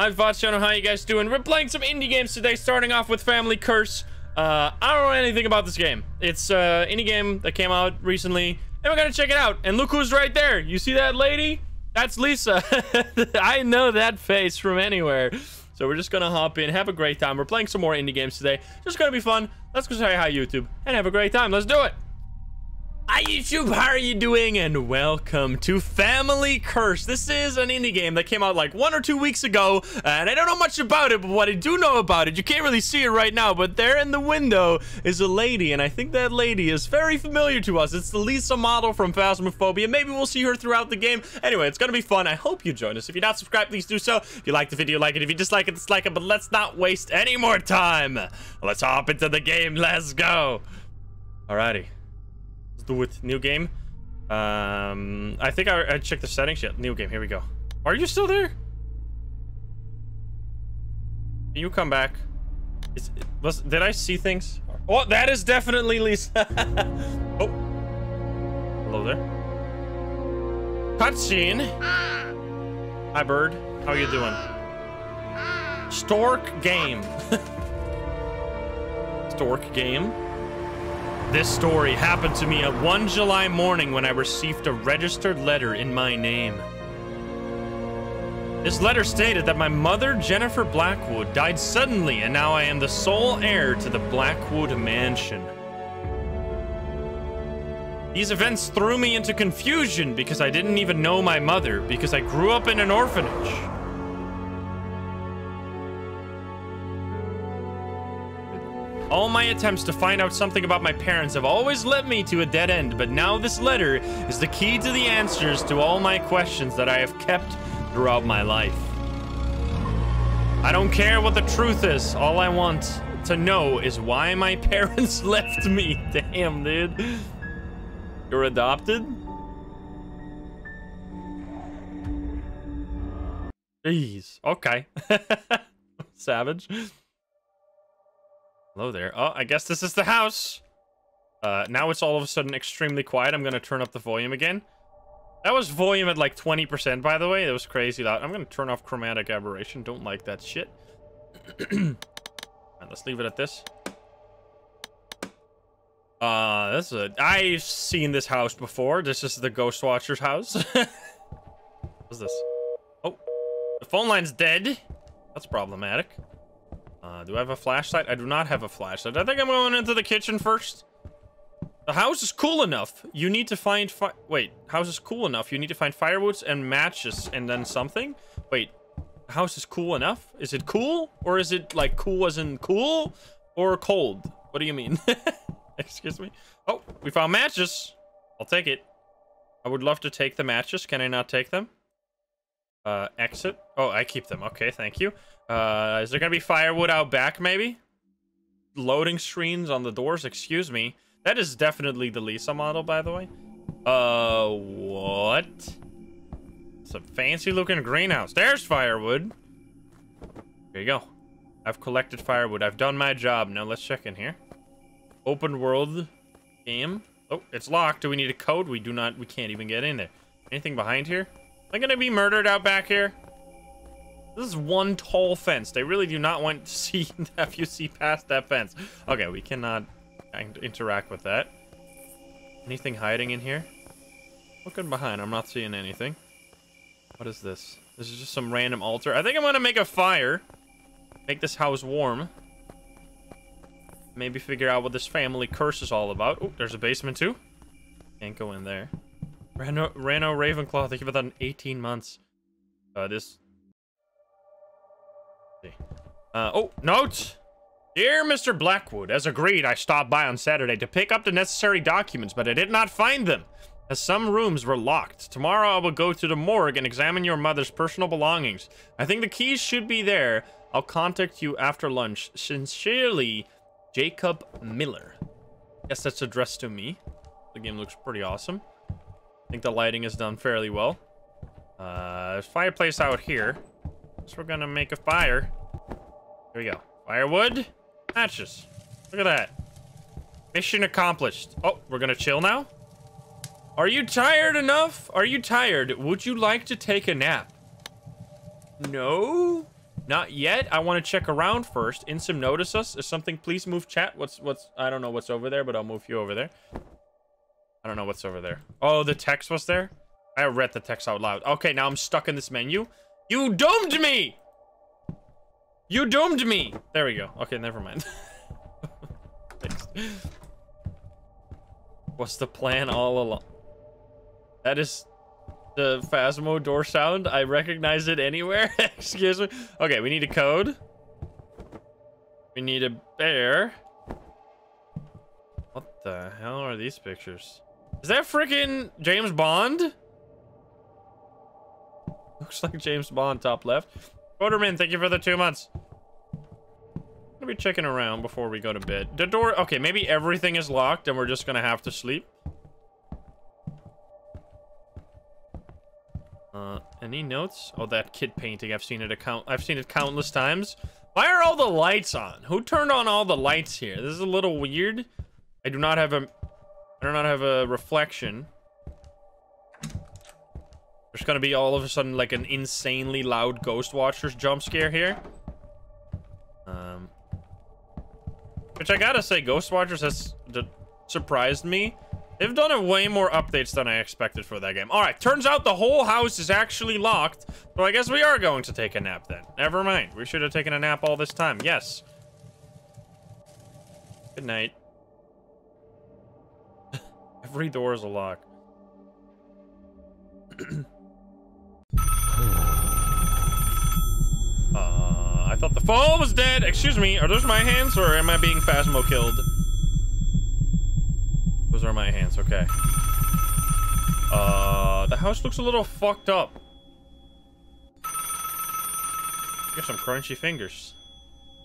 I'm Vaciano. How you guys doing? We're playing some indie games today, starting off with Family Curse. Uh, I don't know anything about this game. It's uh, indie game that came out recently, and we're gonna check it out. And look who's right there. You see that lady? That's Lisa. I know that face from anywhere. So we're just gonna hop in, have a great time. We're playing some more indie games today. Just gonna be fun. Let's go say hi YouTube and have a great time. Let's do it. Hi YouTube, how are you doing? And welcome to Family Curse. This is an indie game that came out like one or two weeks ago, and I don't know much about it, but what I do know about it, you can't really see it right now, but there in the window is a lady, and I think that lady is very familiar to us. It's the Lisa model from Phasmophobia. Maybe we'll see her throughout the game. Anyway, it's gonna be fun. I hope you join us. If you're not subscribed, please do so. If you like the video, like it. If you dislike it, dislike it, but let's not waste any more time. Let's hop into the game. Let's go. Alrighty do it. New game. Um, I think I, I checked the settings yet. New game. Here we go. Are you still there? Can you come back? Is, was did I see things? Oh, that is definitely Lisa. oh, hello there. Cutscene. Hi, bird. How you doing? Stork game. Stork game. This story happened to me one July morning when I received a registered letter in my name. This letter stated that my mother, Jennifer Blackwood, died suddenly and now I am the sole heir to the Blackwood mansion. These events threw me into confusion because I didn't even know my mother because I grew up in an orphanage. All my attempts to find out something about my parents have always led me to a dead end, but now this letter is the key to the answers to all my questions that I have kept throughout my life. I don't care what the truth is. All I want to know is why my parents left me. Damn, dude. You're adopted? Jeez. Okay. Savage. Hello there. Oh, I guess this is the house. Uh, now it's all of a sudden extremely quiet. I'm going to turn up the volume again. That was volume at like 20%, by the way. That was crazy loud. I'm going to turn off chromatic aberration. Don't like that shit. right, let's leave it at this. Uh, this is a... I've seen this house before. This is the Ghost Watcher's house. What's this? Oh, the phone line's dead. That's problematic. Uh, do I have a flashlight? I do not have a flashlight. I think I'm going into the kitchen first. The house is cool enough. You need to find fi Wait, house is cool enough. You need to find firewoods and matches and then something. Wait, house is cool enough? Is it cool? Or is it like cool as in cool? Or cold? What do you mean? Excuse me? Oh, we found matches. I'll take it. I would love to take the matches. Can I not take them? Uh, exit. Oh, I keep them. Okay, thank you. Uh, is there gonna be firewood out back, maybe? Loading screens on the doors, excuse me. That is definitely the Lisa model, by the way. Uh, what? It's a fancy looking greenhouse. There's firewood. There you go. I've collected firewood. I've done my job. Now let's check in here. Open world game. Oh, it's locked. Do we need a code? We do not. We can't even get in there. Anything behind here? Am I gonna be murdered out back here? This is one tall fence. They really do not want to see have you see past that fence. Okay, we cannot interact with that. Anything hiding in here? Looking behind, I'm not seeing anything. What is this? This is just some random altar. I think I'm gonna make a fire. Make this house warm. Maybe figure out what this family curse is all about. Oh, there's a basement too. Can't go in there. Rano, Rano Ravenclaw, thank you for that 18 months. Uh, this... Uh, oh, note! Dear Mr. Blackwood, as agreed, I stopped by on Saturday to pick up the necessary documents, but I did not find them, as some rooms were locked. Tomorrow I will go to the morgue and examine your mother's personal belongings. I think the keys should be there. I'll contact you after lunch. Sincerely, Jacob Miller. Guess that's addressed to me. The game looks pretty awesome. I think the lighting is done fairly well. Uh, fireplace out here. So we're gonna make a fire. Here we go. Firewood. Matches. Look at that. Mission accomplished. Oh, we're gonna chill now? Are you tired enough? Are you tired? Would you like to take a nap? No? Not yet. I want to check around first. Insym notice us. Is something please move chat? What's what's I don't know what's over there, but I'll move you over there. I don't know what's over there. Oh, the text was there? I read the text out loud. Okay, now I'm stuck in this menu. You doomed me! You doomed me! There we go. Okay, never mind. What's the plan all along? That is the Phasmo door sound. I recognize it anywhere. Excuse me. Okay, we need a code. We need a bear. What the hell are these pictures? Is that freaking James Bond? Looks like James Bond top left. Quarterman, thank you for the two months. Gonna be checking around before we go to bed. The door, okay, maybe everything is locked and we're just gonna have to sleep. Uh, any notes? Oh, that kid painting. I've seen it a count. I've seen it countless times. Why are all the lights on? Who turned on all the lights here? This is a little weird. I do not have a, I do not have a reflection. There's gonna be all of a sudden like an insanely loud Ghost Watchers jump scare here. Um, which I gotta say, Ghost Watchers has surprised me. They've done a way more updates than I expected for that game. All right, turns out the whole house is actually locked. So I guess we are going to take a nap then. Never mind. We should have taken a nap all this time. Yes. Good night. Every door is a lock. thought the fall was dead. Excuse me, are those my hands or am I being Phasmo killed? Those are my hands, okay. Uh, the house looks a little fucked up. Get some crunchy fingers.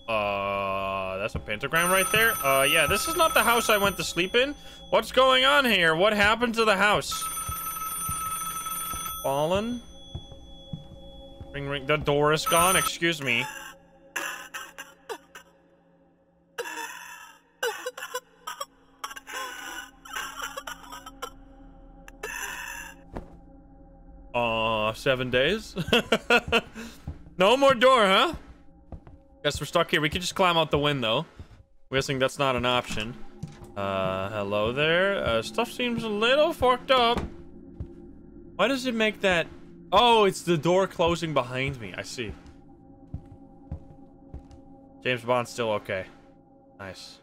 Uh, that's a pentagram right there. Uh, yeah, this is not the house I went to sleep in. What's going on here? What happened to the house? Fallen? Ring, ring. The door is gone. Excuse me. Aw, uh, seven days? no more door, huh? Guess we're stuck here. We can just climb out the window. I'm guessing that's not an option. Uh, hello there. Uh, stuff seems a little fucked up. Why does it make that Oh, it's the door closing behind me. I see. James Bond's still okay. Nice.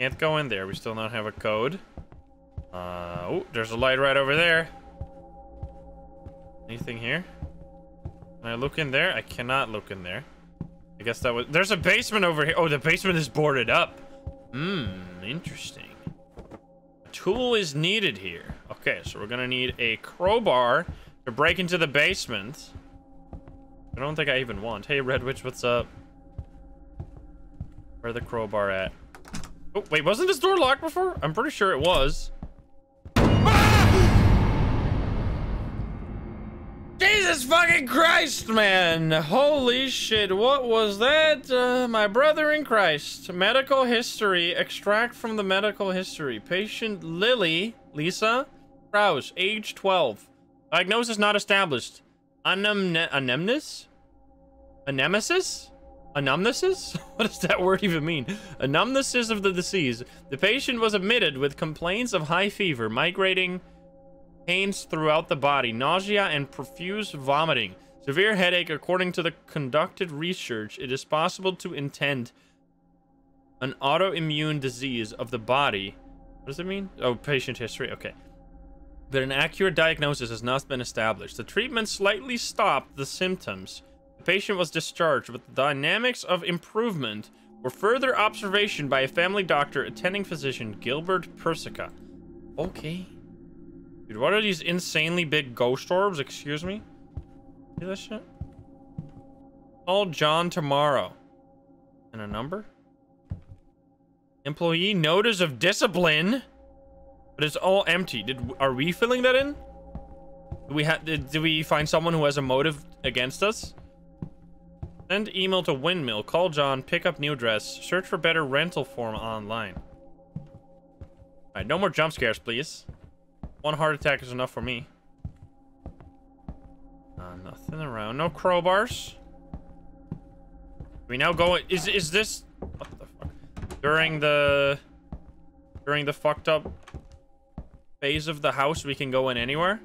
Can't go in there. We still don't have a code. Uh, oh, there's a light right over there. Anything here? Can I look in there? I cannot look in there. I guess that was... There's a basement over here. Oh, the basement is boarded up. Hmm, interesting. A tool is needed here. Okay, so we're gonna need a crowbar to break into the basement. I don't think I even want. Hey, Red Witch, what's up? Where the crowbar at? Oh, wait, wasn't this door locked before? I'm pretty sure it was. Jesus fucking Christ, man. Holy shit. What was that? Uh, my brother in Christ. Medical history. Extract from the medical history. Patient Lily. Lisa. Krause. Age 12. Diagnosis not established. Anemne anemnis? Anemesis? Anamnesis? What does that word even mean? Anamnesis of the disease. The patient was admitted with complaints of high fever, migrating pains throughout the body, nausea, and profuse vomiting. Severe headache. According to the conducted research, it is possible to intend an autoimmune disease of the body. What does it mean? Oh, patient history. Okay. But an accurate diagnosis has not been established. The treatment slightly stopped the symptoms. The patient was discharged, but the dynamics of improvement were further observation by a family doctor attending physician Gilbert Persica. Okay. Dude, what are these insanely big ghost orbs? Excuse me? See this shit? Call John tomorrow. And a number? Employee notice of discipline? But it's all empty. Did Are we filling that in? Do we, have? did, did we find someone who has a motive against us? Send email to Windmill. Call John. Pick up new address. Search for better rental form online. Alright, no more jump scares, please. One heart attack is enough for me. Uh, nothing around. No crowbars. We now go. Is is this what the fuck? During the during the fucked up phase of the house, we can go in anywhere.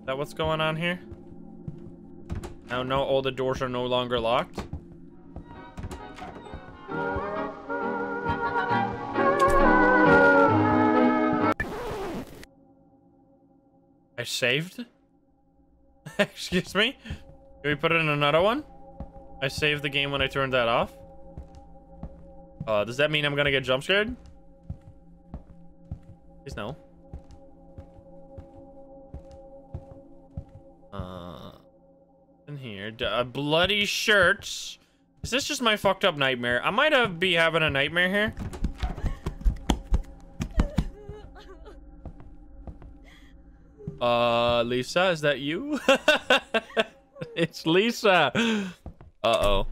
Is that what's going on here? Now, no, all the doors are no longer locked. I saved? Excuse me? Can we put it in another one? I saved the game when I turned that off. Uh, does that mean I'm gonna get jump scared? Please no. Uh, in here, uh, bloody shirts. Is this just my fucked up nightmare? I might have be having a nightmare here. Uh, Lisa, is that you? it's Lisa. Uh-oh.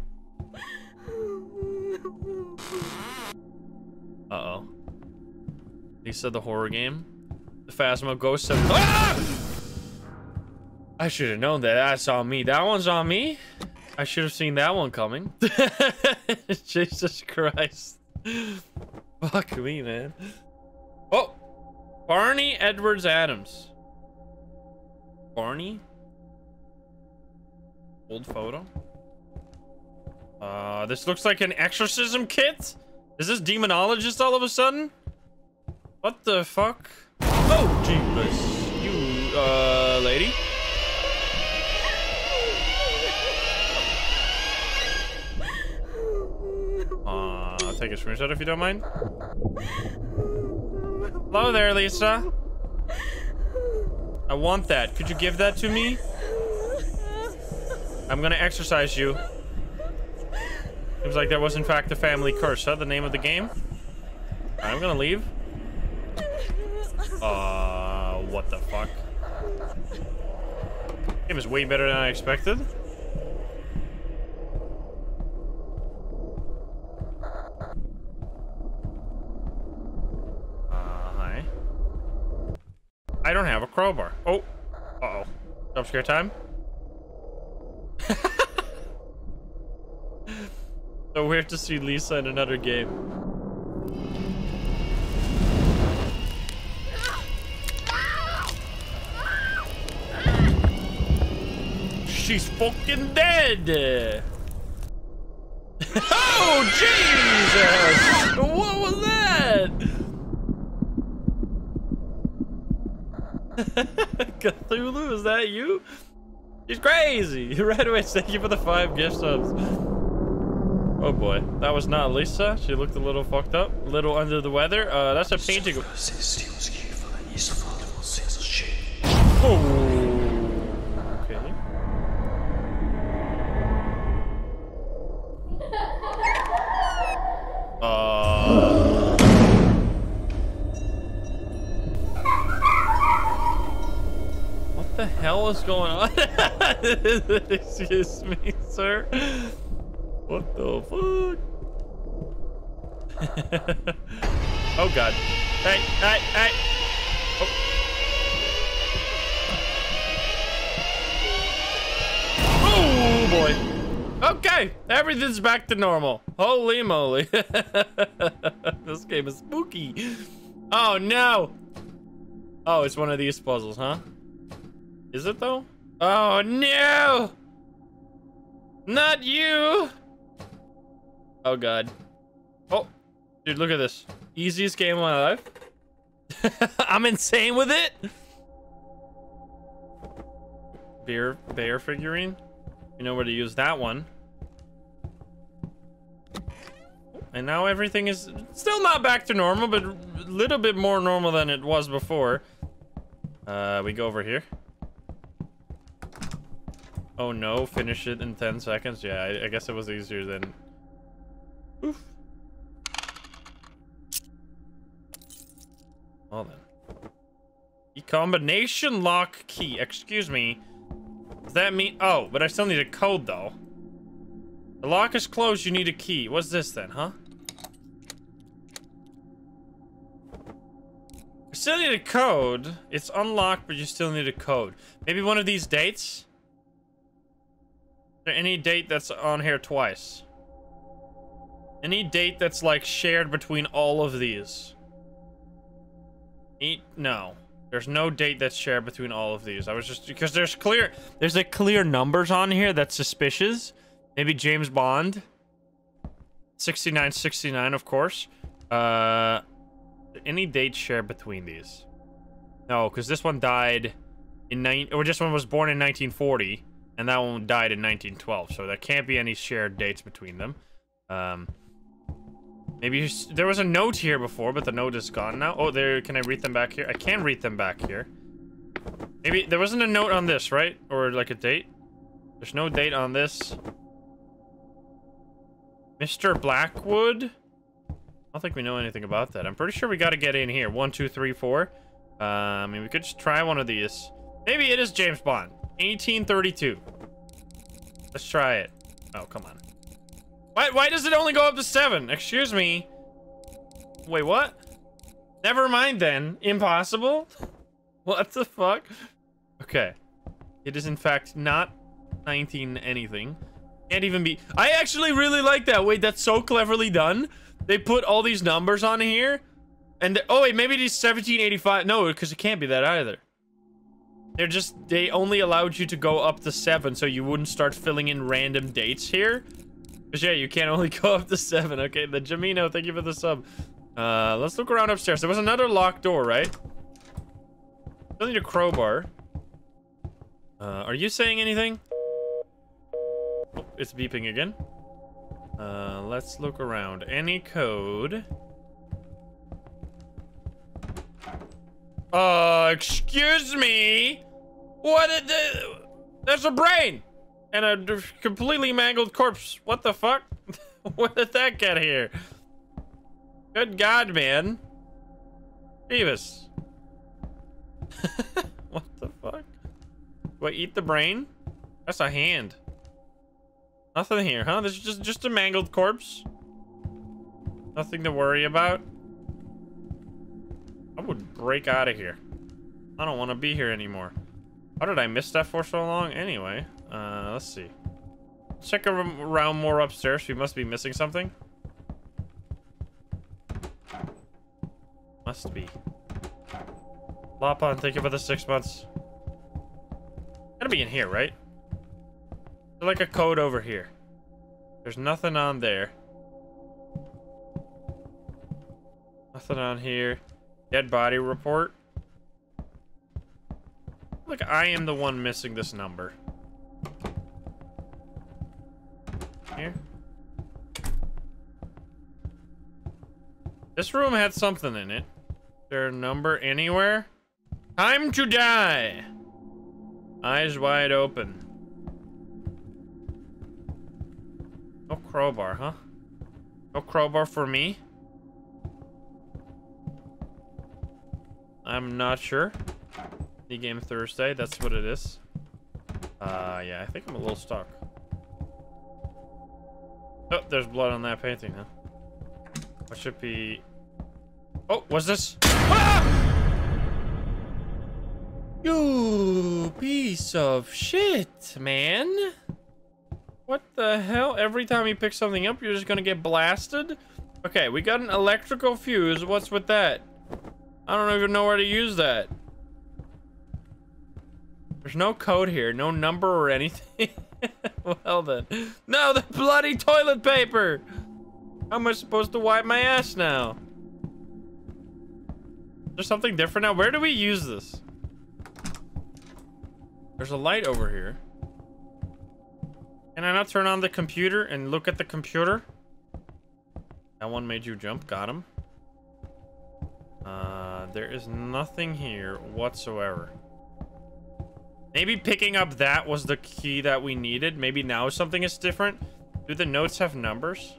Uh-oh. Lisa the horror game? The Phasma Ghost of- ah! I should have known that. That's on me. That one's on me. I should have seen that one coming. Jesus Christ. Fuck me, man. Oh! Barney Edwards Adams. Barney? Old photo? Uh, this looks like an exorcism kit? Is this demonologist all of a sudden? What the fuck? Oh, Jesus. You, uh, lady? Uh, I'll take a screenshot if you don't mind. Hello there, Lisa. I want that. Could you give that to me? I'm gonna exercise you. Seems like there was in fact a family curse, huh? The name of the game? I'm gonna leave. Uh, what the fuck? Game is way better than I expected. I don't have a crowbar. Oh. Uh-oh. Jump scare time? so weird to see Lisa in another game. She's fucking dead! oh, Jesus! What was that? Cthulhu, is that you? She's crazy! Right away, thank you for the five gift subs. Oh boy, that was not Lisa. She looked a little fucked up, a little under the weather. Uh, that's a painting. Oh. Okay. Uh. What the hell is going on? Excuse me, sir. What the fuck? oh god. Hey, hey, hey! Oh. oh boy. Okay, everything's back to normal. Holy moly. this game is spooky. Oh no! Oh, it's one of these puzzles, huh? Is it though? Oh no! Not you! Oh god. Oh, dude, look at this. Easiest game of my life. I'm insane with it. Bear, bear figurine. You know where to use that one. And now everything is still not back to normal, but a little bit more normal than it was before. Uh, we go over here. Oh no, finish it in 10 seconds? Yeah, I, I guess it was easier than... Oof. Well then. The combination lock key. Excuse me. Does that mean... Oh, but I still need a code though. The lock is closed, you need a key. What's this then, huh? I still need a code. It's unlocked, but you still need a code. Maybe one of these dates? There any date that's on here twice? Any date that's like shared between all of these? No. There's no date that's shared between all of these. I was just because there's clear there's like clear numbers on here that's suspicious. Maybe James Bond. 6969, of course. Uh any date shared between these? No, because this one died in nine or this one was born in 1940 and that one died in 1912. So there can't be any shared dates between them. Um Maybe there was a note here before, but the note is gone now. Oh, there. Can I read them back here? I can read them back here. Maybe there wasn't a note on this, right? Or like a date? There's no date on this. Mr. Blackwood? I don't think we know anything about that. I'm pretty sure we got to get in here. One, two, three, four. Uh, I mean, we could just try one of these. Maybe it is James Bond. 1832. Let's try it. Oh, come on. Why, why does it only go up to seven? Excuse me. Wait, what? Never mind then. Impossible? what the fuck? Okay. It is in fact not 19 anything. Can't even be... I actually really like that. Wait, that's so cleverly done. They put all these numbers on here. And... Oh, wait, maybe it is 1785. No, because it can't be that either. They're just... They only allowed you to go up to seven, so you wouldn't start filling in random dates here. But yeah, you can't only go up to seven. Okay, the Jamino, thank you for the sub. Uh, let's look around upstairs. There was another locked door, right? Still need a crowbar. Uh, are you saying anything? Oh, it's beeping again. Uh, let's look around. Any code? Uh, excuse me? What did the... There's a brain! and a completely mangled corpse. What the fuck? Where did that get here? Good God, man. Beavis. what the fuck? Do I eat the brain? That's a hand. Nothing here, huh? There's just just a mangled corpse. Nothing to worry about. I would break out of here. I don't want to be here anymore. How did I miss that for so long anyway? Uh, let's see. Check around more upstairs. We must be missing something. Must be. Lapon, thank you for the six months. Gotta be in here, right? There's like a code over here. There's nothing on there. Nothing on here. Dead body report. Look, I am the one missing this number. Here. This room had something in it. There a number anywhere? Time to die. Eyes wide open. No crowbar, huh? No crowbar for me? I'm not sure. The game Thursday, that's what it is. Uh, yeah, I think I'm a little stuck. Oh, there's blood on that painting, huh? What should be... Oh, what's this? Ah! You piece of shit, man. What the hell? Every time you pick something up, you're just gonna get blasted? Okay, we got an electrical fuse. What's with that? I don't even know where to use that. There's no code here, no number or anything. well then. No, the bloody toilet paper! How am I supposed to wipe my ass now? There's something different now? Where do we use this? There's a light over here. Can I not turn on the computer and look at the computer? That one made you jump. Got him. Uh, there is nothing here whatsoever. Maybe picking up that was the key that we needed. Maybe now something is different. Do the notes have numbers?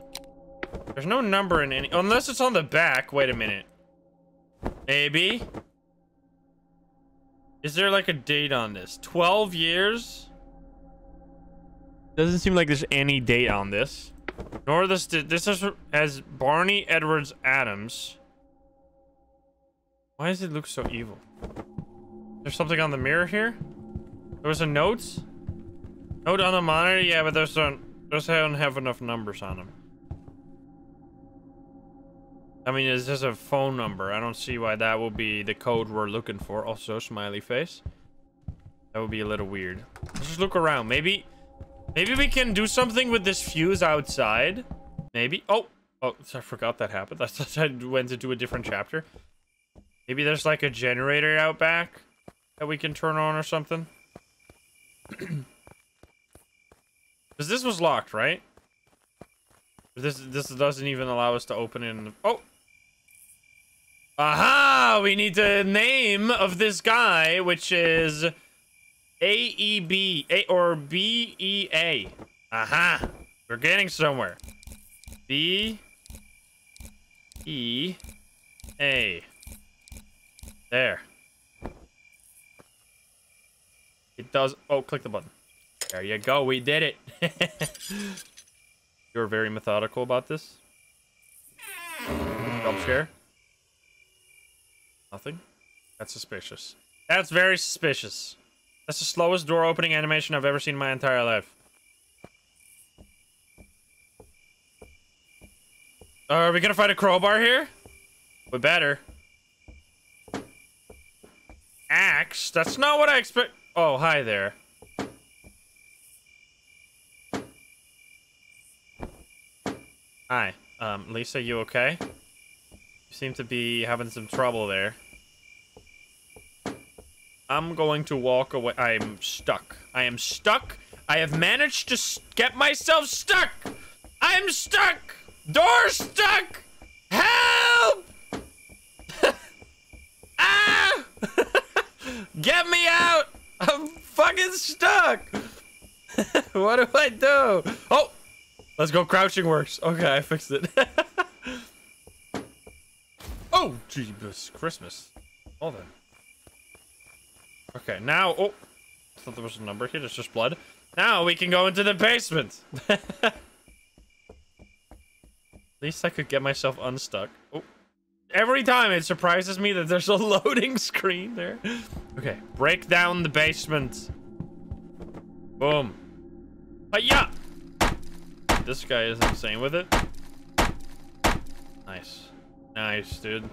There's no number in any... Unless it's on the back. Wait a minute. Maybe. Is there like a date on this? 12 years? Doesn't seem like there's any date on this. Nor this... This is as Barney Edwards Adams. Why does it look so evil? There's something on the mirror here? There was a note? Note on the monitor? Yeah, but those don't, don't have enough numbers on them. I mean, it's just a phone number. I don't see why that will be the code we're looking for. Also, smiley face. That would be a little weird. Let's just look around. Maybe, maybe we can do something with this fuse outside. Maybe. Oh, oh, I forgot that happened. Thought I went into a different chapter. Maybe there's like a generator out back that we can turn on or something. Because this was locked, right? This this doesn't even allow us to open it. In oh, Aha! We need the name of this guy, which is A-E-B, A or B-E-A. Aha! We're getting somewhere. B-E-A. There. It does. Oh, click the button. There you go. We did it. you were very methodical about this. Jump scare. Nothing? That's suspicious. That's very suspicious. That's the slowest door opening animation I've ever seen in my entire life. Uh, are we gonna find a crowbar here? We better. Axe? That's not what I expect- Oh, hi there. Hi. Um, Lisa, you okay? You seem to be having some trouble there. I'm going to walk away. I'm stuck. I am stuck. I have managed to get myself stuck. I'm stuck. Door stuck. Help! ah! Get me out! I'm fucking stuck. what do I do? Oh, let's go. Crouching works. Okay, I fixed it. oh, Jesus Christmas. Hold on. Okay, now... Oh! I thought there was a number here. There's just blood. Now we can go into the basement! At least I could get myself unstuck. Oh. Every time it surprises me that there's a loading screen there. Okay, break down the basement. Boom. Yeah. This guy is insane with it. Nice. Nice, dude.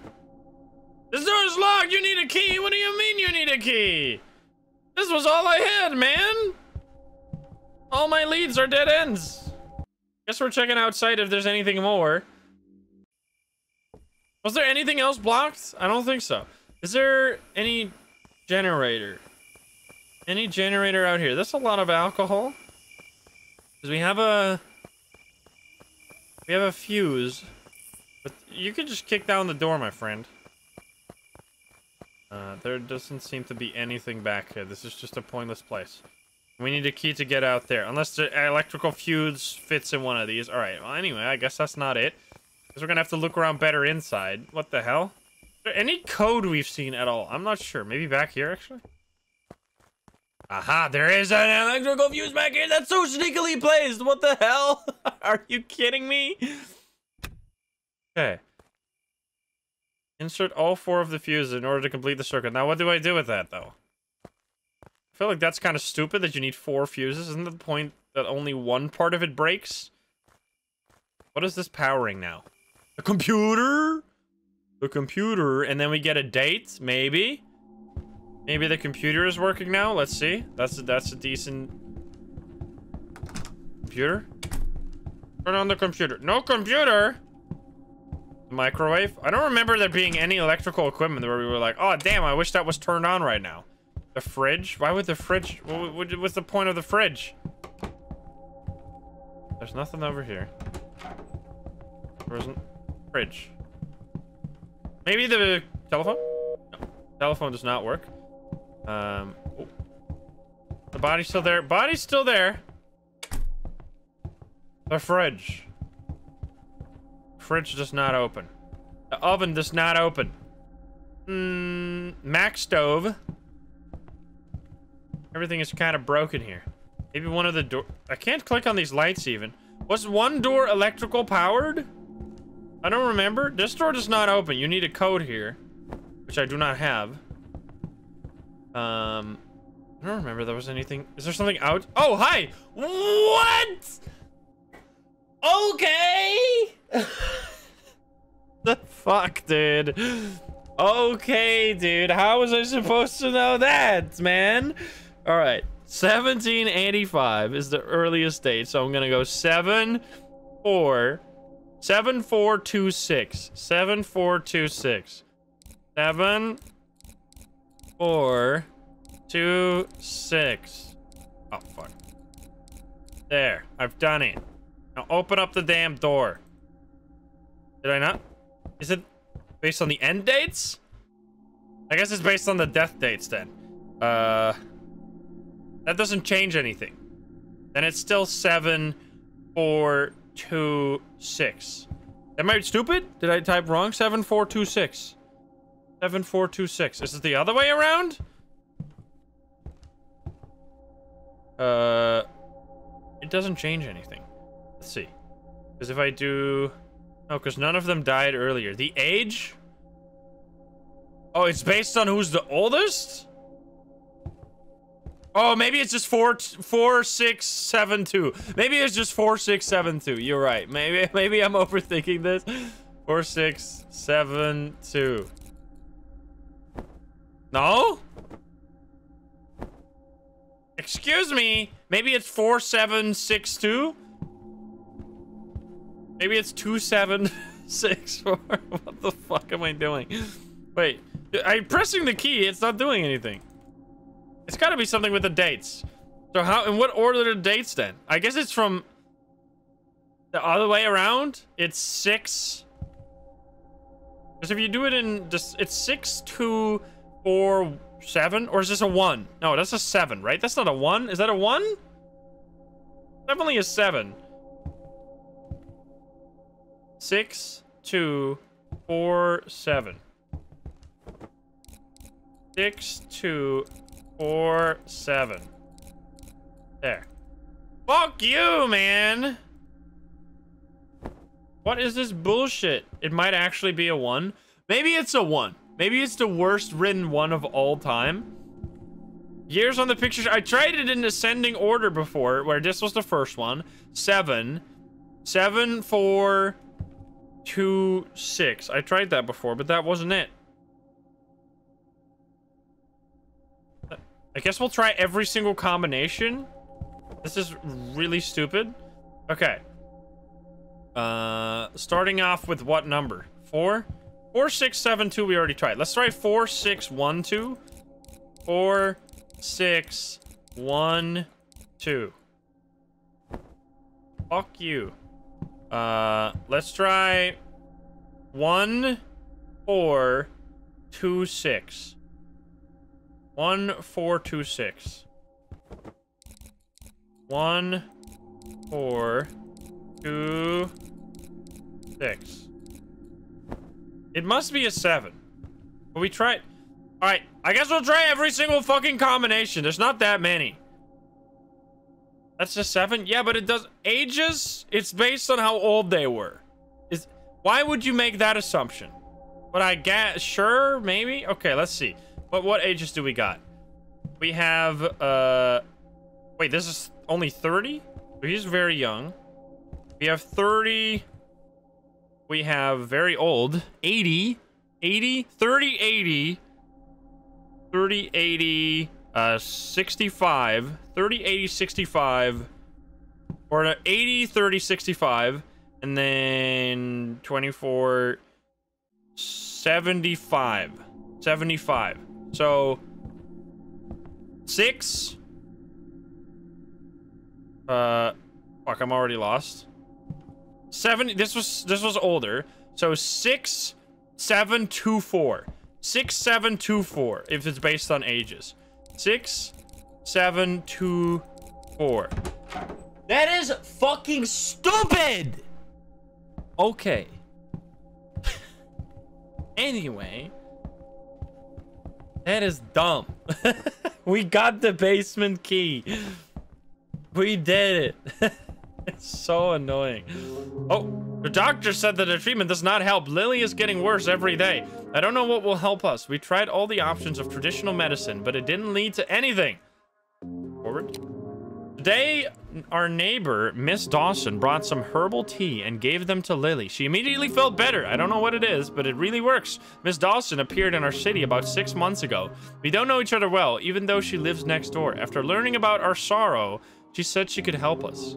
This door is locked. You need a key. What do you mean you need a key? This was all I had, man. All my leads are dead ends. Guess we're checking outside if there's anything more. Was there anything else blocked? I don't think so. Is there any generator? Any generator out here? There's a lot of alcohol. Because we have a... We have a fuse. But you could just kick down the door, my friend. Uh, there doesn't seem to be anything back here. This is just a pointless place. We need a key to get out there. Unless the electrical fuse fits in one of these. Alright, well anyway, I guess that's not it. Because we're gonna have to look around better inside. What the hell? Any code we've seen at all? I'm not sure. Maybe back here, actually? Aha, there is an electrical fuse back here that's so sneakily placed. What the hell? Are you kidding me? Okay. Insert all four of the fuses in order to complete the circuit. Now, what do I do with that, though? I feel like that's kind of stupid that you need four fuses. Isn't the point that only one part of it breaks? What is this powering now? The computer? The computer, and then we get a date, maybe? Maybe the computer is working now? Let's see. That's a, that's a decent... Computer? Turn on the computer. No computer! microwave. I don't remember there being any electrical equipment where we were like, oh, damn, I wish that was turned on right now. The fridge? Why would the fridge... What, what's the point of the fridge? There's nothing over here. There. Fridge. Maybe the telephone? No. Telephone does not work. Um... Oh. The body's still there. Body's still there. The fridge. Fridge does not open. The oven does not open. Mmm, Mac stove. Everything is kind of broken here. Maybe one of the door... I can't click on these lights even. Was one door electrical powered? I don't remember. This door does not open. You need a code here. which I do not have. Um, I don't remember there was anything. Is there something out? Oh, hi! What? Okay! the fuck, dude? Okay, dude. How was I supposed to know that, man? All right. 1785 is the earliest date, so I'm gonna go 7 4 7426 7426 7 4 2 6 Oh fuck. There, I've done it. Now open up the damn door. Did I not? Is it based on the end dates? I guess it's based on the death dates then. Uh that doesn't change anything. Then it's still seven, four, two, six. Am I stupid? Did I type wrong? Seven, four, two, six. Seven, four, two, six. Is it the other way around? Uh, it doesn't change anything. Let's see. Because if I do... No, because none of them died earlier. The age? Oh, it's based on who's the oldest? Oh, maybe it's just four, four, six, seven, two. Maybe it's just four, six, seven, two. You're right. Maybe, maybe I'm overthinking this. Four, six, seven, two. No? Excuse me. Maybe it's four, seven, six, two. Maybe it's two, seven, six, four. What the fuck am I doing? Wait, I'm pressing the key. It's not doing anything. It's got to be something with the dates. So how, in what order are the dates then? I guess it's from the other way around. It's six. Because if you do it in just, it's six, two, four, seven, or is this a one? No, that's a seven, right? That's not a one. Is that a one? Definitely a seven. Six, two, four, seven. Six, two, four, seven. There. Fuck you, man! What is this bullshit? It might actually be a one. Maybe it's a one. Maybe it's the worst written one of all time. Years on the picture. I tried it in ascending order before, where this was the first one. Seven. Seven, four, two, six. I tried that before, but that wasn't it. I guess we'll try every single combination. This is really stupid. Okay. Uh, starting off with what number? Four? Four, six, seven, two, we already tried. Let's try four, six, one, two. Four, six, one, two. Fuck you. Uh, let's try one, four, two, six. One, four, two, six. One, four, two, six. It must be a seven. But we tried. Alright, I guess we'll try every single fucking combination. There's not that many. That's a seven? Yeah, but it does ages? It's based on how old they were. Is why would you make that assumption? But I guess sure, maybe? Okay, let's see. What what ages do we got? We have uh wait, this is only 30? He's very young. We have 30. We have very old. 80. 80. 30, 80. 30, 80. Uh, 65. 30, 80, 65. Or 80, 30, 65. And then 24, 75. 75. So six. Uh, fuck, I'm already lost. Seven. This was this was older. So six, seven, two, four. Six, seven, two, four. If it's based on ages. Six, seven, two, four. That is fucking stupid. Okay. anyway. That is dumb. we got the basement key. We did it. it's so annoying. Oh, the doctor said that the treatment does not help. Lily is getting worse every day. I don't know what will help us. We tried all the options of traditional medicine, but it didn't lead to anything. Forward. Today, our neighbor, Miss Dawson, brought some herbal tea and gave them to Lily. She immediately felt better. I don't know what it is, but it really works. Miss Dawson appeared in our city about six months ago. We don't know each other well, even though she lives next door. After learning about our sorrow, she said she could help us.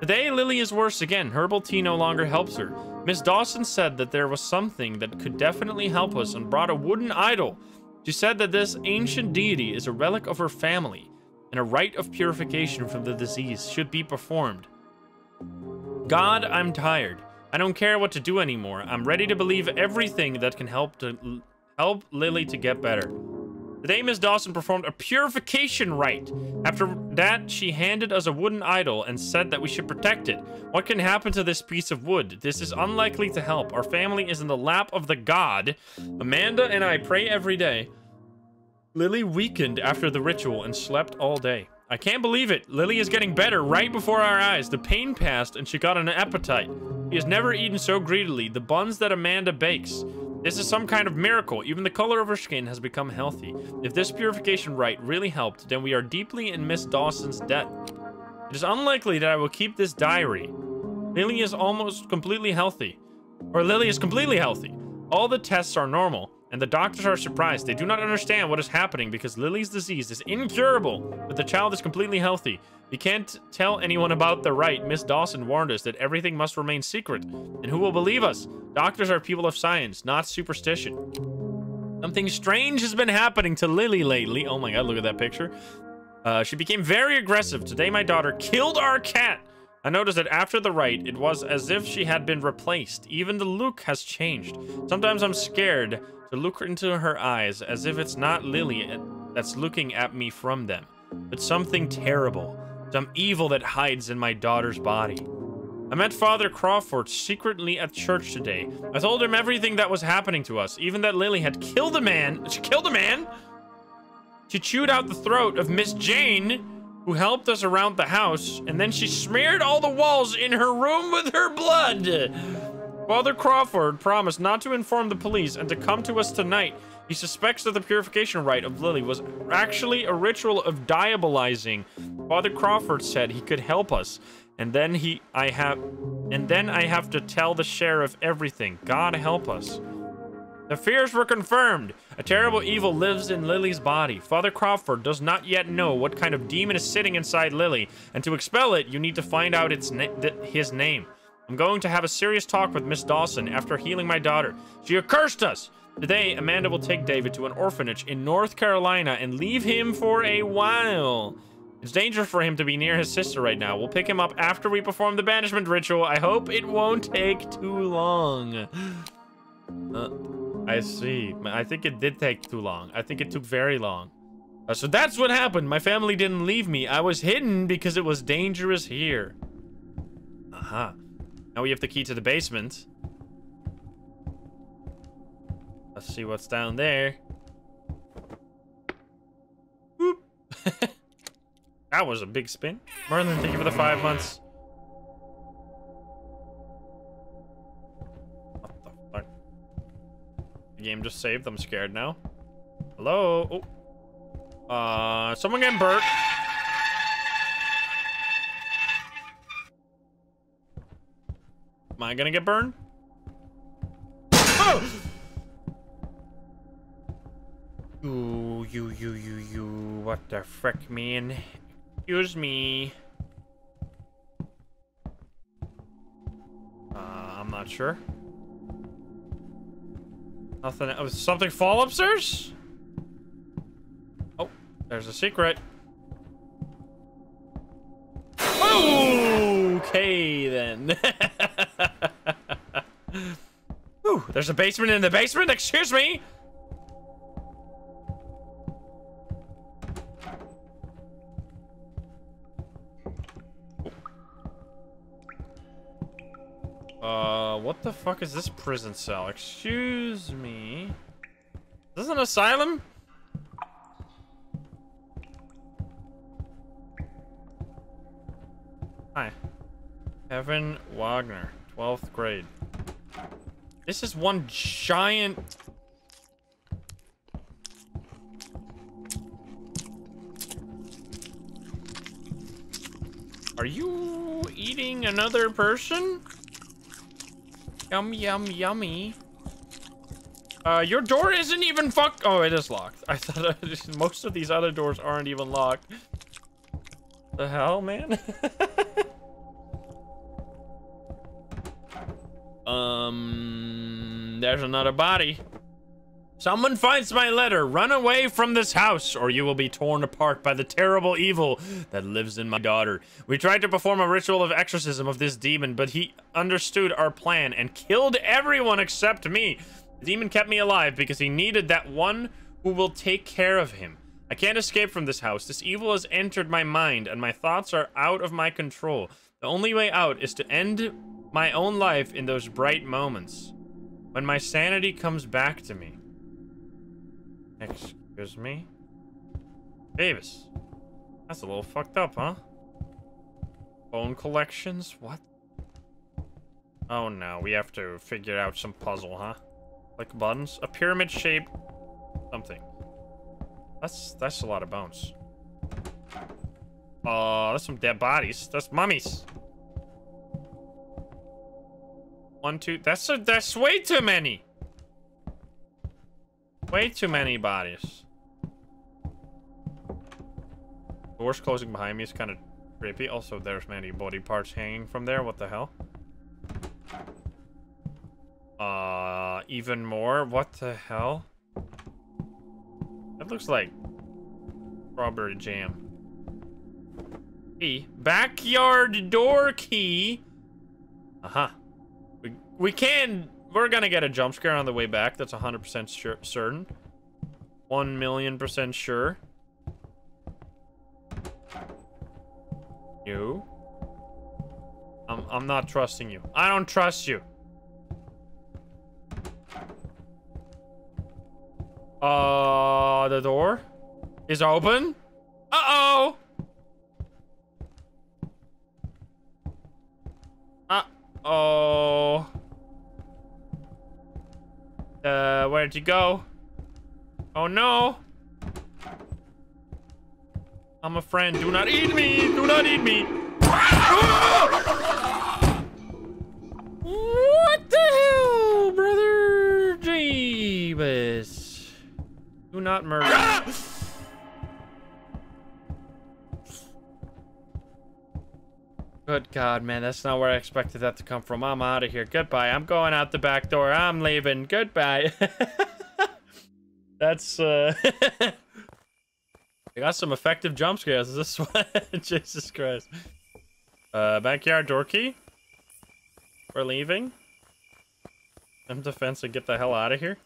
Today, Lily is worse again. Herbal tea no longer helps her. Miss Dawson said that there was something that could definitely help us and brought a wooden idol. She said that this ancient deity is a relic of her family and a rite of purification from the disease should be performed. God, I'm tired. I don't care what to do anymore. I'm ready to believe everything that can help to help Lily to get better. Today, Miss Dawson performed a purification rite. After that, she handed us a wooden idol and said that we should protect it. What can happen to this piece of wood? This is unlikely to help. Our family is in the lap of the god. Amanda and I pray every day. Lily weakened after the ritual and slept all day. I can't believe it. Lily is getting better right before our eyes. The pain passed and she got an appetite. She has never eaten so greedily. The buns that Amanda bakes. This is some kind of miracle. Even the color of her skin has become healthy. If this purification rite really helped, then we are deeply in Miss Dawson's debt. It is unlikely that I will keep this diary. Lily is almost completely healthy. Or Lily is completely healthy. All the tests are normal and the doctors are surprised. They do not understand what is happening because Lily's disease is incurable, but the child is completely healthy. We can't tell anyone about the rite. Miss Dawson warned us that everything must remain secret. And who will believe us? Doctors are people of science, not superstition. Something strange has been happening to Lily lately. Oh my god, look at that picture. Uh, she became very aggressive. Today, my daughter killed our cat. I noticed that after the rite, it was as if she had been replaced. Even the look has changed. Sometimes I'm scared to look into her eyes as if it's not Lily that's looking at me from them, but something terrible, some evil that hides in my daughter's body. I met Father Crawford secretly at church today. I told him everything that was happening to us, even that Lily had killed a man. She killed a man? She chewed out the throat of Miss Jane, who helped us around the house, and then she smeared all the walls in her room with her blood. Father Crawford promised not to inform the police and to come to us tonight. He suspects that the purification rite of Lily was actually a ritual of diabolizing. Father Crawford said he could help us. And then he I have and then I have to tell the sheriff everything. God help us. The fears were confirmed. A terrible evil lives in Lily's body. Father Crawford does not yet know what kind of demon is sitting inside Lily, and to expel it, you need to find out its na his name. I'm going to have a serious talk with Miss Dawson after healing my daughter. She accursed us! Today, Amanda will take David to an orphanage in North Carolina and leave him for a while. It's dangerous for him to be near his sister right now. We'll pick him up after we perform the banishment ritual. I hope it won't take too long. Uh, I see. I think it did take too long. I think it took very long. Uh, so that's what happened. My family didn't leave me. I was hidden because it was dangerous here. Aha. Uh -huh. Now we have the key to the basement. Let's see what's down there. Whoop. that was a big spin. Merlin, thank you for the five months. Game just saved. I'm scared now. Hello? Oh. Uh, someone getting burnt. Am I gonna get burned? Oh! You, you, you, you, you. What the frick, man? Excuse me. Uh, I'm not sure. Nothing. Oh, something fall upstairs? Oh, there's a secret. Okay, then. Ooh, there's a basement in the basement? Excuse me? Uh, what the fuck is this prison cell? Excuse me. Is this an asylum? Hi. Kevin Wagner, 12th grade. This is one giant... Are you eating another person? Yum, yum, yummy. Uh, your door isn't even fuck- Oh, it is locked. I thought most of these other doors aren't even locked. The hell, man? um, there's another body. Someone finds my letter. Run away from this house, or you will be torn apart by the terrible evil that lives in my daughter. We tried to perform a ritual of exorcism of this demon, but he understood our plan and killed everyone except me. The demon kept me alive because he needed that one who will take care of him. I can't escape from this house. This evil has entered my mind, and my thoughts are out of my control. The only way out is to end my own life in those bright moments. When my sanity comes back to me. Excuse me? Davis. That's a little fucked up, huh? Bone collections? What? Oh no, we have to figure out some puzzle, huh? Like buttons? A pyramid shape something. That's that's a lot of bones. Uh, that's some dead bodies. That's mummies. One, two. That's a, that's way too many. Way too many bodies. Doors closing behind me is kind of creepy. Also, there's many body parts hanging from there. What the hell? Uh, even more? What the hell? That looks like strawberry jam. Key. Backyard door key. Uh-huh. We, we can we're gonna get a jump scare on the way back. That's 100% sure, certain. 1 million percent sure. You? I'm, I'm not trusting you. I don't trust you. Uh, the door is open. Uh-oh. Uh-oh. Uh, where'd you go? Oh no! I'm a friend. Do not eat me! Do not eat me! what the hell, brother? Jeebus. Do not murder. Good God, man, that's not where I expected that to come from. I'm out of here. Goodbye. I'm going out the back door. I'm leaving. Goodbye. that's, uh... I got some effective jump scares. Is this one? Jesus Christ. Uh, backyard door key. We're leaving. I'm defense and get the hell out of here.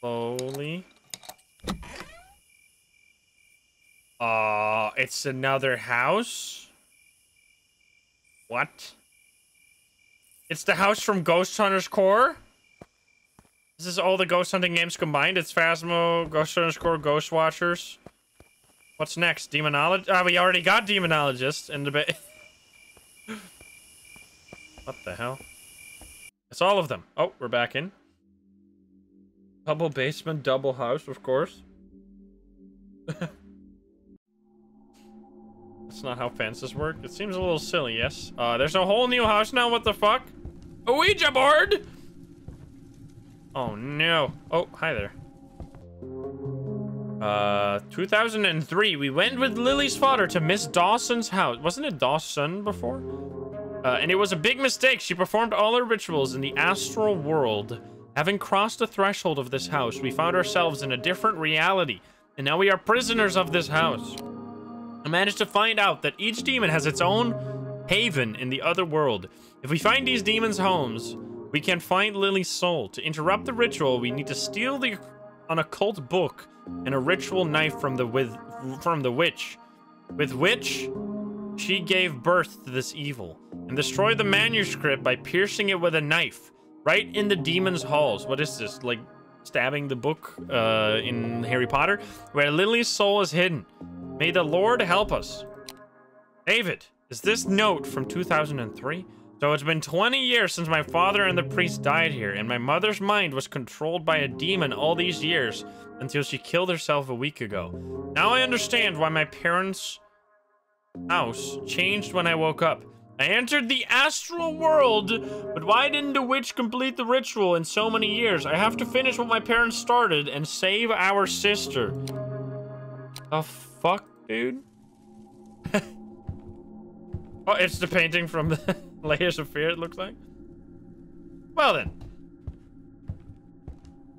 Slowly. Uh, it's another house? What? It's the house from Ghost Hunters Corp? This is all the ghost hunting games combined? It's Phasmo, Ghost Hunters Corp, Ghost Watchers. What's next? Demonologist? Ah, we already got Demonologist in the bit. what the hell? It's all of them. Oh, we're back in. Double basement, double house, of course. That's not how fences work. It seems a little silly, yes? Uh, there's a whole new house now, what the fuck? A Ouija board! Oh, no. Oh, hi there. Uh, 2003, we went with Lily's father to Miss Dawson's house. Wasn't it Dawson before? Uh, and it was a big mistake. She performed all her rituals in the astral world. Having crossed the threshold of this house, we found ourselves in a different reality. And now we are prisoners of this house. I managed to find out that each demon has its own haven in the other world. If we find these demons' homes, we can find Lily's soul. To interrupt the ritual, we need to steal the an occult book and a ritual knife from the with from the witch, with which she gave birth to this evil, and destroy the manuscript by piercing it with a knife right in the demon's halls. What is this? Like stabbing the book uh, in Harry Potter, where Lily's soul is hidden. May the Lord help us. David, is this note from 2003? So it's been 20 years since my father and the priest died here, and my mother's mind was controlled by a demon all these years until she killed herself a week ago. Now I understand why my parents' house changed when I woke up. I entered the astral world, but why didn't the witch complete the ritual in so many years? I have to finish what my parents started and save our sister. The fuck, dude? oh, it's the painting from the Layers of Fear, it looks like. Well then.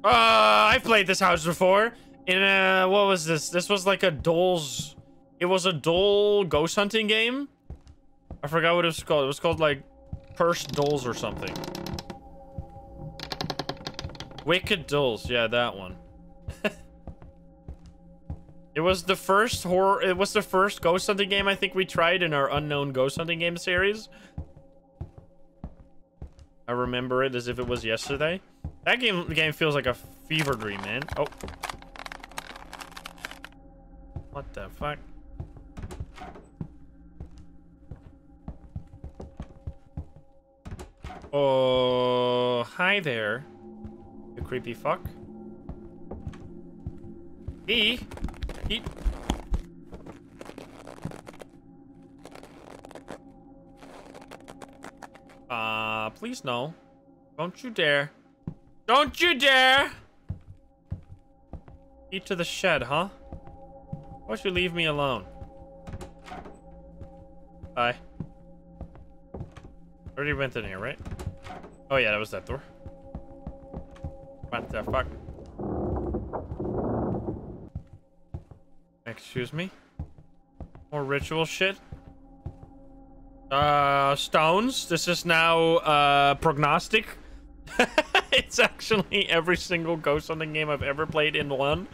Uh, I've played this house before. In a, what was this? This was like a Doll's, it was a Doll ghost hunting game. I forgot what it was called. It was called like Cursed Dolls or something. Wicked Dolls. Yeah, that one. It was the first horror. It was the first ghost hunting game I think we tried in our unknown ghost hunting game series. I remember it as if it was yesterday. That game game feels like a fever dream, man. Oh. What the fuck? Oh, hi there. You creepy fuck. He. He. Uh, please no. Don't you dare. Don't you dare! Eat to the shed, huh? Why don't you leave me alone? Bye. Already went in here, right? Oh yeah, that was that door. What the fuck? Excuse me? More ritual shit? Uh, stones. This is now, uh, prognostic. it's actually every single Ghost Hunting game I've ever played in one.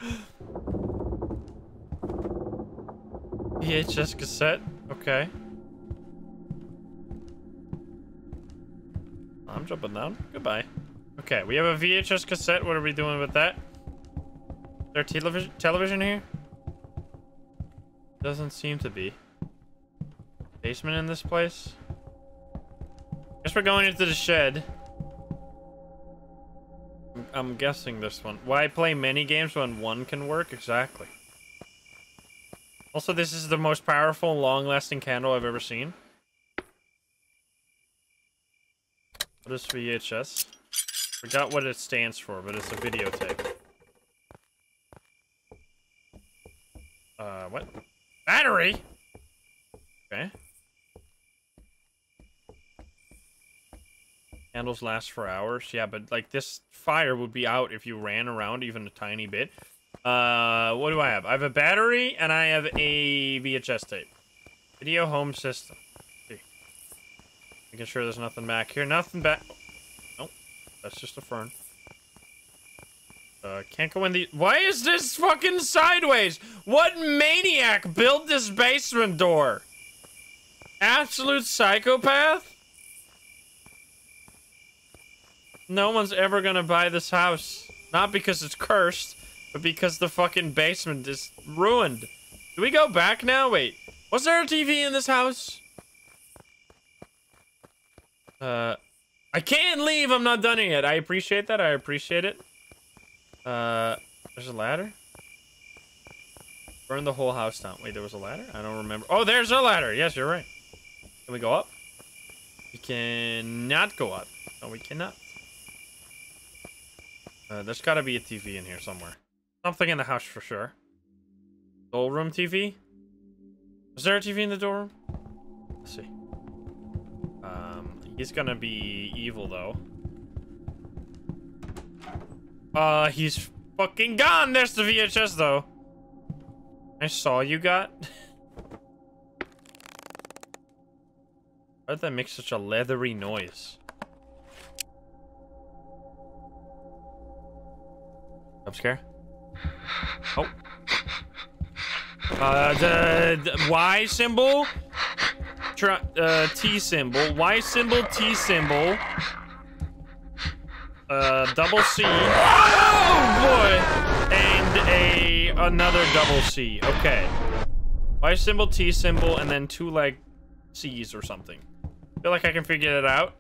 VHS cassette. Okay. I'm jumping down. Goodbye. Okay, we have a VHS cassette. What are we doing with that? Is there television television here? Doesn't seem to be. Basement in this place? Guess we're going into the shed. I'm guessing this one. Why play many games when one can work? Exactly. Also, this is the most powerful, long-lasting candle I've ever seen. What is VHS? Forgot what it stands for, but it's a videotape. Uh, what? Battery? Okay. Candles last for hours. Yeah, but like this fire would be out if you ran around even a tiny bit. Uh, what do I have? I have a battery and I have a VHS tape. Video home system. Making sure there's nothing back here. Nothing back. Nope. That's just a fern. Uh, can't go in the- Why is this fucking sideways? What maniac built this basement door? Absolute psychopath? No one's ever gonna buy this house. Not because it's cursed, but because the fucking basement is ruined. Do we go back now? Wait. Was there a TV in this house? Uh, I can't leave. I'm not done yet. I appreciate that. I appreciate it. Uh, there's a ladder. Burn the whole house down. Wait, there was a ladder? I don't remember. Oh, there's a ladder. Yes, you're right. Can we go up? We cannot go up. No, we cannot. Uh, there's got to be a TV in here somewhere. Something in the house for sure. Doll room TV? Is there a TV in the door room? Let's see. Um, he's gonna be evil though. Uh, he's fucking gone. There's the VHS though. I saw you got. Why did that make such a leathery noise? Jump scare. Oh. Uh, the, the Y symbol. Try, uh, T symbol. Y symbol, T symbol. Uh, double C. Oh boy! And a another double C. Okay. Y symbol, T symbol, and then two like C's or something. feel like I can figure it out.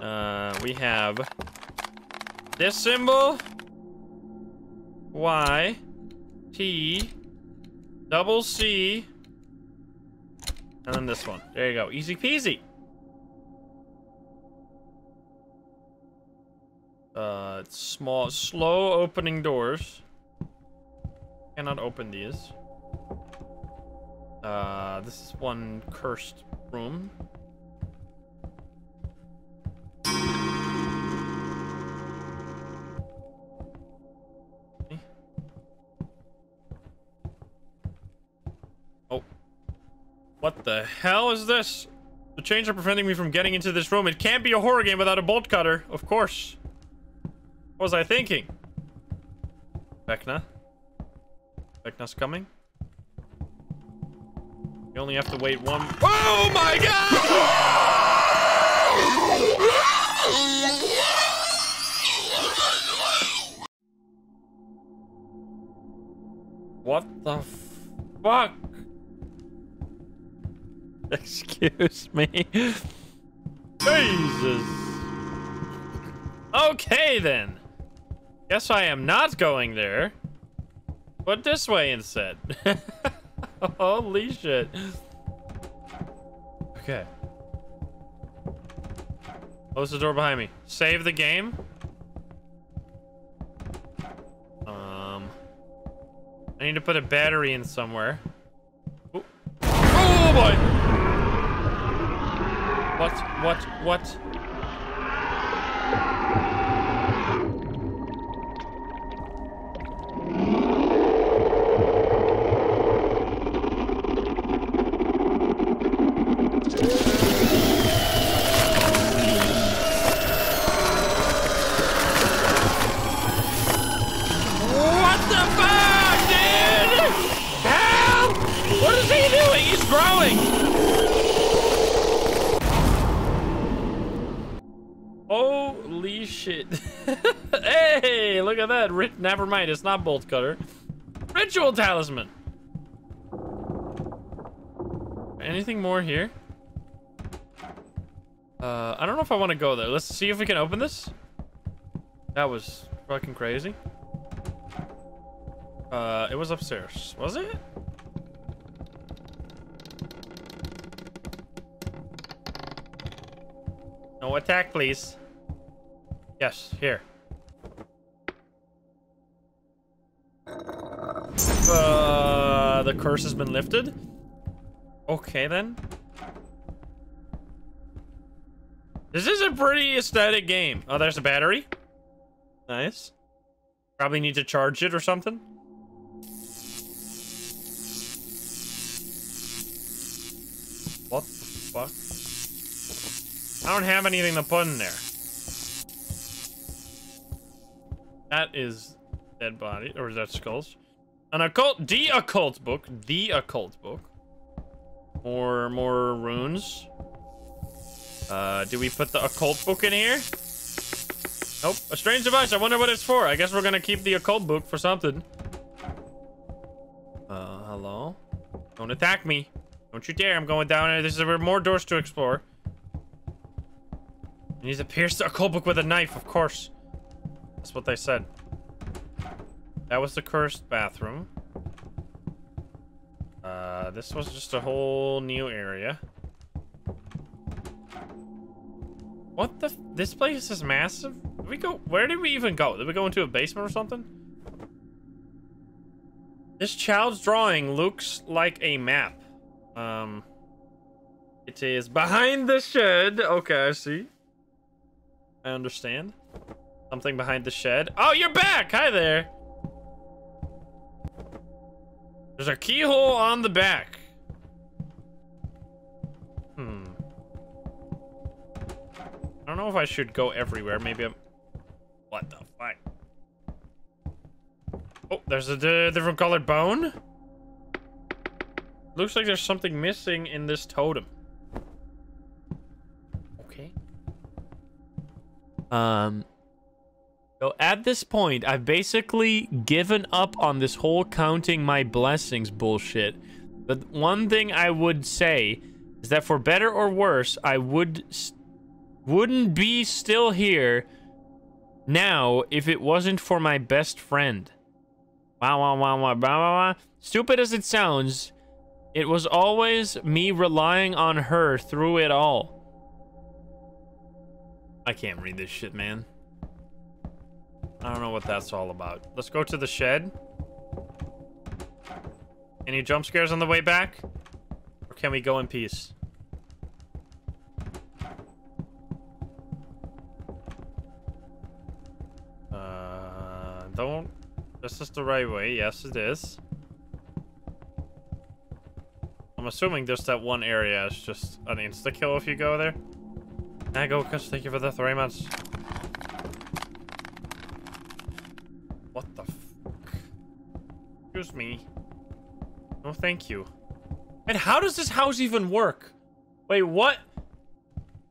Uh, we have this symbol. Y. T. Double C. And then this one. There you go. Easy peasy. Uh, small, slow opening doors. Cannot open these. Uh, this is one cursed room. Oh. What the hell is this? The chains are preventing me from getting into this room. It can't be a horror game without a bolt cutter, of course. What was I thinking? Vecna? Vecna's coming? You only have to wait one- Oh my god! What the fuck? Excuse me. Jesus. Okay then. Guess I am not going there. But this way instead. Holy shit. Okay. Close the door behind me. Save the game. Um. I need to put a battery in somewhere. Oh, oh boy! What? What? What the fuck, dude? Help! What is he doing? He's growing! Holy shit. hey, look at that. Never mind, it's not bolt cutter. Ritual talisman. Anything more here? Uh, I don't know if I want to go there. Let's see if we can open this. That was fucking crazy. Uh, it was upstairs. Was it? No attack, please. Yes, here. Uh, the curse has been lifted? Okay, then. This is a pretty aesthetic game. Oh, there's a battery. Nice. Probably need to charge it or something. What the fuck? I don't have anything to put in there. That is dead body, or is that skulls? An occult, the occult book, the occult book. More, more runes. Uh, do we put the occult book in here? Nope. A strange device. I wonder what it's for. I guess we're gonna keep the occult book for something. Uh, hello? Don't attack me. Don't you dare. I'm going down there. There's more doors to explore. You need to pierce the occult book with a knife, of course. That's what they said. That was the cursed bathroom. Uh, this was just a whole new area. What the? this place is massive. Did we go? Where did we even go? Did we go into a basement or something? This child's drawing looks like a map. Um, it is behind the shed. Okay, I see. I understand. Something behind the shed. Oh, you're back. Hi there. There's a keyhole on the back. Hmm. I don't know if I should go everywhere. Maybe I'm... What the fuck? Oh, there's a different colored bone. Looks like there's something missing in this totem. Okay. Um... So at this point, I've basically given up on this whole counting my blessings bullshit. But one thing I would say is that for better or worse, I would wouldn't be still here now if it wasn't for my best friend. Wow, wow, wow, wow, wow, wow. Stupid as it sounds, it was always me relying on her through it all. I can't read this shit, man. I don't know what that's all about. Let's go to the shed. Any jump scares on the way back? Or can we go in peace? Uh, don't... This is the right way. Yes, it is. I'm assuming just that one area is just an insta-kill if you go there. I go, Kush, thank you for the three months. What the? Excuse me. No, thank you. And how does this house even work? Wait, what?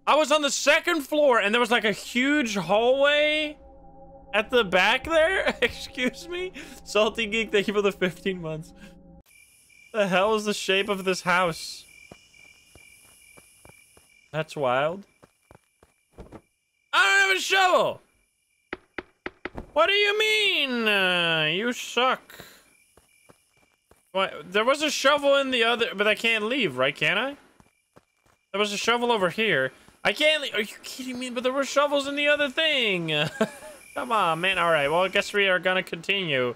I was on the second floor and there was like a huge hallway at the back there? Excuse me? Salty Geek, thank you for the 15 months. The hell is the shape of this house? That's wild. I don't have a shovel! What do you mean? Uh, you suck. What? There was a shovel in the other, but I can't leave, right? Can I? There was a shovel over here. I can't leave. Are you kidding me? But there were shovels in the other thing. Come on, man. All right. Well, I guess we are gonna continue.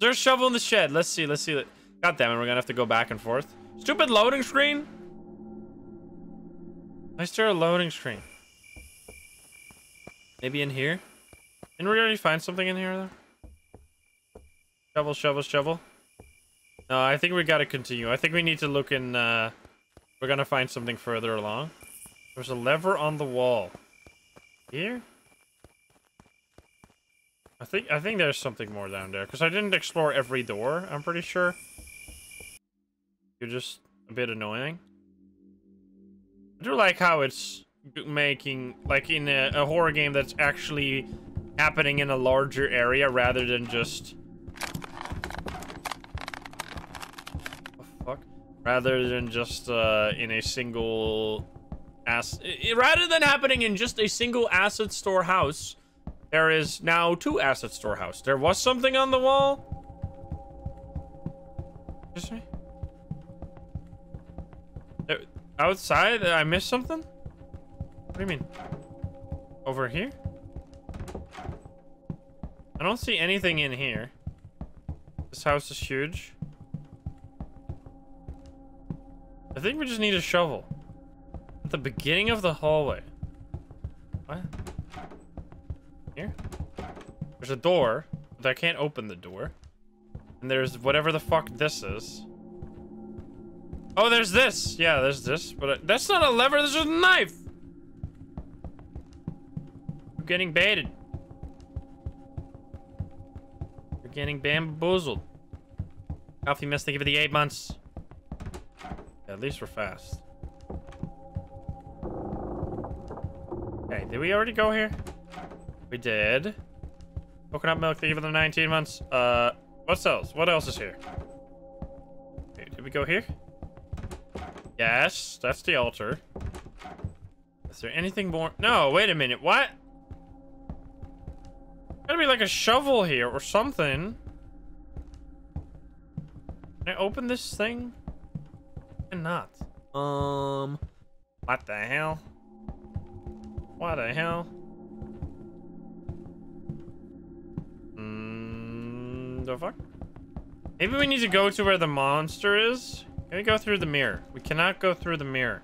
There's a shovel in the shed. Let's see. Let's see. God damn it. We're gonna have to go back and forth. Stupid loading screen. I start a loading screen. Maybe in here? Didn't we already find something in here, though? Shovel, shovel, shovel. No, I think we gotta continue. I think we need to look in, uh... We're gonna find something further along. There's a lever on the wall. Here? I think I think there's something more down there because I didn't explore every door. I'm pretty sure. You're just a bit annoying. I do like how it's making like in a, a horror game that's actually happening in a larger area rather than just fuck rather than just uh, in a single ass rather than happening in just a single asset store house there is now two asset storehouse. There was something on the wall. Excuse me? Outside? I missed something? What do you mean? Over here? I don't see anything in here. This house is huge. I think we just need a shovel. At the beginning of the hallway. What? Here? There's a door, but I can't open the door. And there's whatever the fuck this is. Oh, there's this. Yeah, there's this. But uh, that's not a lever. This is a knife. I'm getting baited. You're getting bamboozled. Alfie missed. Thank you for the eight months. Yeah, at least we're fast. Okay, did we already go here? We did. Coconut milk, thank you for the 19 months. Uh, what else? What else is here? Okay, did we go here? Yes, that's the altar. Is there anything more? No, wait a minute. What? Gotta be like a shovel here or something. Can I open this thing? And not. Um, what the hell? What the hell? the fuck? Maybe we need to go to where the monster is? Can we go through the mirror? We cannot go through the mirror.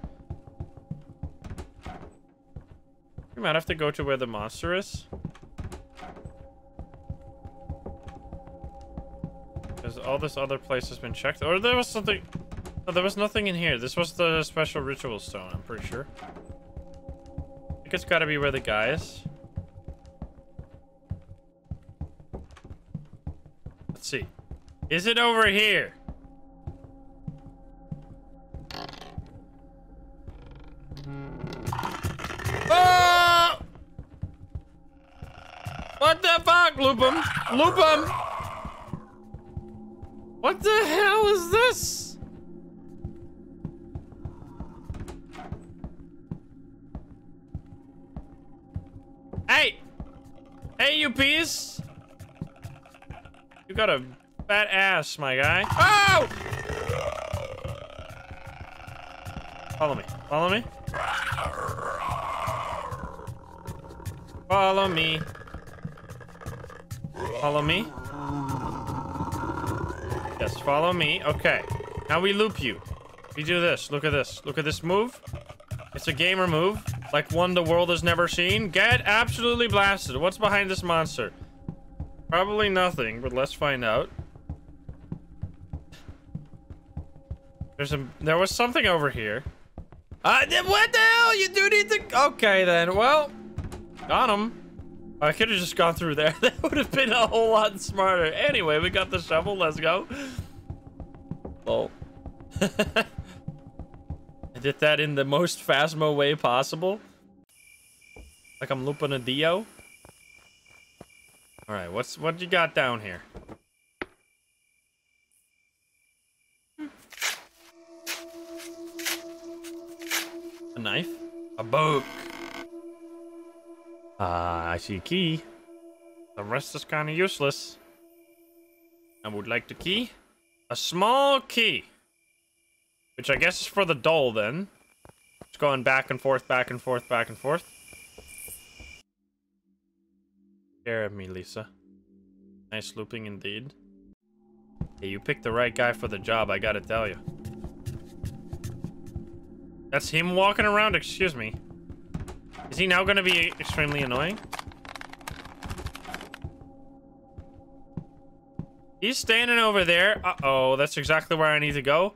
We might have to go to where the monster is. Because all this other place has been checked. Or there was something... No, there was nothing in here. This was the special ritual stone, I'm pretty sure. I think it's gotta be where the guy is. Let's see. Is it over here? Oh! What the fuck? Loop him. What the hell is this? Hey! Hey, you piece! You got a fat ass, my guy. Oh! Follow me. Follow me. Follow me. Follow me. Follow me. Okay. Now we loop you. We do this. Look at this. Look at this move. It's a gamer move. Like one the world has never seen. Get absolutely blasted. What's behind this monster? Probably nothing, but let's find out. There's a- there was something over here. Uh, what the hell? You do need to- Okay then, well. Got him. I could have just gone through there. That would have been a whole lot smarter. Anyway, we got the shovel. Let's go. Lol. I did that in the most Phasmo way possible. Like I'm looping a Dio. All right, what's what you got down here? A knife? A book. Ah, I see a key. The rest is kind of useless. I would like the key. A small key. Which I guess is for the doll then. It's going back and forth, back and forth, back and forth. Care of me, Lisa. Nice looping indeed. Hey, you picked the right guy for the job, I gotta tell you. That's him walking around, excuse me. Is he now gonna be extremely annoying? He's standing over there. Uh-oh, that's exactly where I need to go.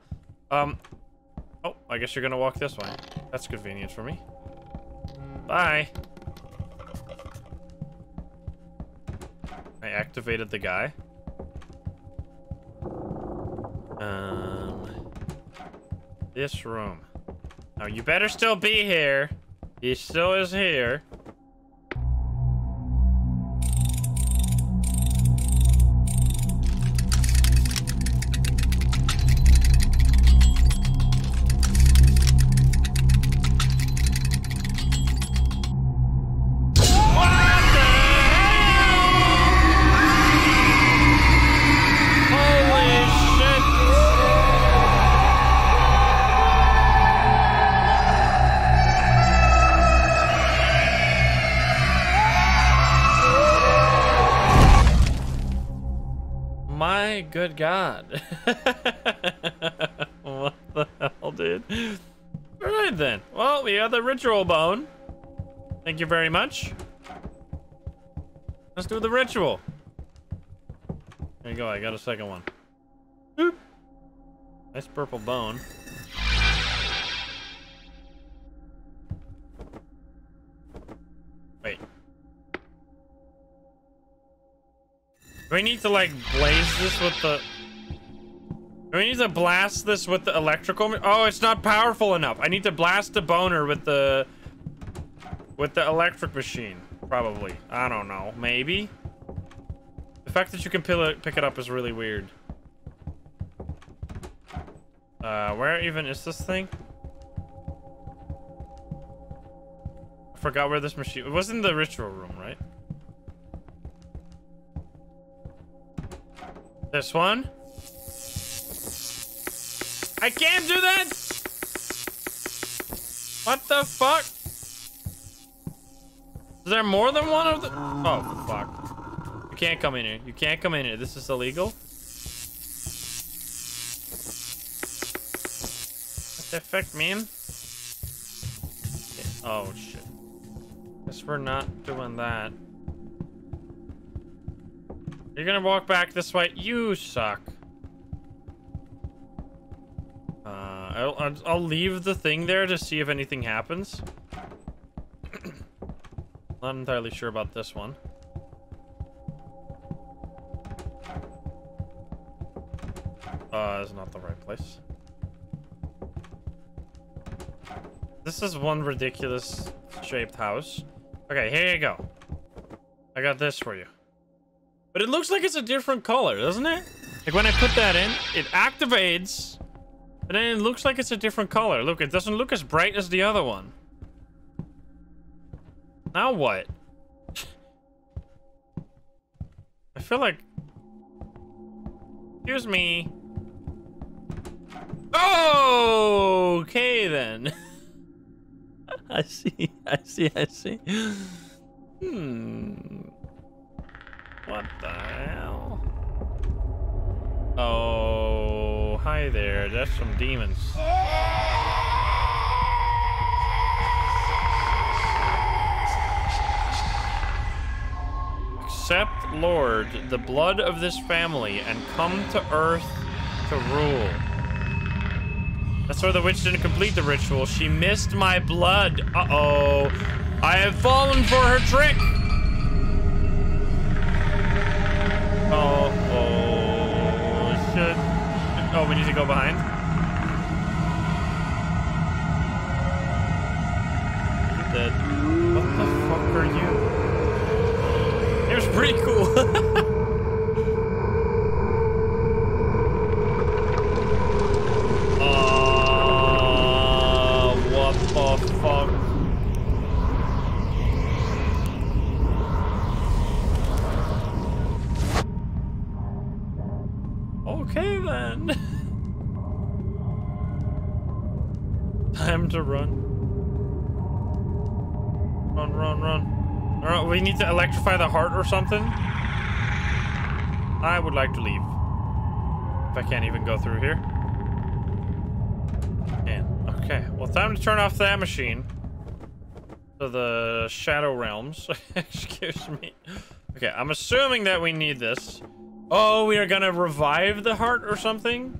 Um, oh, I guess you're gonna walk this way. That's convenient for me. Bye. I activated the guy. Um, this room. Now you better still be here. He still is here. God. what the hell, dude? Alright then. Well, we have the ritual bone. Thank you very much. Let's do the ritual. There you go, I got a second one. Boop. Nice purple bone. Wait. Do we need to like blaze this with the... Do we need to blast this with the electrical? Oh, it's not powerful enough. I need to blast the boner with the... With the electric machine. Probably. I don't know. Maybe? The fact that you can pick it up is really weird. Uh, where even is this thing? I forgot where this machine... It was in the ritual room, right? This one? I can't do that! What the fuck? Is there more than one of the- Oh, fuck. You can't come in here. You can't come in here. This is illegal. What the fuck, man? Oh, shit. Guess we're not doing that. You're gonna walk back this way? You suck. Uh, I'll, I'll, leave the thing there to see if anything happens. Not entirely sure about this one. Uh, it's not the right place. This is one ridiculous shaped house. Okay, here you go. I got this for you. But it looks like it's a different color, doesn't it? Like when I put that in, it activates, and then it looks like it's a different color. Look, it doesn't look as bright as the other one. Now what? I feel like Excuse me. Okay then. I see, I see, I see. Hmm. What the hell? Oh, hi there. That's some demons. Accept, Lord, the blood of this family and come to Earth to rule. That's why the witch didn't complete the ritual. She missed my blood. Uh-oh. I have fallen for her trick. Oh, oh, shit. Oh, we need to go behind. Dead. What the fuck are you? It was pretty cool. we need to electrify the heart or something. I would like to leave. If I can't even go through here. Can. Okay, well, time to turn off that machine. To the Shadow Realms. Excuse me. Okay, I'm assuming that we need this. Oh, we are gonna revive the heart or something?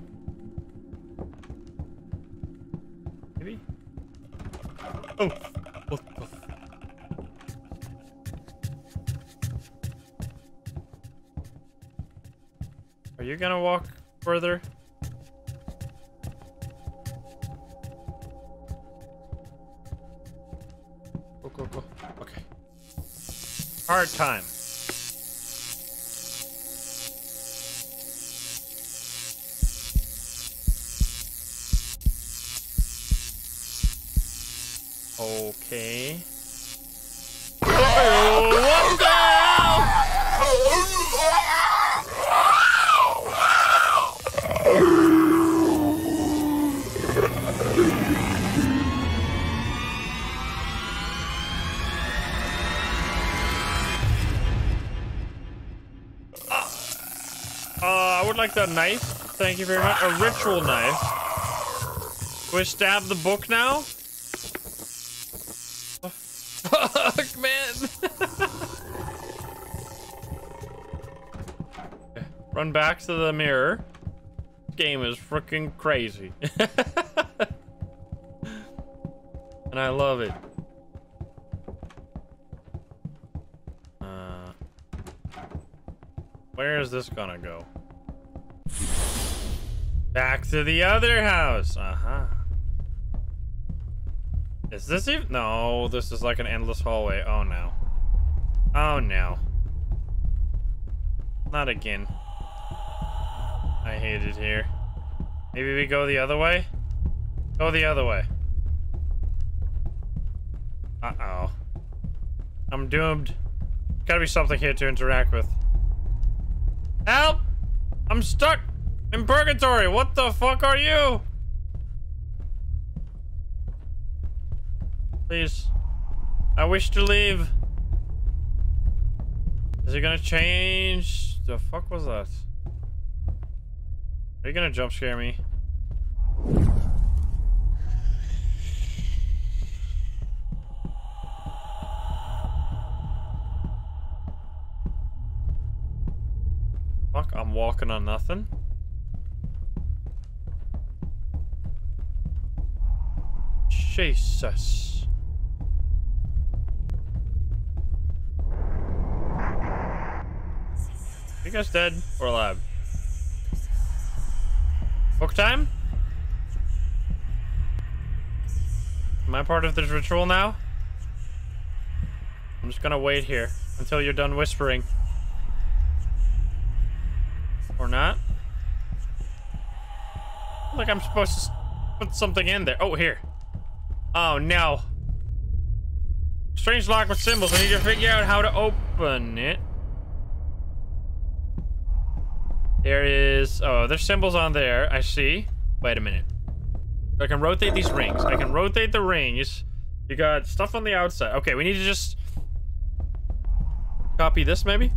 Maybe? Oh, what the Are you gonna walk further? Go, go, go. Okay. Hard time. Okay. Oh, what the hell? Like that knife. Thank you very much. A ritual knife. Do I stab the book now? The fuck, man. Okay, Run back to the mirror. This game is freaking crazy. and I love it. Uh, where is this gonna go? Back to the other house. Uh-huh. Is this even? No, this is like an endless hallway. Oh no. Oh no. Not again. I hate it here. Maybe we go the other way? Go the other way. Uh-oh. I'm doomed. Gotta be something here to interact with. Help! I'm stuck in purgatory. What the fuck are you? Please. I wish to leave. Is it gonna change? The fuck was that? Are you gonna jump scare me? Fuck, I'm walking on nothing. Jesus. You guys dead or alive? Book time? Am I part of this ritual now? I'm just gonna wait here until you're done whispering. Or not? Like I'm supposed to put something in there. Oh, here. Oh, no. Strange lock with symbols. I need to figure out how to open it. There is... Oh, there's symbols on there. I see. Wait a minute. I can rotate these rings. I can rotate the rings. You got stuff on the outside. Okay, we need to just... Copy this, maybe?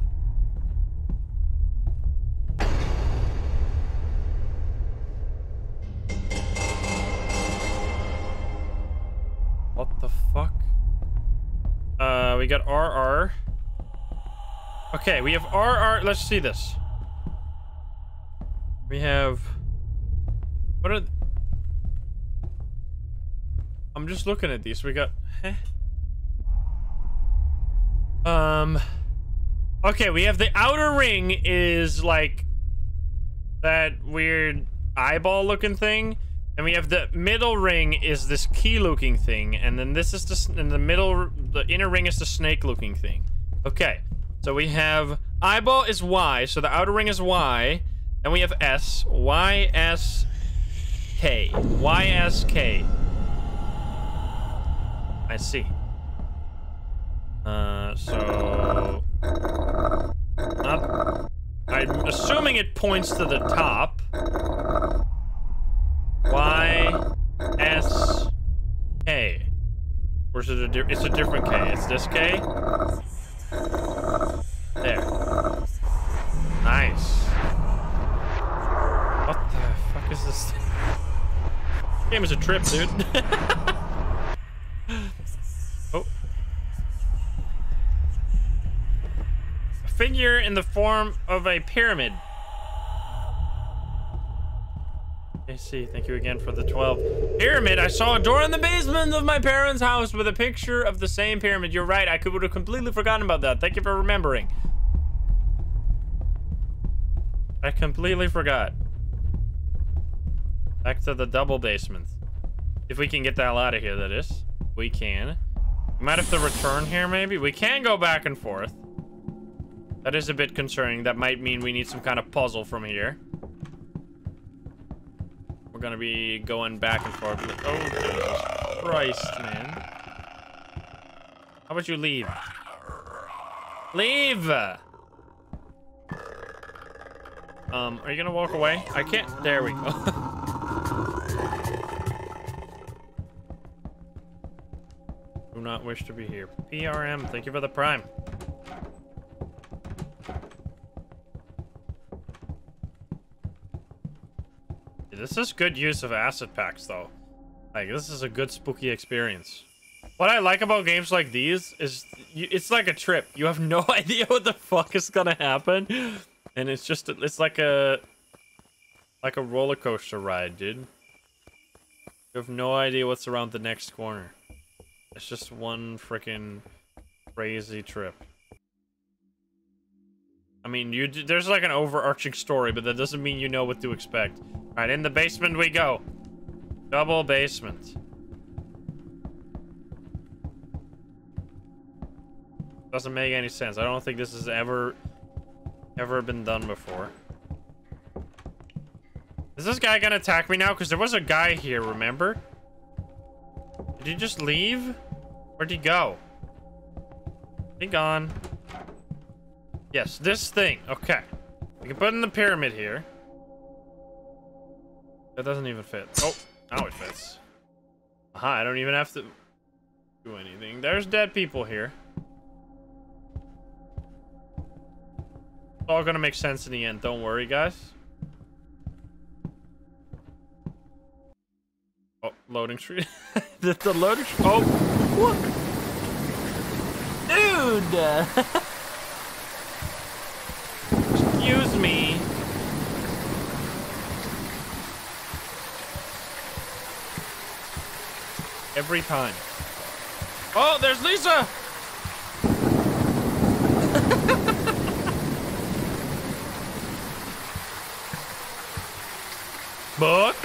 We got RR. Okay, we have RR. Let's see this. We have... What are... I'm just looking at these. We got... Heh. Um... Okay, we have the outer ring is like that weird eyeball looking thing. And we have the middle ring is this key looking thing. And then this is the, in the middle, the inner ring is the snake looking thing. Okay, so we have eyeball is Y, so the outer ring is Y. And we have S, Y, S, K, Y, S, K. I see. Uh, so... Not, I'm assuming it points to the top. Y, S, K. Or is it a it's a different K. It's this K. There. Nice. What the fuck is this? this game is a trip, dude. oh. A figure in the form of a pyramid. I see. Thank you again for the 12. Pyramid. I saw a door in the basement of my parents' house with a picture of the same pyramid. You're right. I could would have completely forgotten about that. Thank you for remembering. I completely forgot. Back to the double basement. If we can get the hell out of here, that is. We can. We might have to return here, maybe? We can go back and forth. That is a bit concerning. That might mean we need some kind of puzzle from here gonna be going back and forth. Oh, Jesus Christ, man. How about you leave? Leave! Um, are you gonna walk away? I can't. There we go. Do not wish to be here. PRM, thank you for the prime. This is good use of asset packs, though. Like, this is a good spooky experience. What I like about games like these is you, it's like a trip. You have no idea what the fuck is gonna happen. And it's just, it's like a, like a roller coaster ride, dude. You have no idea what's around the next corner. It's just one freaking crazy trip. I mean, you there's like an overarching story, but that doesn't mean you know what to expect. All right, in the basement we go. Double basement. Doesn't make any sense. I don't think this has ever, ever been done before. Is this guy gonna attack me now? Because there was a guy here, remember? Did he just leave? Where'd he go? He gone. Yes, this thing. Okay. We can put in the pyramid here. That doesn't even fit. Oh, now it fits. Aha, I don't even have to do anything. There's dead people here. It's all gonna make sense in the end. Don't worry, guys. Oh, loading screen. the, the loading Oh, what? Dude! Excuse me. Every time. Oh, there's Lisa! book.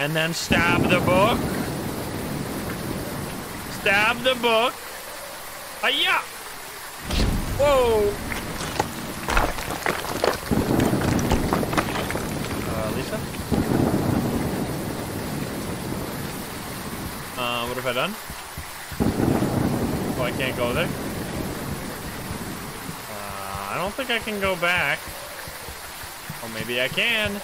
And then stab the book. Stab the book. Hiya! Whoa! Uh, Lisa? Uh, what have I done? Oh, I can't go there? Uh, I don't think I can go back. Or maybe I can.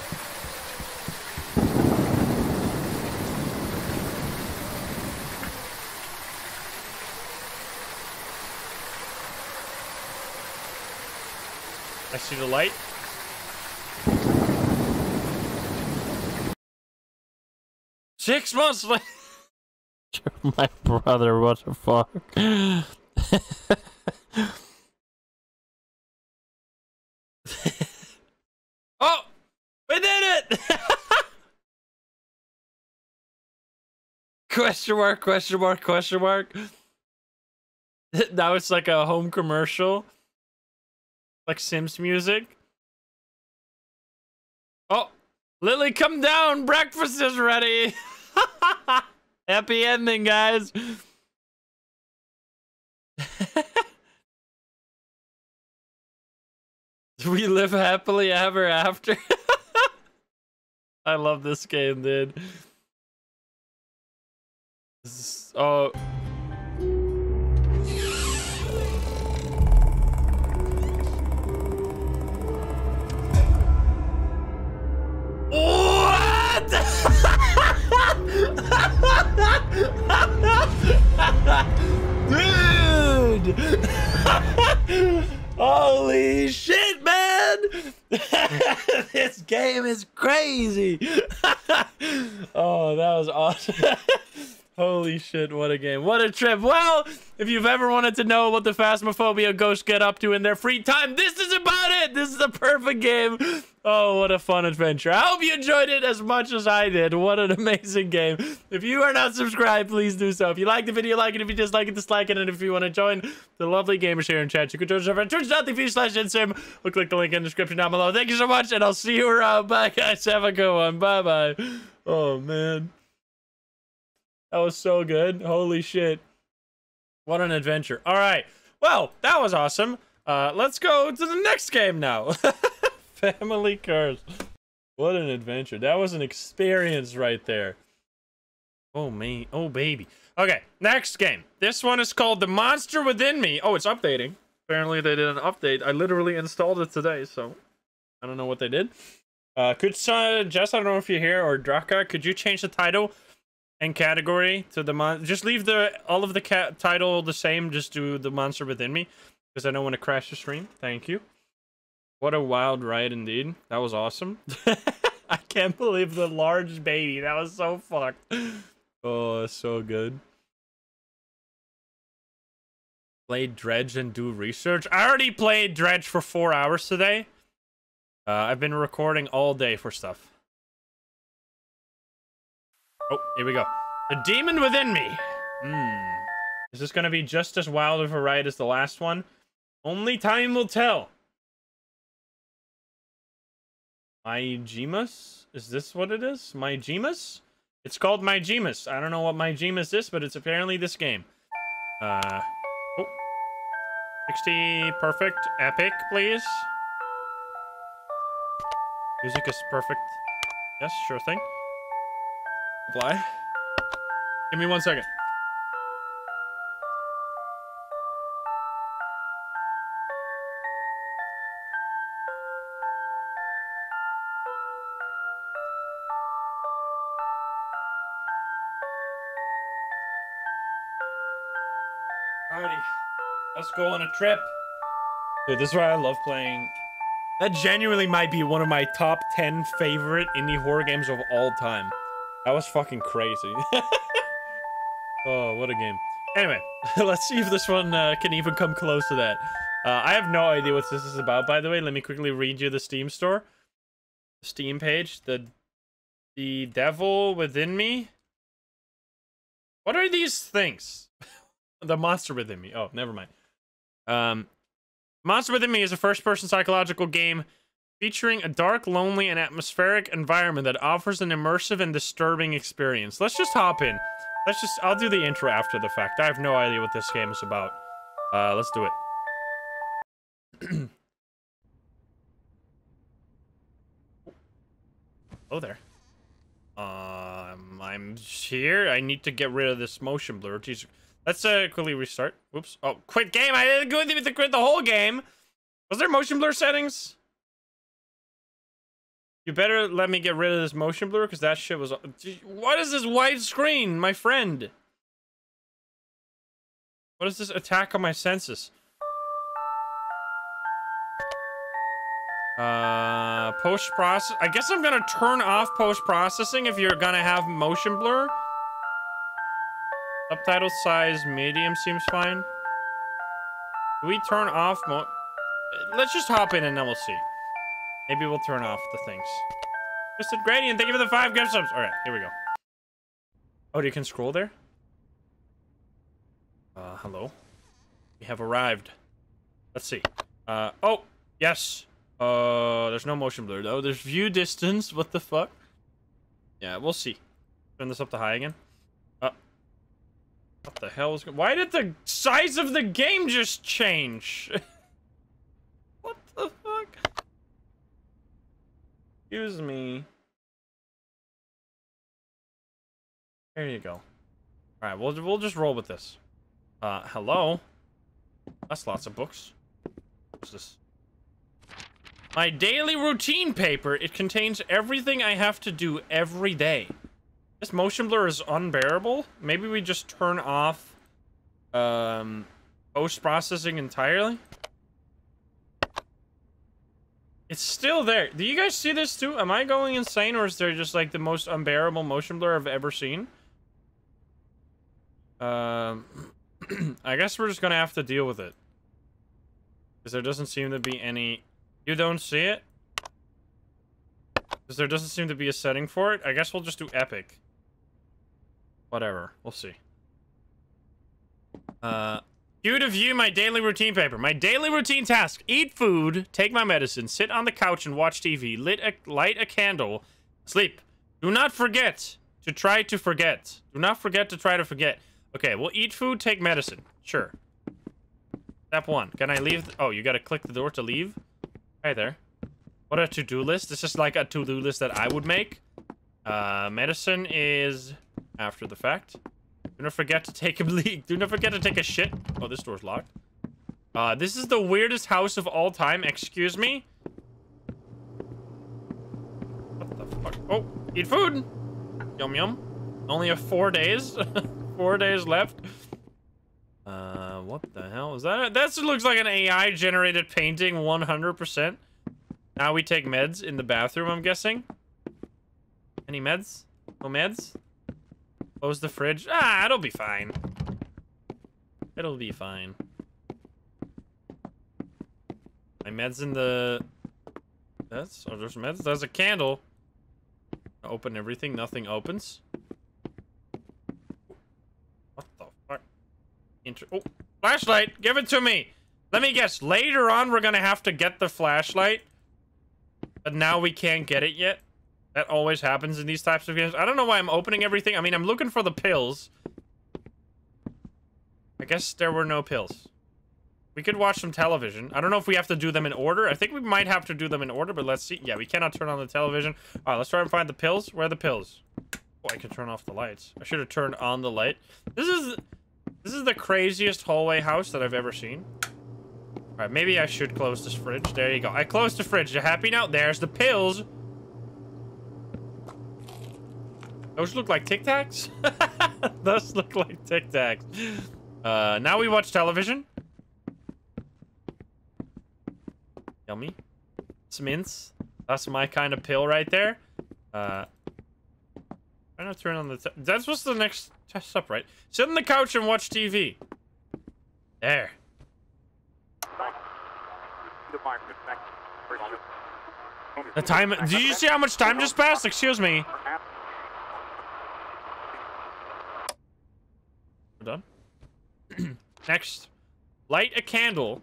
I see the light. Six months later. My brother, what the fuck? oh, we did it! question mark, question mark, question mark. now it's like a home commercial. Like Sims music. Oh, Lily, come down. Breakfast is ready. Happy ending, guys. we live happily ever after. I love this game, dude. This is, oh. Dude! Holy shit, man! this game is crazy! oh, that was awesome. Holy shit, what a game. What a trip. Well, if you've ever wanted to know what the Phasmophobia ghosts get up to in their free time, this is about it. This is the perfect game. Oh, what a fun adventure. I hope you enjoyed it as much as I did. What an amazing game. If you are not subscribed, please do so. If you like the video, like it. If you dislike it, dislike it. And if you want to join the lovely gamers here in chat, you can join us over at twitch.tv slash insym or click the link in the description down below. Thank you so much, and I'll see you around. Bye, guys. Have a good one. Bye-bye. Oh, man. That was so good. Holy shit. What an adventure. All right. Well, that was awesome. Uh, let's go to the next game now. Family Curse. What an adventure. That was an experience right there. Oh, me. Oh, baby. Okay, next game. This one is called The Monster Within Me. Oh, it's updating. Apparently they did an update. I literally installed it today, so I don't know what they did. Uh, could uh, Jess, I don't know if you're here, or Draka, could you change the title and category to the mon just leave the all of the cat title the same just do the monster within me because i don't want to crash the stream. Thank you. What a wild ride indeed. That was awesome. I can't believe the large baby. That was so fucked. Oh so good. Play dredge and do research. I already played dredge for four hours today. Uh, i've been recording all day for stuff Oh, here we go. The demon within me. Hmm. Is this going to be just as wild of a ride as the last one? Only time will tell. My Gemas? Is this what it is? My Gemas? It's called My Gemas. I don't know what My Gemas is, but it's apparently this game. Uh, oh. 60, perfect, epic, please. Music is perfect. Yes, sure thing. Apply. Give me one second. Alrighty, let's go on a trip. Dude, this is why I love playing. That genuinely might be one of my top 10 favorite indie horror games of all time. That was fucking crazy. oh, what a game. Anyway, let's see if this one uh, can even come close to that. Uh, I have no idea what this is about, by the way. Let me quickly read you the Steam store. Steam page. The, the devil within me. What are these things? the monster within me. Oh, never mind. Um, Monster Within Me is a first-person psychological game featuring a dark, lonely, and atmospheric environment that offers an immersive and disturbing experience. Let's just hop in. Let's just, I'll do the intro after the fact. I have no idea what this game is about. Uh, let's do it. oh there. Um, I'm here. I need to get rid of this motion blur. Jeez. Let's uh, quickly restart. Whoops. Oh, quit game. I didn't go to quit the whole game. Was there motion blur settings? You better let me get rid of this motion blur because that shit was. What is this white screen, my friend? What is this attack on my senses? Uh, post process. I guess I'm gonna turn off post processing if you're gonna have motion blur. Subtitle size medium seems fine. Do we turn off mo- Let's just hop in and then we'll see. Maybe we'll turn off the things. Mr. Gradient, thank you for the five gift subs. All right, here we go. Oh, do you can scroll there? Uh, hello? We have arrived. Let's see. Uh, oh, yes. Uh, there's no motion blur, though. There's view distance. What the fuck? Yeah, we'll see. Turn this up to high again. Uh, what the hell is Why did the size of the game just change? what the fuck? Excuse me. There you go. All right, we'll we'll just roll with this. Uh, hello. That's lots of books. What's this? My daily routine paper. It contains everything I have to do every day. This motion blur is unbearable. Maybe we just turn off um, post-processing entirely. It's still there. Do you guys see this too? Am I going insane or is there just like the most unbearable motion blur I've ever seen? Um, I guess we're just gonna have to deal with it. Because there doesn't seem to be any... You don't see it? Because there doesn't seem to be a setting for it. I guess we'll just do epic. Whatever. We'll see. Uh, you to view my daily routine paper. My daily routine task. Eat food, take my medicine, sit on the couch and watch TV, lit a, light a candle, sleep. Do not forget to try to forget. Do not forget to try to forget. Okay, we'll eat food, take medicine. Sure. Step one. Can I leave? Oh, you gotta click the door to leave? Hi there. What a to-do list. This is like a to-do list that I would make. Uh, medicine is after the fact. Do not forget to take a leak. Do not forget to take a shit. Oh, this door's locked. Uh, this is the weirdest house of all time. Excuse me? What the fuck? Oh, eat food. Yum yum. Only have four days. four days left. Uh, what the hell is that? That looks like an AI generated painting 100%. Now we take meds in the bathroom, I'm guessing. Any meds? No meds? Close the fridge. Ah, it'll be fine. It'll be fine. My meds in the... That's... Oh, there's meds. There's a candle. Open everything. Nothing opens. What the fuck? Inter oh, flashlight! Give it to me! Let me guess. Later on, we're gonna have to get the flashlight. But now we can't get it yet. That always happens in these types of games. I don't know why I'm opening everything. I mean, I'm looking for the pills. I guess there were no pills. We could watch some television. I don't know if we have to do them in order. I think we might have to do them in order, but let's see. Yeah, we cannot turn on the television. All right, let's try and find the pills. Where are the pills? Oh, I can turn off the lights. I should have turned on the light. This is this is the craziest hallway house that I've ever seen. All right, maybe I should close this fridge. There you go. I closed the fridge. You happy now? There's the pills. Those look like Tic Tacs? Those look like Tic Tacs. Uh, now we watch television. Yummy. Mints. That's my kind of pill right there. Uh, not to turn on the... That's what's the next test up, right? Sit on the couch and watch TV. There. The time... Did you see how much time just passed? Excuse me. We're done. Next. Light a candle.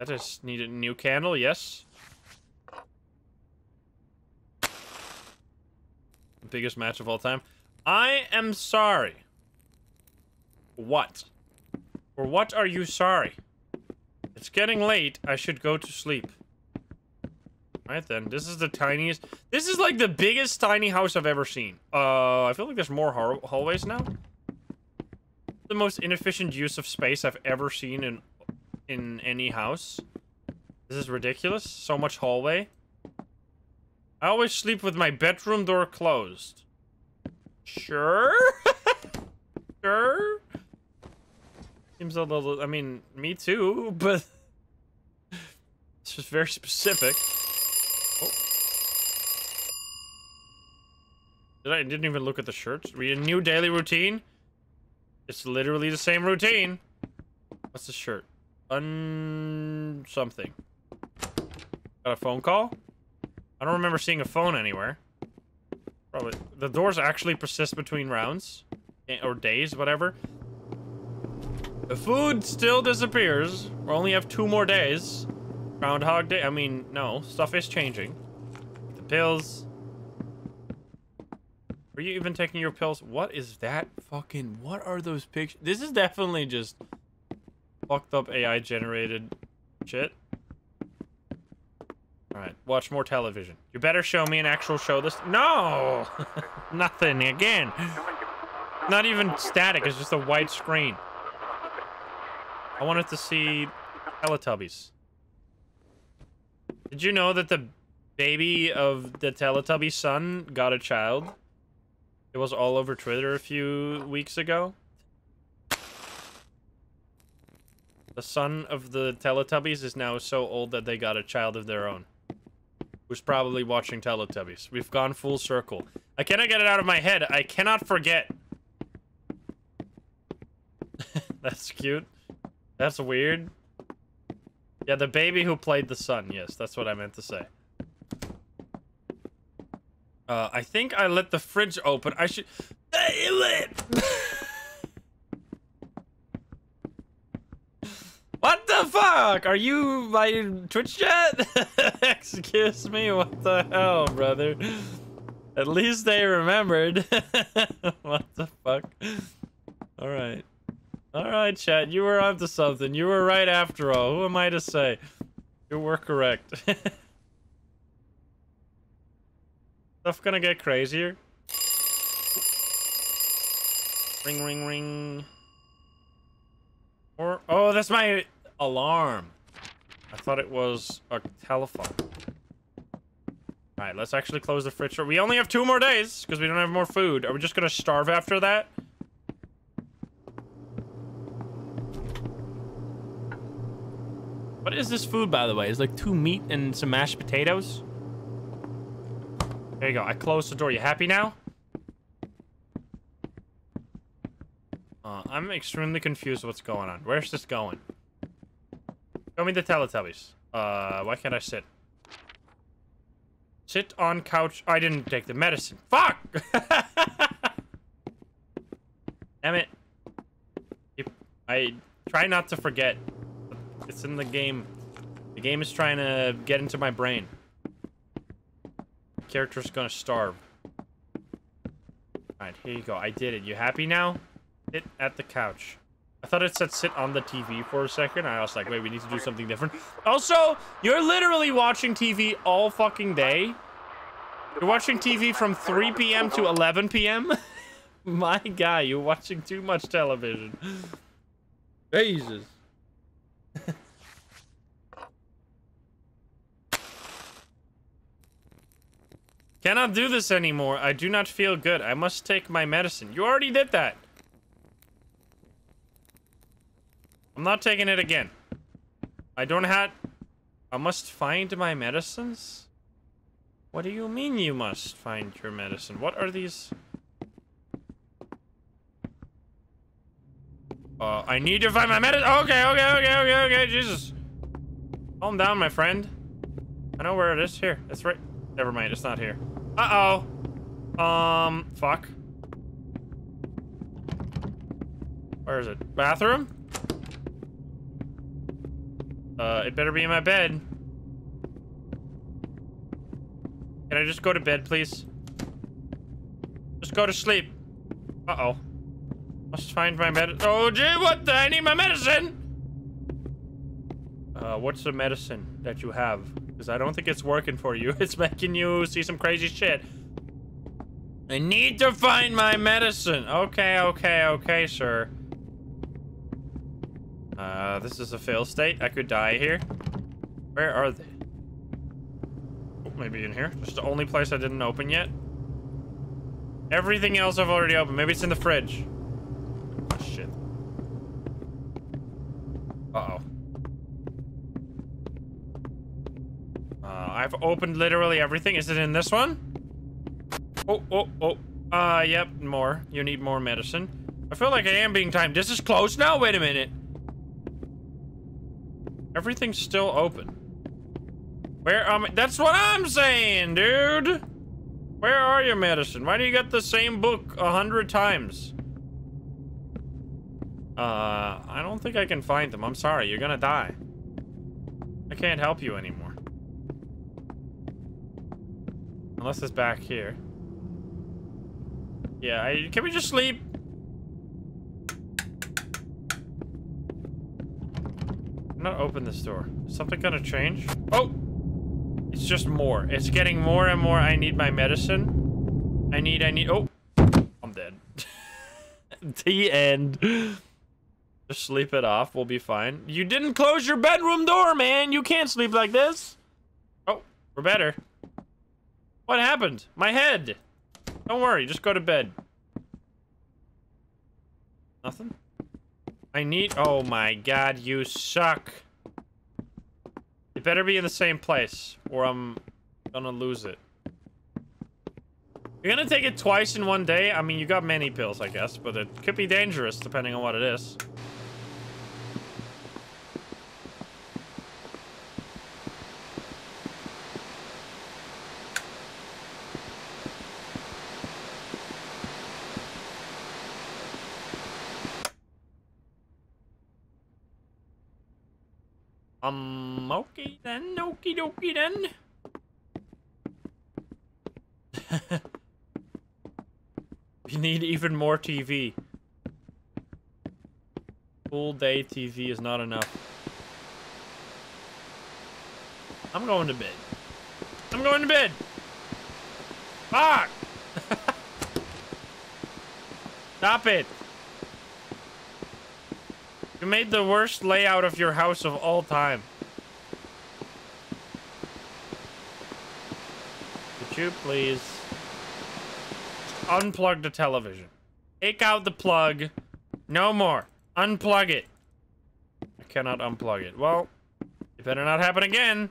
I just needed a new candle, yes. biggest match of all time. I am sorry. What? For what are you sorry? It's getting late. I should go to sleep. Right then. This is the tiniest. This is like the biggest tiny house I've ever seen. Uh, I feel like there's more hallways now. The most inefficient use of space I've ever seen in in any house. This is ridiculous. So much hallway. I always sleep with my bedroom door closed. Sure? sure? Seems a little... I mean, me too, but... It's just very specific. Oh. Did I, I didn't even look at the shirts. We a new daily routine? It's literally the same routine. What's the shirt? Un... something. Got a phone call? I don't remember seeing a phone anywhere. Probably. The doors actually persist between rounds. eh, Or days, whatever. The food still disappears. We only have two more days. Groundhog Day. I mean, no. Stuff is changing. The pills. Are you even taking your pills? What is that fucking... What are those pictures? This is definitely just fucked up AI generated shit. Alright, watch more television. You better show me an actual show this- No! Nothing, again. Not even static, it's just a white screen. I wanted to see Teletubbies. Did you know that the baby of the Teletubby son got a child? It was all over Twitter a few weeks ago. The son of the Teletubbies is now so old that they got a child of their own. Who's probably watching Teletubbies. We've gone full circle. I cannot get it out of my head. I cannot forget. That's cute. That's weird. Yeah, the baby who played the son. Yes, that's what I meant to say. Uh, I think I let the fridge open. I should... What the fuck? Are you my Twitch chat? Excuse me, what the hell, brother? At least they remembered. what the fuck? Alright. Alright, chat, you were onto something. You were right after all. Who am I to say? You were correct. Stuff gonna get crazier. Ring, ring, ring. Or oh, that's my alarm. I thought it was a telephone. All right, let's actually close the fridge. We only have two more days because we don't have more food. Are we just gonna starve after that? What is this food, by the way? It's like two meat and some mashed potatoes. There you go. I closed the door. You happy now? Uh, I'm extremely confused what's going on. Where's this going? Show me the Teletubbies. Uh, why can't I sit? Sit on couch. I didn't take the medicine. Fuck! Damn it. I try not to forget. It's in the game. The game is trying to get into my brain. Character's gonna starve. Alright, here you go. I did it. You happy now? Sit at the couch. I thought it said sit on the TV for a second. I was like, wait, we need to do something different. Also, you're literally watching TV all fucking day. You're watching TV from 3 p.m. to 11 p.m. My guy, you're watching too much television. Jesus. Cannot do this anymore. I do not feel good. I must take my medicine. You already did that. I'm not taking it again. I don't have... I must find my medicines? What do you mean you must find your medicine? What are these... Uh, I need to find my medicine. Okay, okay, okay, okay, okay, Jesus. Calm down, my friend. I know where it is. Here, it's right. Never mind, it's not here. Uh-oh. Um, fuck. Where is it? Bathroom? Uh, it better be in my bed. Can I just go to bed, please? Just go to sleep. Uh-oh. Must find my med- Oh, gee, what the- I need my medicine! Uh, what's the medicine that you have? Because I don't think it's working for you. It's making you see some crazy shit. I need to find my medicine. Okay, okay, okay, sir. Uh, this is a fail state. I could die here. Where are they? Oh, maybe in here. This is the only place I didn't open yet. Everything else I've already opened. Maybe it's in the fridge. Oh, shit. Uh-oh. Uh, I've opened literally everything. Is it in this one? Oh, oh, oh. Uh, yep, more. You need more medicine. I feel like I am being timed. This is close now? Wait a minute. Everything's still open. Where, um, that's what I'm saying, dude. Where are your medicine? Why do you get the same book a hundred times? Uh, I don't think I can find them. I'm sorry, you're gonna die. I can't help you anymore. Unless it's back here. Yeah, I, can we just sleep? I'm not open this door. Is something gonna change? Oh! It's just more. It's getting more and more. I need my medicine. I need, I need, oh. I'm dead. the end. Just sleep it off. We'll be fine. You didn't close your bedroom door, man. You can't sleep like this. Oh, we're better. What happened? My head. Don't worry. Just go to bed. Nothing? I need... Oh my god, you suck. It better be in the same place, or I'm gonna lose it. You're gonna take it twice in one day? I mean, you got many pills, I guess, but it could be dangerous depending on what it is. Um, okay then, okie dokie then. we need even more TV. Full day TV is not enough. I'm going to bed. I'm going to bed. Fuck! Stop it. You made the worst layout of your house of all time. Could you please unplug the television? Take out the plug. No more. Unplug it. I cannot unplug it. Well, it better not happen again.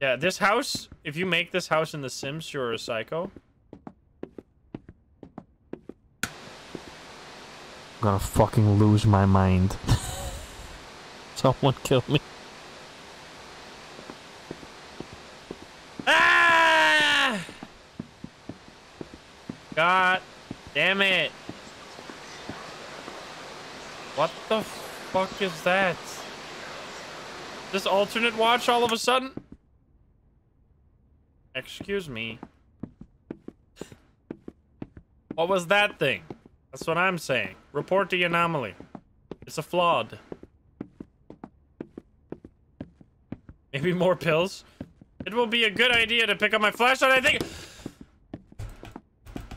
Yeah, this house, if you make this house in The Sims, you're a psycho. Gonna fucking lose my mind. Someone kill me. Ah! God damn it. What the fuck is that? This alternate watch all of a sudden? Excuse me. What was that thing? That's what I'm saying. Report the anomaly. It's a flawed. Maybe more pills? It will be a good idea to pick up my flashlight, I think.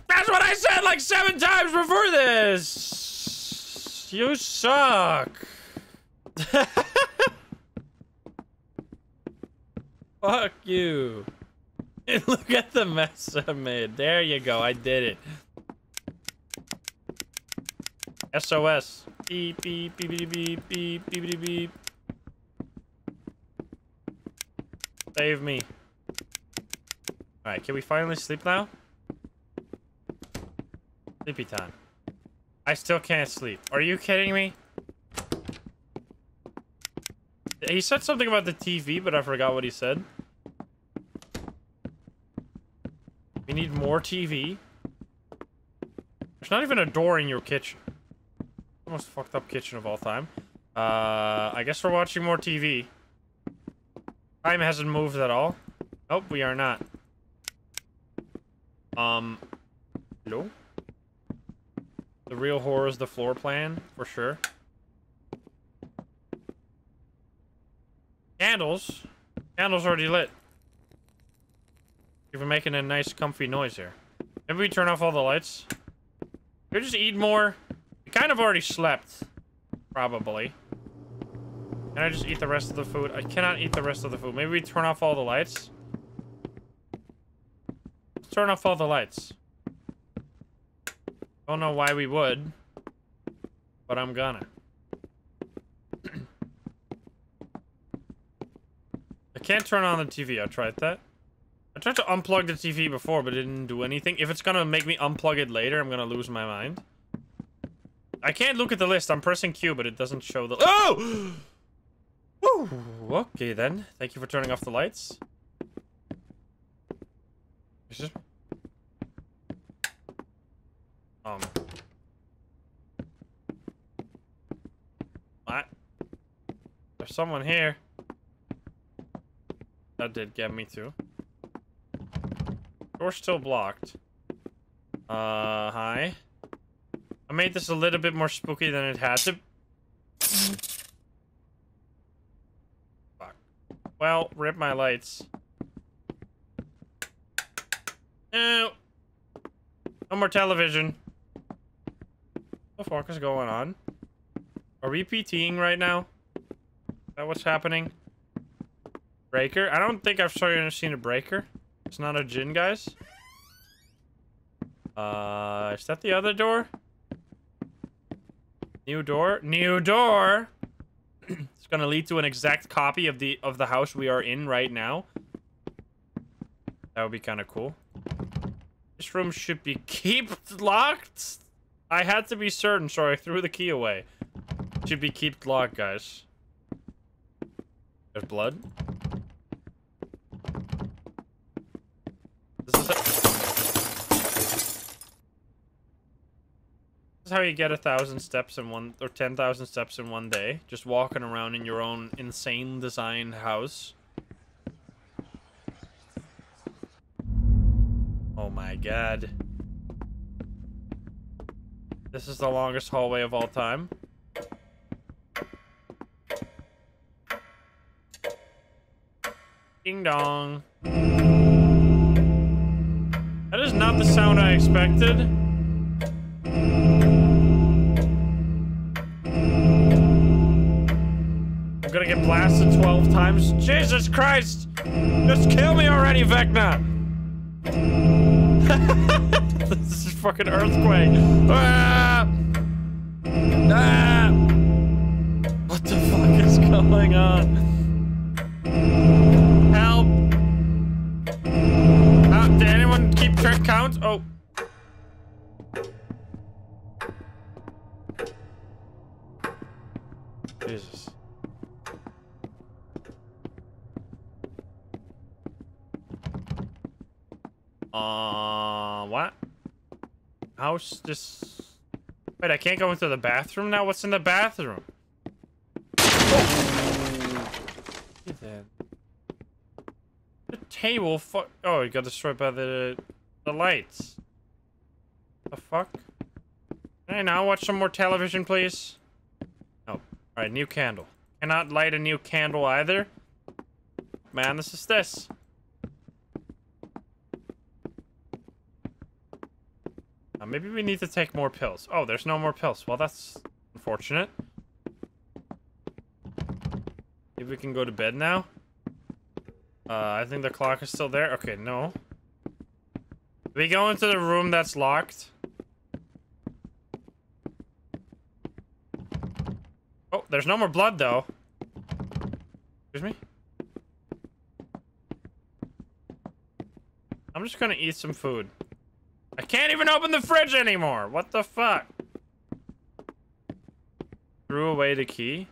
That's what I said like seven times before this! You suck. Fuck you. Look at the mess I made. There you go. I did it. SOS. Beep, beep, beep, beep, beep, beep, beep, beep, beep. Save me. Alright, can we finally sleep now? Sleepy time. I still can't sleep. Are you kidding me? He said something about the TV, but I forgot what he said. We need more TV. There's not even a door in your kitchen most fucked up kitchen of all time. Uh, I guess we're watching more TV. Time hasn't moved at all. Nope, we are not. Um, hello? The real horror is the floor plan, for sure. Candles? Candles already lit. Even making a nice comfy noise here. Maybe we turn off all the lights. we just eat more? Kind of already slept. Probably. Can I just eat the rest of the food? I cannot eat the rest of the food. Maybe we turn off all the lights? Let's turn off all the lights. Don't know why we would. But I'm gonna. I can't turn on the TV. I tried that. I tried to unplug the TV before, but it didn't do anything. If it's gonna make me unplug it later, I'm gonna lose my mind. I can't look at the list. I'm pressing Q, but it doesn't show the... Oh! Woo! Okay, then. Thank you for turning off the lights. Um... What? There's someone here. That did get me too. Door's still blocked. Uh, hi. I made this a little bit more spooky than it had to. Fuck. Well, rip my lights. No. No more television. What the fuck is going on? Are we PTing right now? Is that what's happening? Breaker? I don't think I've seen a breaker. It's not a gin, guys. Uh, is that the other door? New door? New door! it's gonna lead to an exact copy of the of the house we are in right now. That would be kind of cool. This room should be kept locked. I had to be certain, so I threw the key away. Should be kept locked, guys. There's blood. This is, this is how you get a thousand steps in one, or 10,000 steps in one day. Just walking around in your own insane designed house. Oh my god. This is the longest hallway of all time. Ding dong. That is not the sound I expected. Blasted 12 times. Jesus Christ! Just kill me already, Vecna! this is fucking earthquake. Ah! Ah! What the fuck is going on? Help! Uh, did anyone keep track count? Oh. House just... Wait, I can't go into the bathroom now? What's in the bathroom? Oh. The table, fuck. Oh, it got destroyed by the the lights. The fuck? Can I now watch some more television, please? Oh, all right, new candle. Cannot light a new candle either. Man, this is this. Uh, maybe we need to take more pills. Oh, there's no more pills. Well, that's unfortunate. Maybe we can go to bed now. Uh, I think the clock is still there. Okay, no. We go into the room that's locked. Oh, there's no more blood, though. Excuse me? I'm just gonna eat some food. I can't even open the fridge anymore! What the fuck? Threw away the key.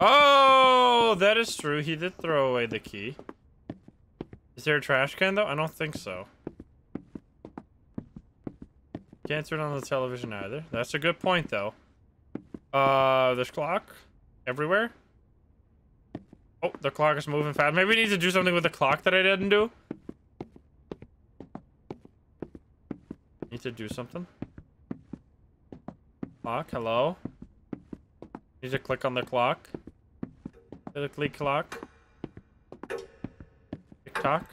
Oh, that is true. He did throw away the key. Is there a trash can, though? I don't think so. Can't turn on the television either. That's a good point, though. Uh, there's clock everywhere. Oh, the clock is moving fast. Maybe we need to do something with the clock that I didn't do. Need to do something. Clock, hello? Need to click on the clock. Little click clock. Tick tock.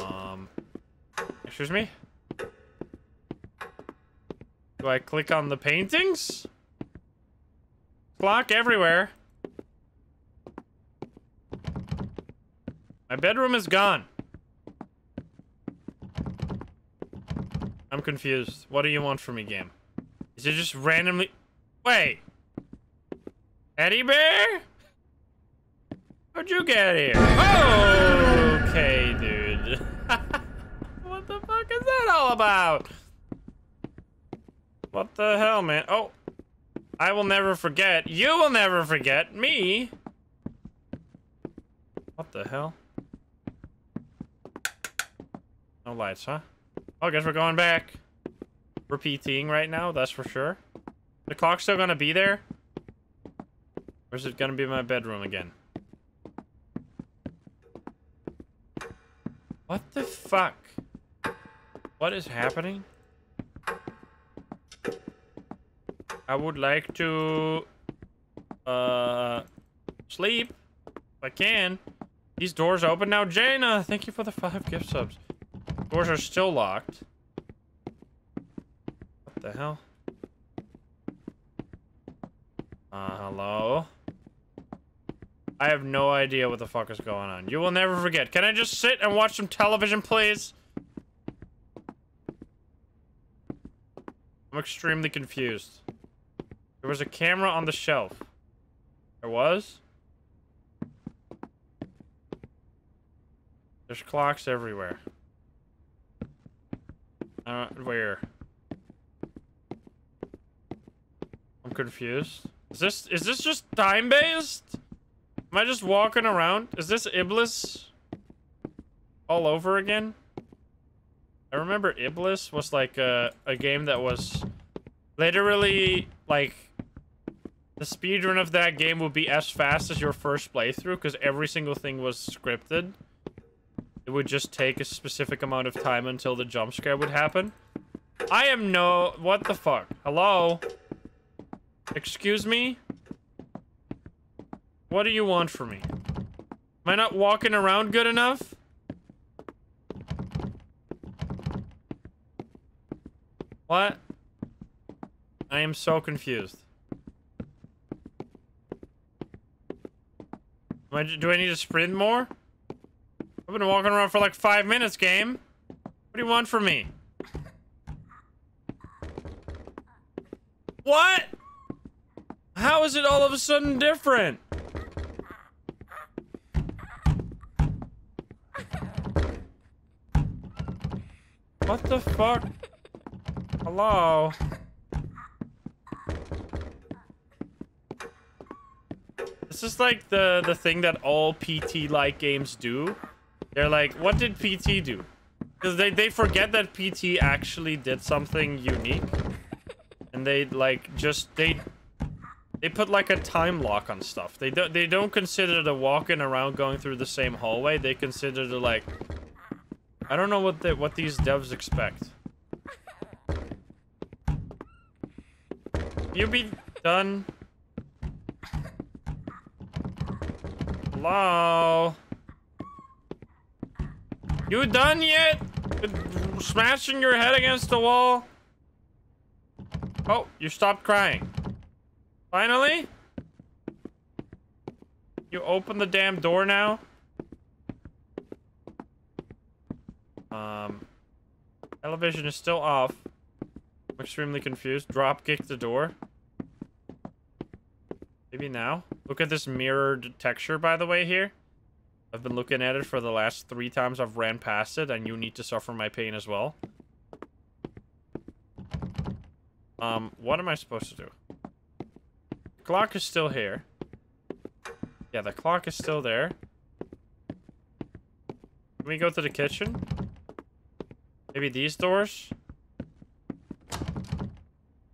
Um. Excuse me? Do I click on the paintings? Clock everywhere. My bedroom is gone. I'm confused. What do you want from me, game? Is it just randomly... Wait. Teddy bear? How'd you get here? Okay, dude. what the fuck is that all about? What the hell, man? Oh. I will never forget. You will never forget me. What the hell? No lights, huh? Oh, I guess we're going back. We're PTing right now, that's for sure. The clock's still gonna be there? Or is it gonna be my bedroom again? What the fuck? What is happening? I would like to uh sleep if I can. These doors open now. Jaina, thank you for the five gift subs. Doors are still locked. What the hell? Uh, hello? I have no idea what the fuck is going on. You will never forget. Can I just sit and watch some television, please? I'm extremely confused. There was a camera on the shelf. There was? There's clocks everywhere. Uh, where? I'm confused. Is this is this just time based? Am I just walking around? Is this Iblis all over again? I remember Iblis was like a, a game that was literally like the speedrun of that game would be as fast as your first playthrough because every single thing was scripted. It would just take a specific amount of time until the jump scare would happen. I am no... What the fuck? Hello? Excuse me? What do you want from me? Am I not walking around good enough? What? I am so confused. I, do I need to sprint more? I've been walking around for like five minutes, game. What do you want from me? What? How is it all of a sudden different? What the fuck? Hello? This is like the, the thing that all PT-like games do. They're like, what did PT do? Because they, they forget that PT actually did something unique. And they, like, just, they... They put, like, a time lock on stuff. They, don't, they don't consider the walking around going through the same hallway. They consider the, like... I don't know what the, what these devs expect. You be done. Hello? You done yet? Smashing your head against the wall? Oh, you stopped crying. Finally? You open the damn door now? Um, television is still off. I'm extremely confused. Drop kick the door. Maybe now? Look at this mirrored texture, by the way, here. I've been looking at it for the last three times I've ran past it, and you need to suffer my pain as well. Um, what am I supposed to do? The clock is still here. Yeah, the clock is still there. Can we go to the kitchen? Maybe these doors?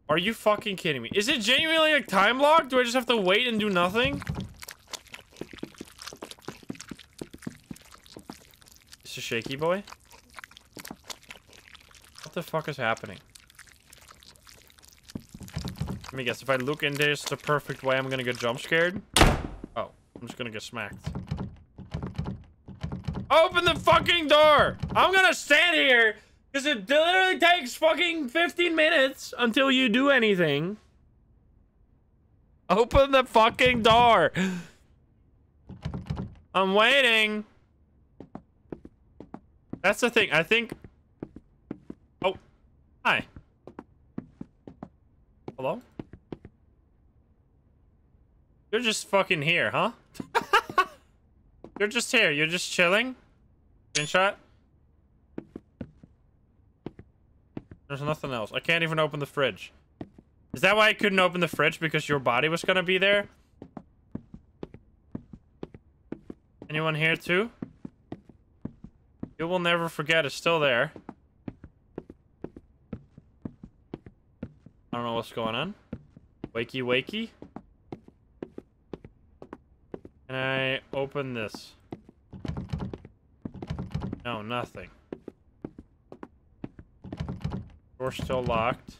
Are you fucking kidding me? Is it genuinely like time locked? Do I just have to wait and do nothing? Shaky boy? What the fuck is happening? Let me guess, if I look in this the perfect way, I'm gonna get jump scared? Oh, I'm just gonna get smacked. Open the fucking door! I'm gonna stand here Because it literally takes fucking 15 minutes until you do anything. Open the fucking door. I'm waiting. That's the thing. I think. Oh. Hi. Hello? You're just fucking here, huh? You're just here. You're just chilling? Screenshot? There's nothing else. I can't even open the fridge. Is that why I couldn't open the fridge? Because your body was gonna be there? Anyone here too? You will never forget it's still there. I don't know what's going on. Wakey wakey. Can I open this? No, nothing. Door still locked.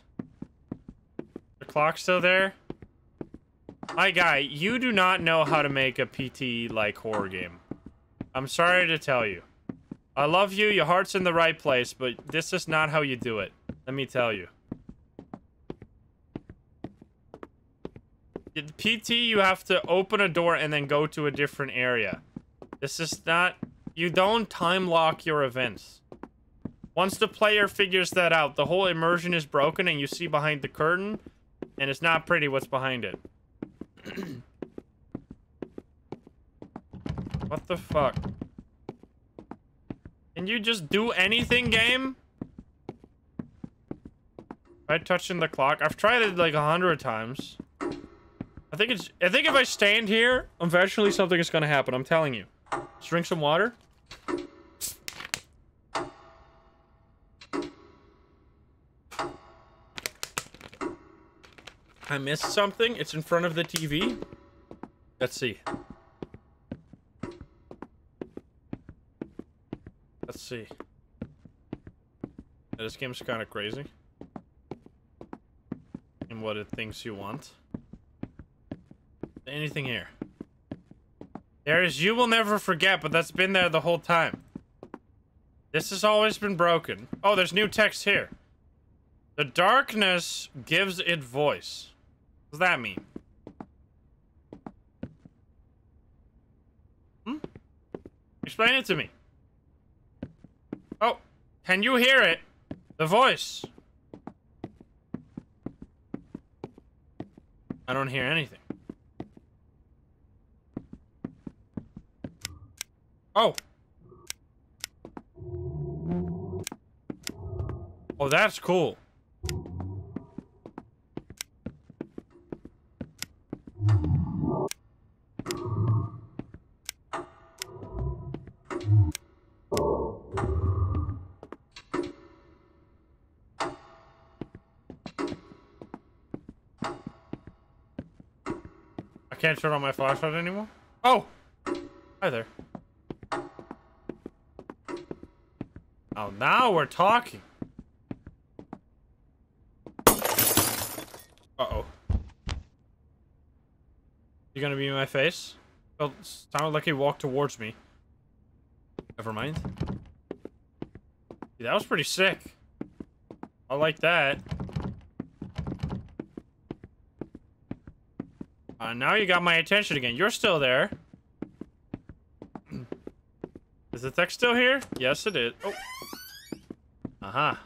The clock still there? Hi, guy. You do not know how to make a PT-like horror game. I'm sorry to tell you. I love you. Your heart's in the right place, but this is not how you do it. Let me tell you. In PT, you have to open a door and then go to a different area. This is not... You don't time lock your events. Once the player figures that out, the whole immersion is broken and you see behind the curtain, and it's not pretty what's behind it. what the fuck? Can you just do anything, game? By touching the clock? I've tried it like a hundred times. I think it's. I think if I stand here, eventually something is gonna happen. I'm telling you. Let's drink some water. I missed something. It's in front of the TV. Let's see. Let's see. This game's kind of crazy. And what it thinks you want. Anything here? There is You Will Never Forget, but that's been there the whole time. This has always been broken. Oh, there's new text here. The darkness gives it voice. What does that mean? Hmm? Explain it to me. Can you hear it? The voice. I don't hear anything. Oh. Oh, that's cool. Can't turn on my flashlight anymore? Oh! Hi there. Oh, now we're talking. Uh-oh. You gonna be in my face? Well, sounded like he walked towards me. Never mind. that was pretty sick. I like that. Uh, now you got my attention again. You're still there. Is the text still here? Yes, it is. Oh. Aha.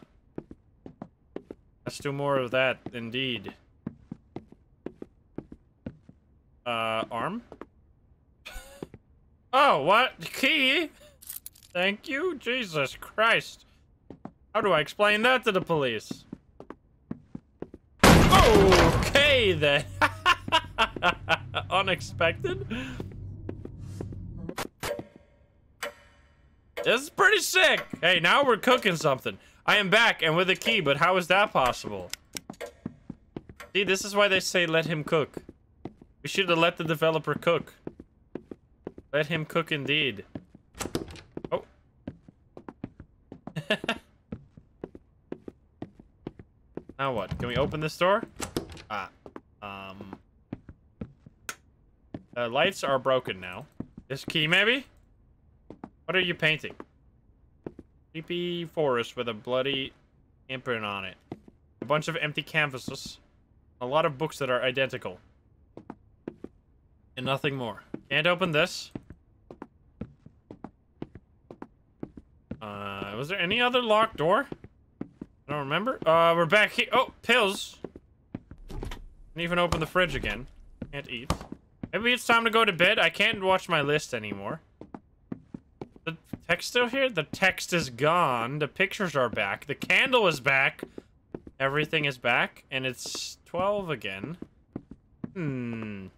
Let's do more of that, indeed. Uh, arm? oh, what? Key? Thank you? Jesus Christ. How do I explain that to the police? Okay, then. Unexpected? This is pretty sick. Hey, now we're cooking something. I am back and with a key, but how is that possible? See, this is why they say let him cook. We should have let the developer cook. Let him cook indeed. Oh. now what? Can we open this door? Ah. Um. The lights are broken now. This key, maybe? What are you painting? Sleepy forest with a bloody imprint on it. A bunch of empty canvases. A lot of books that are identical. And nothing more. Can't open this. Uh, was there any other locked door? I don't remember. Uh, we're back here. Oh, pills. Can even open the fridge again. Can't eat. Maybe it's time to go to bed. I can't watch my list anymore. The text still here? The text is gone. The pictures are back. The candle is back. Everything is back. And it's 12 again. Hmm.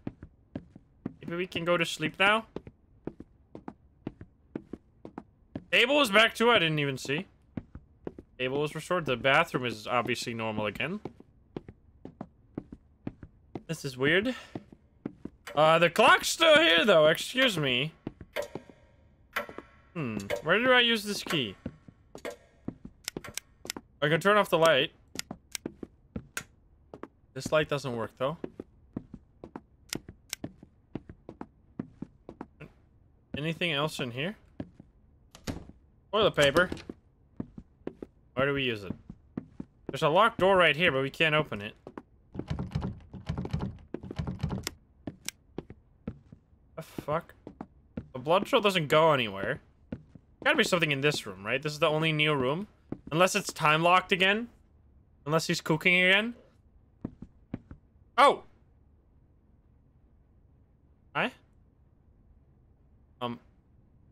Maybe we can go to sleep now? Table is back too. I didn't even see. Table is restored. The bathroom is obviously normal again. This is weird. Uh, the clock's still here, though. Excuse me. Hmm. Where do I use this key? I can turn off the light. This light doesn't work, though. Anything else in here? Toilet paper. Where do we use it? There's a locked door right here, but we can't open it. The fuck? The blood trail doesn't go anywhere. Gotta be something in this room, right? This is the only new room. Unless it's time locked again. Unless he's cooking again. Oh! Hi? Um,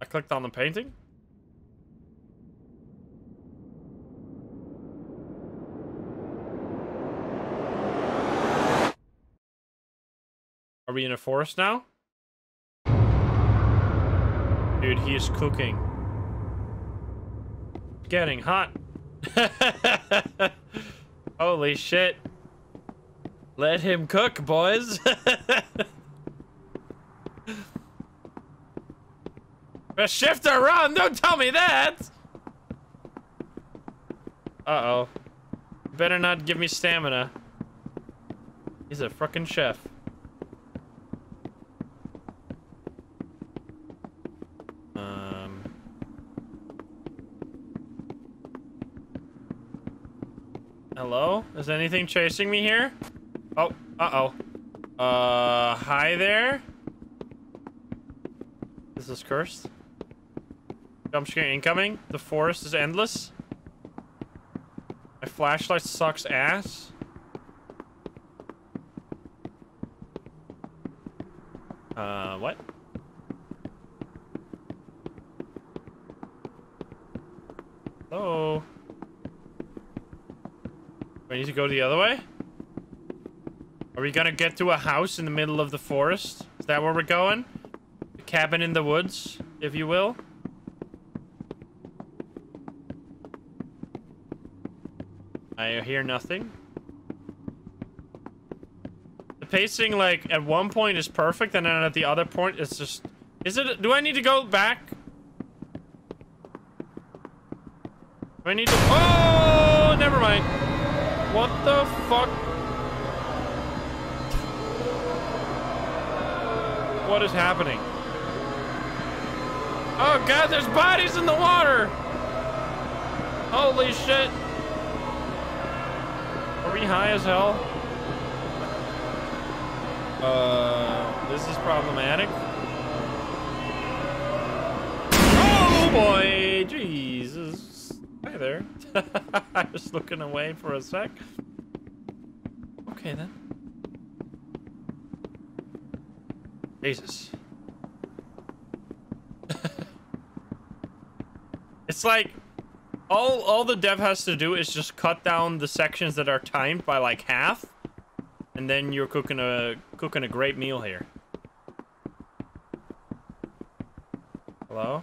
I clicked on the painting? Are we in a forest now? Dude, he is cooking. Getting hot. Holy shit. Let him cook, boys. A shift or run, don't tell me that! Uh-oh. Better not give me stamina. He's a fucking chef. Um... Hello? Is anything chasing me here? Oh, uh-oh. Uh, hi there? Is this cursed? Jump scare incoming. The forest is endless. My flashlight sucks ass. Uh, what? Hello? I need to go the other way? Are we gonna get to a house in the middle of the forest? Is that where we're going? A cabin in the woods, if you will? I hear nothing. The pacing, like, at one point is perfect, and then at the other point, it's just... Is it... Do I need to go back? Do I need to... Oh! Never mind. What the fuck? What is happening? Oh god, there's bodies in the water! Holy shit! Are we high as hell? Uh, this is problematic. Oh boy, Jesus. There. I was looking away for a sec. Okay then. Jesus. it's like all all the dev has to do is just cut down the sections that are timed by like half, and then you're cooking a cooking a great meal here. Hello?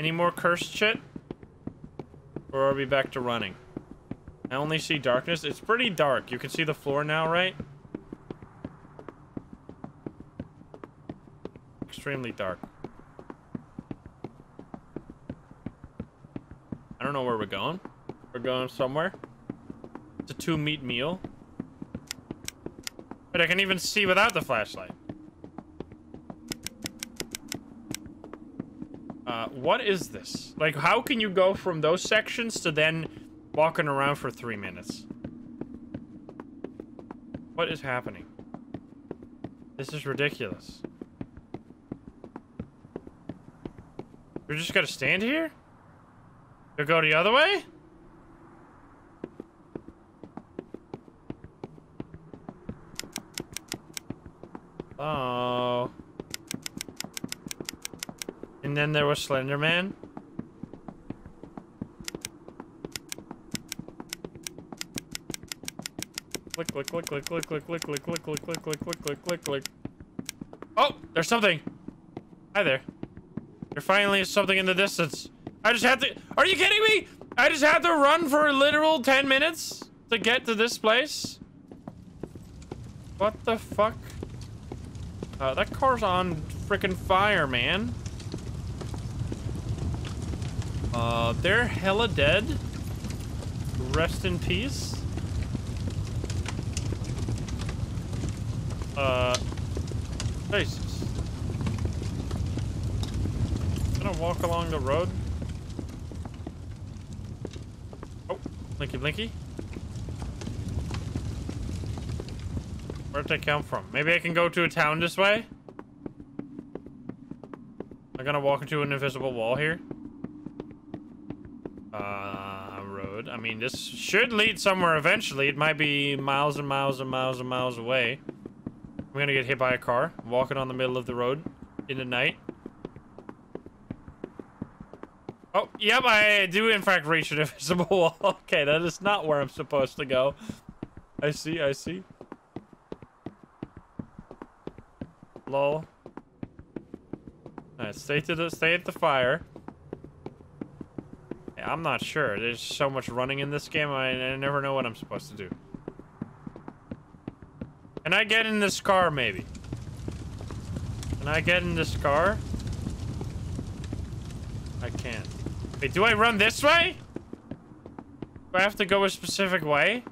Any more cursed shit? Or are we back to running? I only see darkness. It's pretty dark. You can see the floor now, right? Extremely dark. I don't know where we're going. We're going somewhere. It's a two meat meal. But I can even see without the flashlight. Uh, what is this? Like, how can you go from those sections to then walking around for three minutes? What is happening? This is ridiculous. We're just gonna stand here? You go the other way? Oh. And then there was Slender Man. Click, click, click, click, click, click, click, click, click, click, click, click, click, click, click, click. Oh, there's something. Hi there. There finally is something in the distance. I just had to. Are you kidding me? I just had to run for literal 10 minutes to get to this place. What the fuck? Uh, that car's on freaking fire, man. Uh, they're hella dead. Rest in peace. Uh, Jesus. Gonna walk along the road. Oh, blinky blinky. Where'd they come from? Maybe I can go to a town this way? I'm gonna walk into an invisible wall here. Uh, road. I mean, this should lead somewhere eventually. It might be miles and miles and miles and miles away. I'm gonna get hit by a car. walking on the middle of the road in the night. Oh, yep, I do in fact reach an invisible wall. okay, that is not where I'm supposed to go. I see, I see. Lol. Alright, stay to the stay at the fire. Yeah, I'm not sure. There's so much running in this game, I, I never know what I'm supposed to do. Can I get in this car, maybe? Can I get in this car? I can't. Wait, do I run this way? Do I have to go a specific way?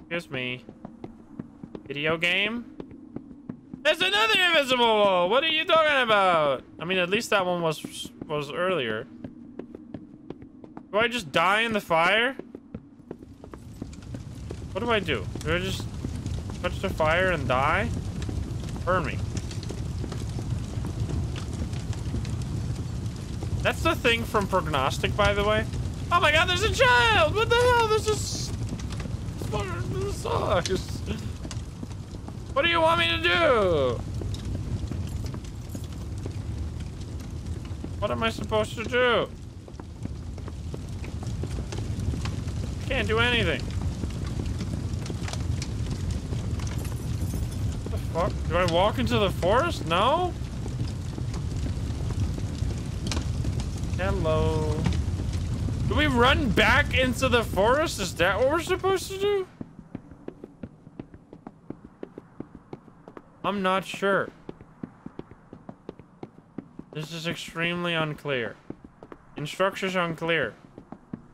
Excuse me. Video game? There's another invisible wall! What are you talking about? I mean, at least that one was was earlier. Do I just die in the fire? What do I do? Do I just touch the fire and die? Burn me. That's the thing from Prognostic, by the way. Oh my god, there's a child! What the hell? This is... This sucks. What do you want me to do? What am I supposed to do? Can't do anything. What the fuck? Do I walk into the forest? No? Hello. Do we run back into the forest? Is that what we're supposed to do? I'm not sure. This is extremely unclear. Instructions unclear.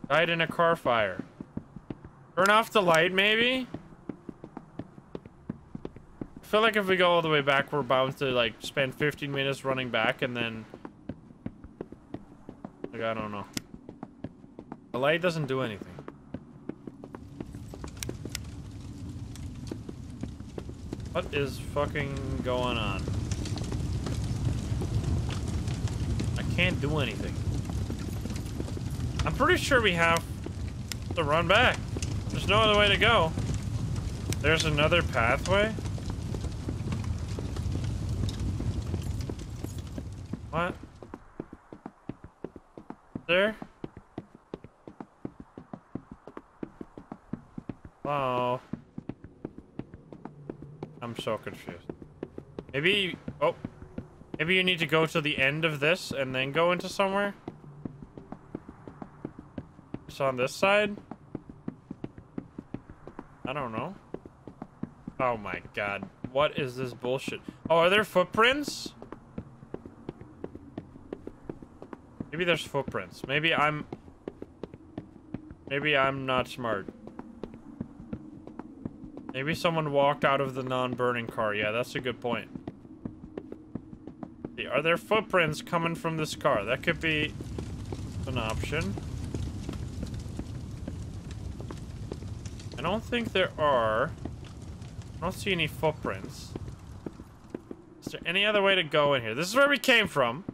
Died in a car fire. Turn off the light, maybe? I feel like if we go all the way back, we're bound to, like, spend 15 minutes running back and then... Like, I don't know. The light doesn't do anything. What is fucking going on? I can't do anything. I'm pretty sure we have to run back. There's no other way to go. There's another pathway? What? There? Oh. I'm so confused. Maybe... Oh. Maybe you need to go to the end of this and then go into somewhere? It's on this side? I don't know. Oh my god. What is this bullshit? Oh, are there footprints? Maybe there's footprints. Maybe I'm... Maybe I'm not smart. Maybe someone walked out of the non-burning car. Yeah, that's a good point. Are there footprints coming from this car? That could be an option. I don't think there are. I don't see any footprints. Is there any other way to go in here? This is where we came from.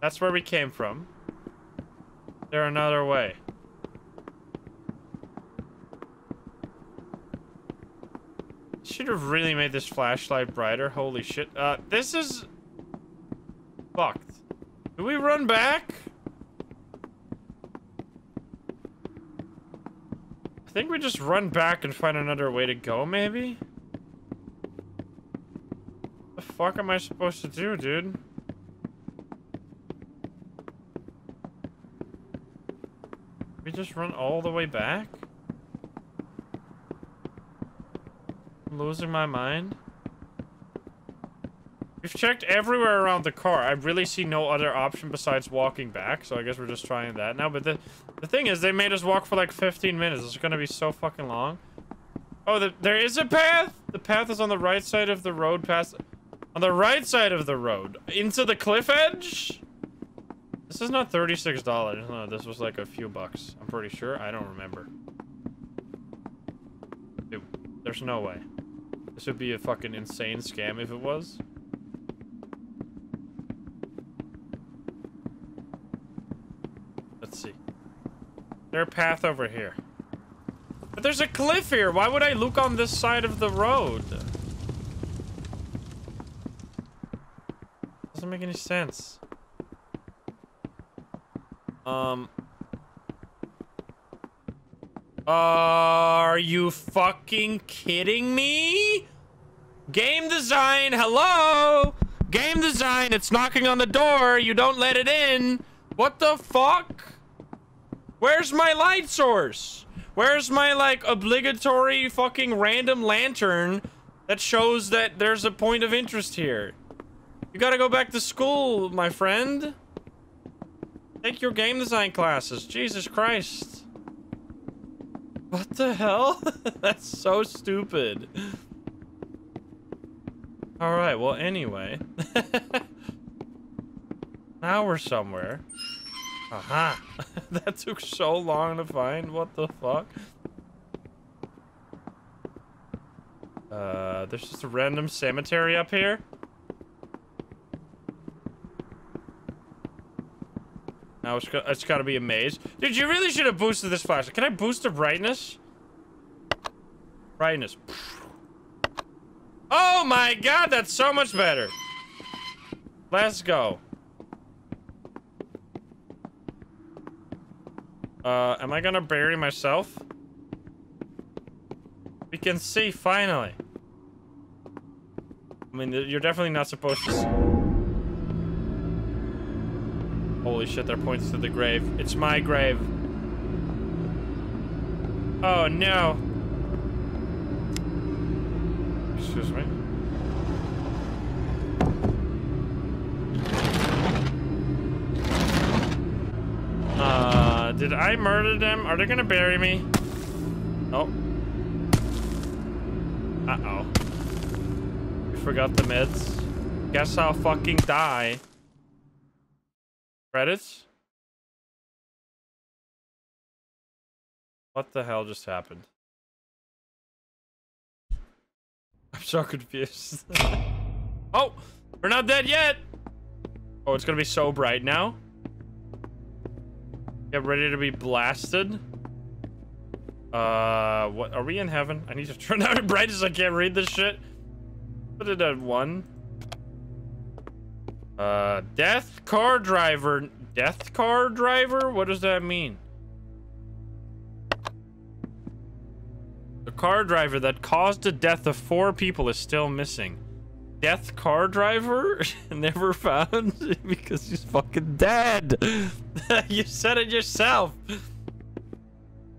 That's where we came from. Is there another way? Should have really made this flashlight brighter. Holy shit. Uh, this is... Fucked. Do we run back? I think we just run back and find another way to go, maybe? What the fuck am I supposed to do, dude? We just run all the way back? Losing my mind? We've checked everywhere around the car. I really see no other option besides walking back, so I guess we're just trying that now. But the, the thing is, they made us walk for like 15 minutes. It's gonna be so fucking long. Oh, the, there is a path? The path is on the right side of the road past... On the right side of the road. Into the cliff edge? This is not $36. No, this was like a few bucks. I'm pretty sure. I don't remember. Dude, there's no way. This would be a fucking insane scam if it was. Let's see. There's a path over here. But there's a cliff here. Why would I look on this side of the road? Doesn't make any sense. Um... Are you fucking kidding me? Game design, hello? Game design, it's knocking on the door. You don't let it in. What the fuck? Where's my light source? Where's my, like, obligatory fucking random lantern that shows that there's a point of interest here? You gotta go back to school, my friend. Take your game design classes. Jesus Christ. What the hell? That's so stupid. Alright, well, anyway. now we're somewhere. Aha! that took so long to find. What the fuck? Uh, there's just a random cemetery up here. Now it's, got, it's gotta be a maze. Dude, you really should have boosted this flash. Can I boost the brightness? Brightness. Oh my god, that's so much better. Let's go. Uh, am I gonna bury myself? We can see, finally. I mean, you're definitely not supposed to... Holy shit, they're pointing to the grave. It's my grave. Oh, no. Excuse me. Uh, did I murder them? Are they gonna bury me? Oh. Uh-oh. Forgot the meds. Guess I'll fucking die. Credits? What the hell just happened? I'm so confused. oh! We're not dead yet! Oh, it's gonna be so bright now. Get ready to be blasted. Uh, what? Are we in heaven? I need to turn down the brightness. I can't read this shit. Put it at one. Uh, death car driver. Death car driver? What does that mean? The car driver that caused the death of four people is still missing. Death car driver? Never found because he's fucking dead. you said it yourself.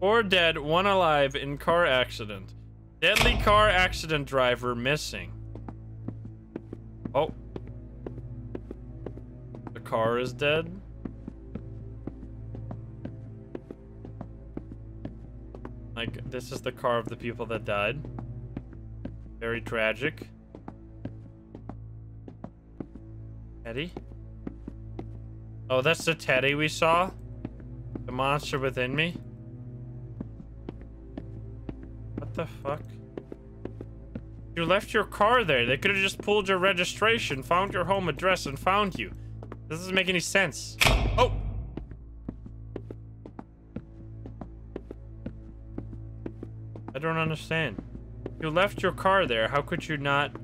Four dead, one alive in car accident. Deadly car accident driver missing. Oh, car is dead? Like, this is the car of the people that died. Very tragic. Teddy? Oh, that's the Teddy we saw? The monster within me? What the fuck? You left your car there. They could have just pulled your registration, found your home address, and found you. This doesn't make any sense. Oh! I don't understand. You left your car there. How could you not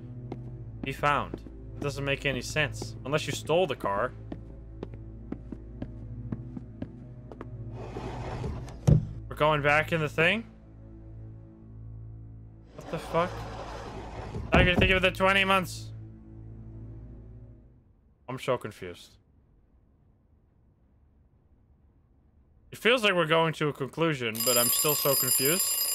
be found? It doesn't make any sense. Unless you stole the car. We're going back in the thing? What the fuck? I can think of the 20 months. I'm so confused. It feels like we're going to a conclusion, but I'm still so confused.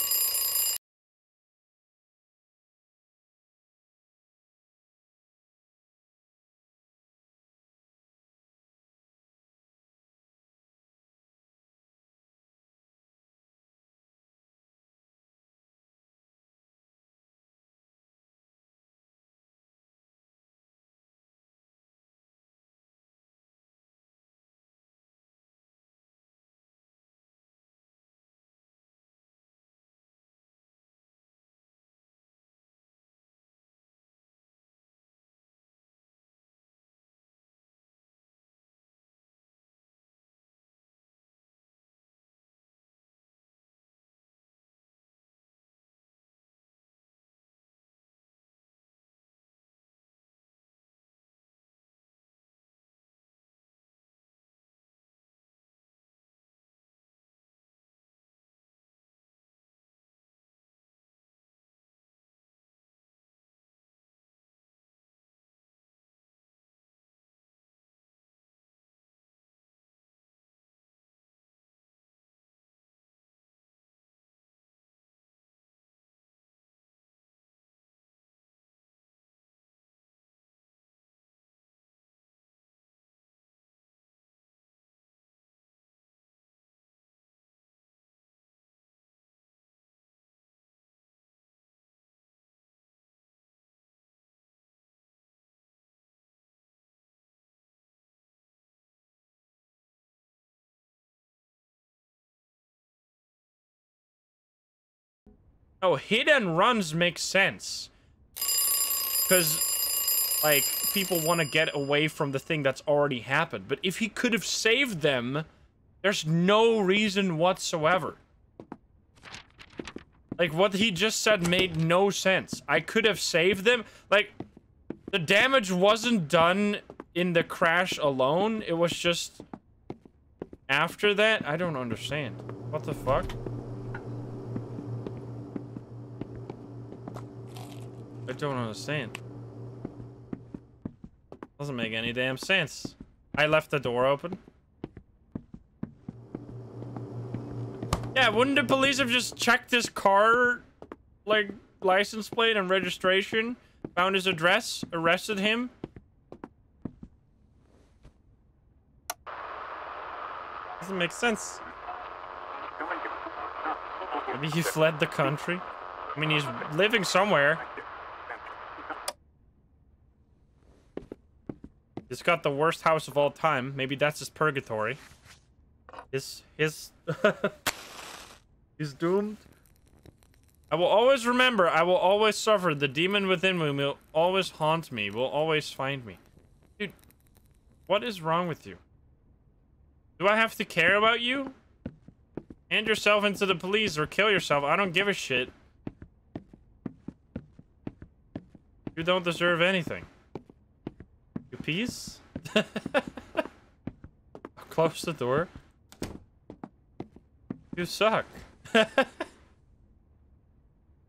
Oh, hit and runs make sense. Because, like, people want to get away from the thing that's already happened. But if he could have saved them, there's no reason whatsoever. Like, what he just said made no sense. I could have saved them. Like, the damage wasn't done in the crash alone. It was just... After that? I don't understand. What the fuck? I don't understand. Doesn't make any damn sense. I left the door open. Yeah, wouldn't the police have just checked his car, like, license plate and registration, found his address, arrested him? Doesn't make sense. Maybe he fled the country. I mean, he's living somewhere. He's got the worst house of all time. Maybe that's his purgatory. His his He's doomed. I will always remember, I will always suffer. The demon within me will always haunt me, will always find me. Dude, what is wrong with you? Do I have to care about you? Hand yourself into the police or kill yourself. I don't give a shit. You don't deserve anything. Peace. Close the door. You suck.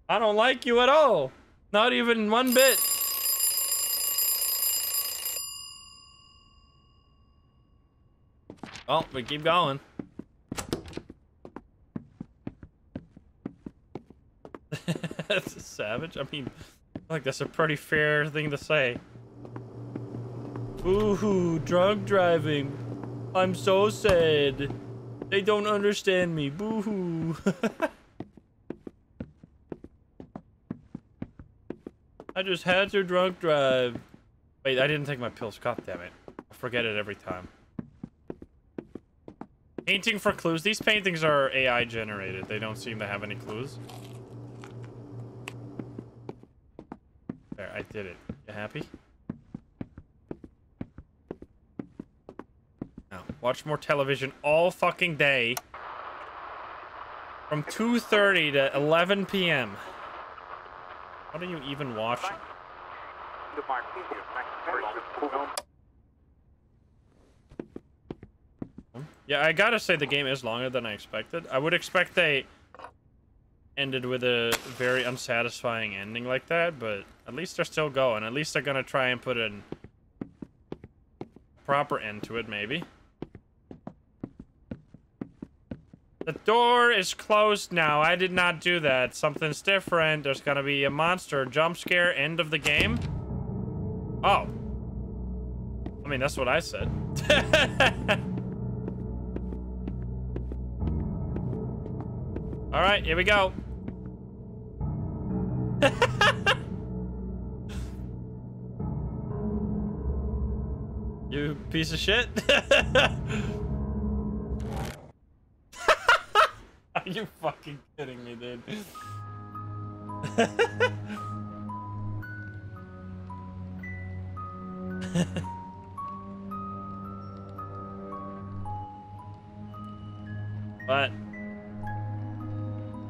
I don't like you at all. Not even one bit. Oh, we keep going. that's savage. I mean, like that's a pretty fair thing to say. Boo-hoo, drunk driving. I'm so sad. They don't understand me. Boo-hoo. I just had to drunk drive. Wait, I didn't take my pills. God damn it. I forget it every time. Painting for clues. These paintings are AI generated. They don't seem to have any clues. There, I did it. You happy? Now, watch more television all fucking day. From 2.30 to 11 p.m. What are you even watching? Yeah, I gotta say the game is longer than I expected. I would expect they ended with a very unsatisfying ending like that, but at least they're still going. At least they're gonna try and put a proper end to it, maybe. The door is closed now. I did not do that. Something's different. There's gonna be a monster jump scare end of the game. Oh. I mean, that's what I said. All right, here we go. you piece of shit. you fucking kidding me, dude? but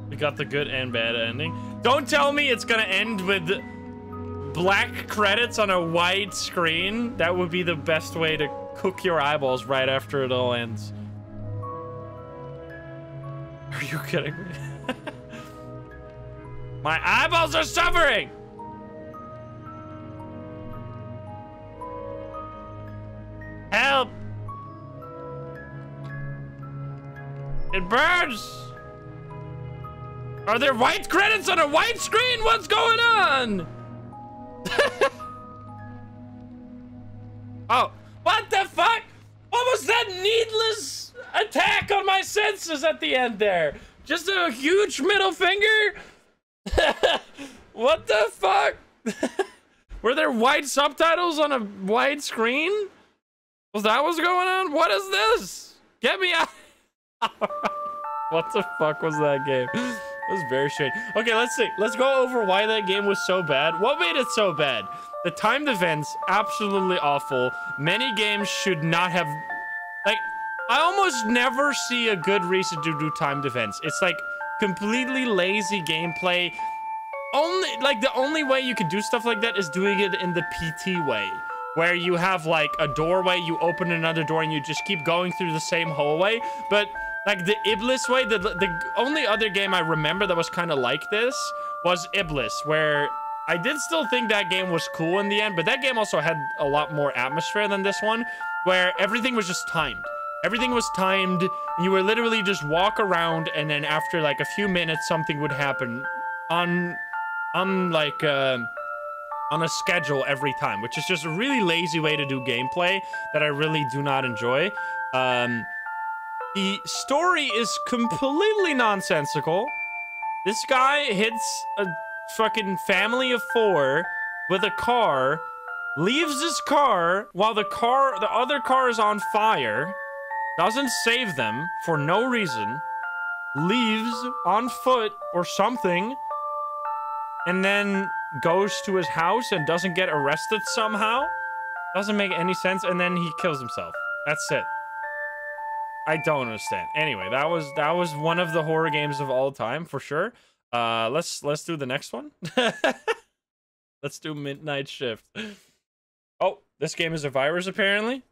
we got the good and bad ending. Don't tell me it's gonna end with black credits on a white screen. That would be the best way to cook your eyeballs right after it all ends. Are you kidding me? My eyeballs are suffering! Help! It burns! Are there white credits on a white screen? What's going on? Senses at the end there? Just a huge middle finger? what the fuck? Were there white subtitles on a wide screen? Was that what's going on? What is this? Get me out. what the fuck was that game? It was very strange. Okay, let's see. Let's go over why that game was so bad. What made it so bad? The timed events, absolutely awful. Many games should not have... Like, I almost never see a good reason to do timed events. It's like completely lazy gameplay. Only, like, the only way you can do stuff like that is doing it in the PT way. Where you have, like, a doorway, you open another door, and you just keep going through the same hallway. But like the Iblis way, the, the only other game I remember that was kind of like this was Iblis, where I did still think that game was cool in the end, but that game also had a lot more atmosphere than this one, where everything was just timed. Everything was timed. You were literally just walk around, and then after like a few minutes, something would happen on, on like, uh, on a schedule every time, which is just a really lazy way to do gameplay that I really do not enjoy. Um, the story is completely nonsensical. This guy hits a fucking family of four with a car, leaves his car while the car, the other car is on fire, doesn't save them for no reason, leaves on foot or something, and then goes to his house and doesn't get arrested somehow. Doesn't make any sense, and then he kills himself. That's it. I don't understand. Anyway, that was that was one of the horror games of all time for sure. Uh, let's let's do the next one. let's do Midnight Shift. Oh, this game is a virus apparently.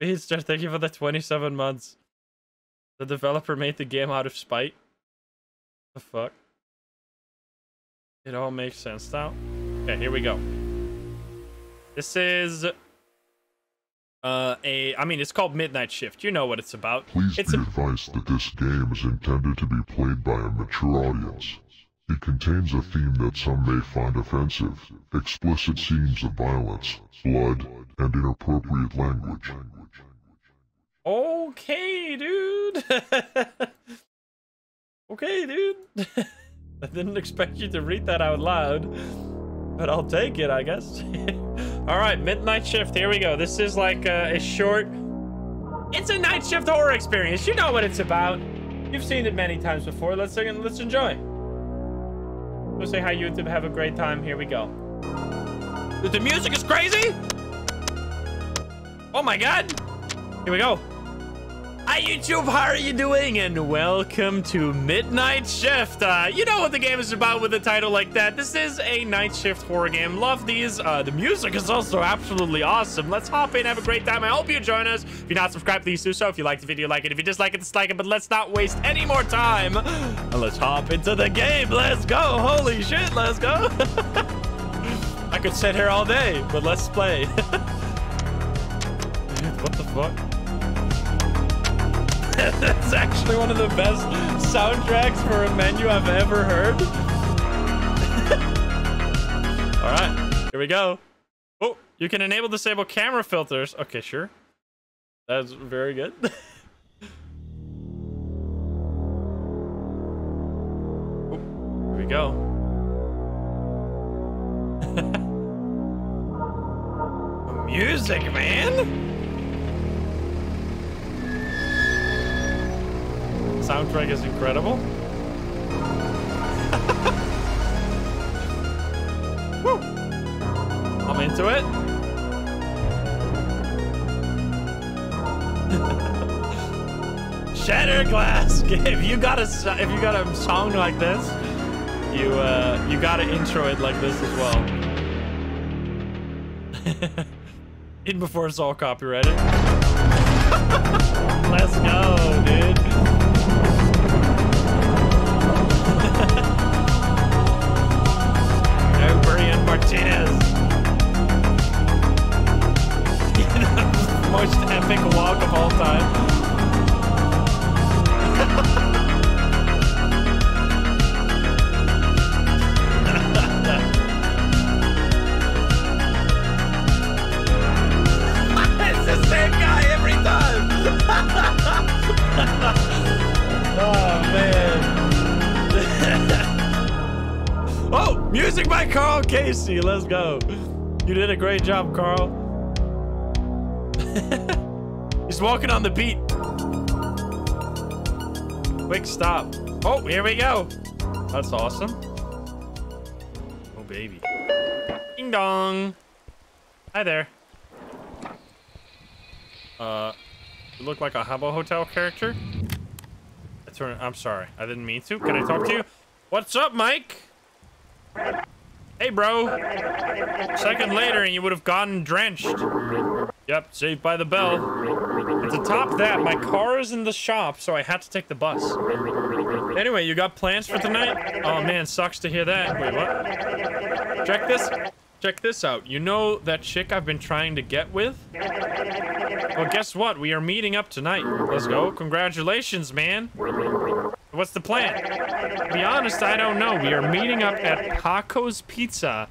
Beaster, thank you for the 27 months. The developer made the game out of spite. The fuck? It all makes sense now. Okay, here we go. This is uh, a, I mean, it's called Midnight Shift. You know what it's about. Please it's be advised that this game is intended to be played by a mature audience. It contains a theme that some may find offensive, explicit scenes of violence, blood, and inappropriate language. Okay, dude. okay, dude. I didn't expect you to read that out loud. But I'll take it, I guess. All right, midnight shift. Here we go. This is like a, a short. It's a night shift horror experience. You know what it's about. You've seen it many times before. Let's let's enjoy. We'll say hi, YouTube. Have a great time. Here we go. The music is crazy. Oh my god. Here we go. Hi YouTube, how are you doing? And welcome to Midnight Shift. Uh, you know what the game is about with a title like that. This is a night shift horror game. Love these. Uh, the music is also absolutely awesome. Let's hop in, have a great time. I hope you join us. If you're not subscribed, please do so. If you like the video, like it. If you dislike it, dislike it. But let's not waste any more time. And let's hop into the game. Let's go. Holy shit, let's go. I could sit here all day, but let's play. what the fuck? That's actually one of the best soundtracks for a menu I've ever heard. All right, here we go. Oh, you can enable disable camera filters. Okay, sure. That's very good. oh, here we go. Music, man. Soundtrack is incredible. Woo! I'm into it. Shatter glass. If you got a if you got a song like this, you uh you gotta intro it like this as well. In before it's all copyrighted. Let's go, dude. Martinez. Most epic walk of all time. it's the same guy every time. oh man. Oh, music by Carl Casey. Let's go. You did a great job, Carl. He's walking on the beat. Quick stop. Oh, here we go. That's awesome. Oh, baby. Ding dong. Hi there. Uh, you look like a Habbo Hotel character. I turn. I'm sorry. I didn't mean to. Can I talk to you? What's up, Mike? Hey, bro. Second later and you would have gotten drenched. Yep, saved by the bell. And to top that, my car is in the shop, so I had to take the bus. Anyway, you got plans for tonight? Oh, man, sucks to hear that. Wait, what? Check this. Check this out. You know that chick I've been trying to get with? Well, guess what? We are meeting up tonight. Let's go. Congratulations, man. What's the plan? To be honest, I don't know. We are meeting up at Paco's Pizza,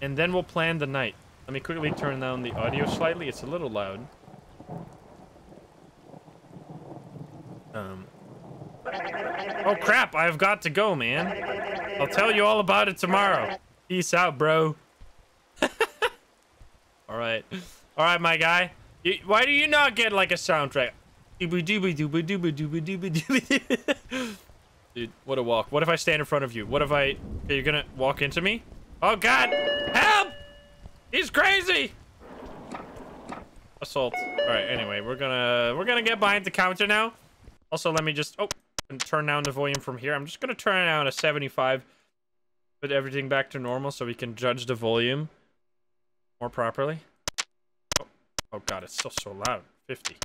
and then we'll plan the night. Let me quickly turn down the audio slightly. It's a little loud. Um. Oh, crap. I've got to go, man. I'll tell you all about it tomorrow. Peace out, bro. all right. All right, my guy. Why do you not get, like, a soundtrack? Dude, what a walk. What if I stand in front of you? What if I... Okay, you're gonna walk into me? Oh, God! Help! He's crazy! Assault. Alright, anyway, we're gonna... We're gonna get behind the counter now. Also, let me just... Oh, and turn down the volume from here. I'm just gonna turn it down to 75. Put everything back to normal so we can judge the volume more properly. Oh, oh God, it's still so loud. 50.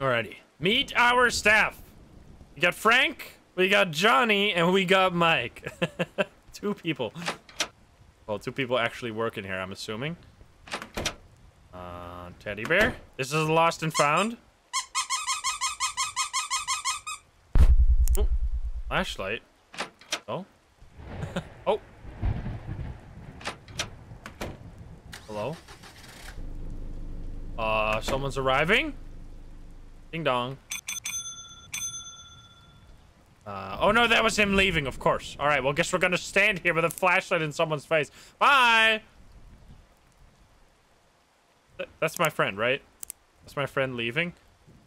Alrighty. Meet our staff. We got Frank, we got Johnny, and we got Mike. two people. Well, two people actually work in here, I'm assuming. Uh, teddy bear. This is lost and found. Ooh, flashlight. Oh. oh. Hello? Uh, someone's arriving? Ding dong. Uh, oh no, that was him leaving, of course. All right, well, guess we're gonna stand here with a flashlight in someone's face. Bye! Th that's my friend, right? That's my friend leaving.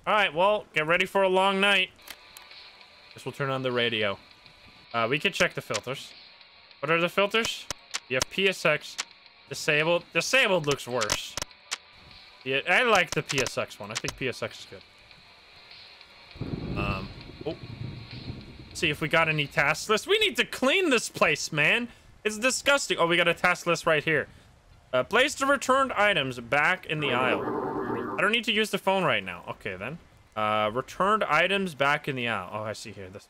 All right, well, get ready for a long night. Guess we'll turn on the radio. Uh, we can check the filters. What are the filters? You have PSX, disabled. Disabled looks worse. Yeah, I like the PSX one. I think PSX is good. Um, oh. See if we got any task lists. We need to clean this place, man. It's disgusting. Oh, we got a task list right here. Uh, place the returned items back in the aisle. I don't need to use the phone right now. Okay, then. Uh, returned items back in the aisle. Oh, I see here. This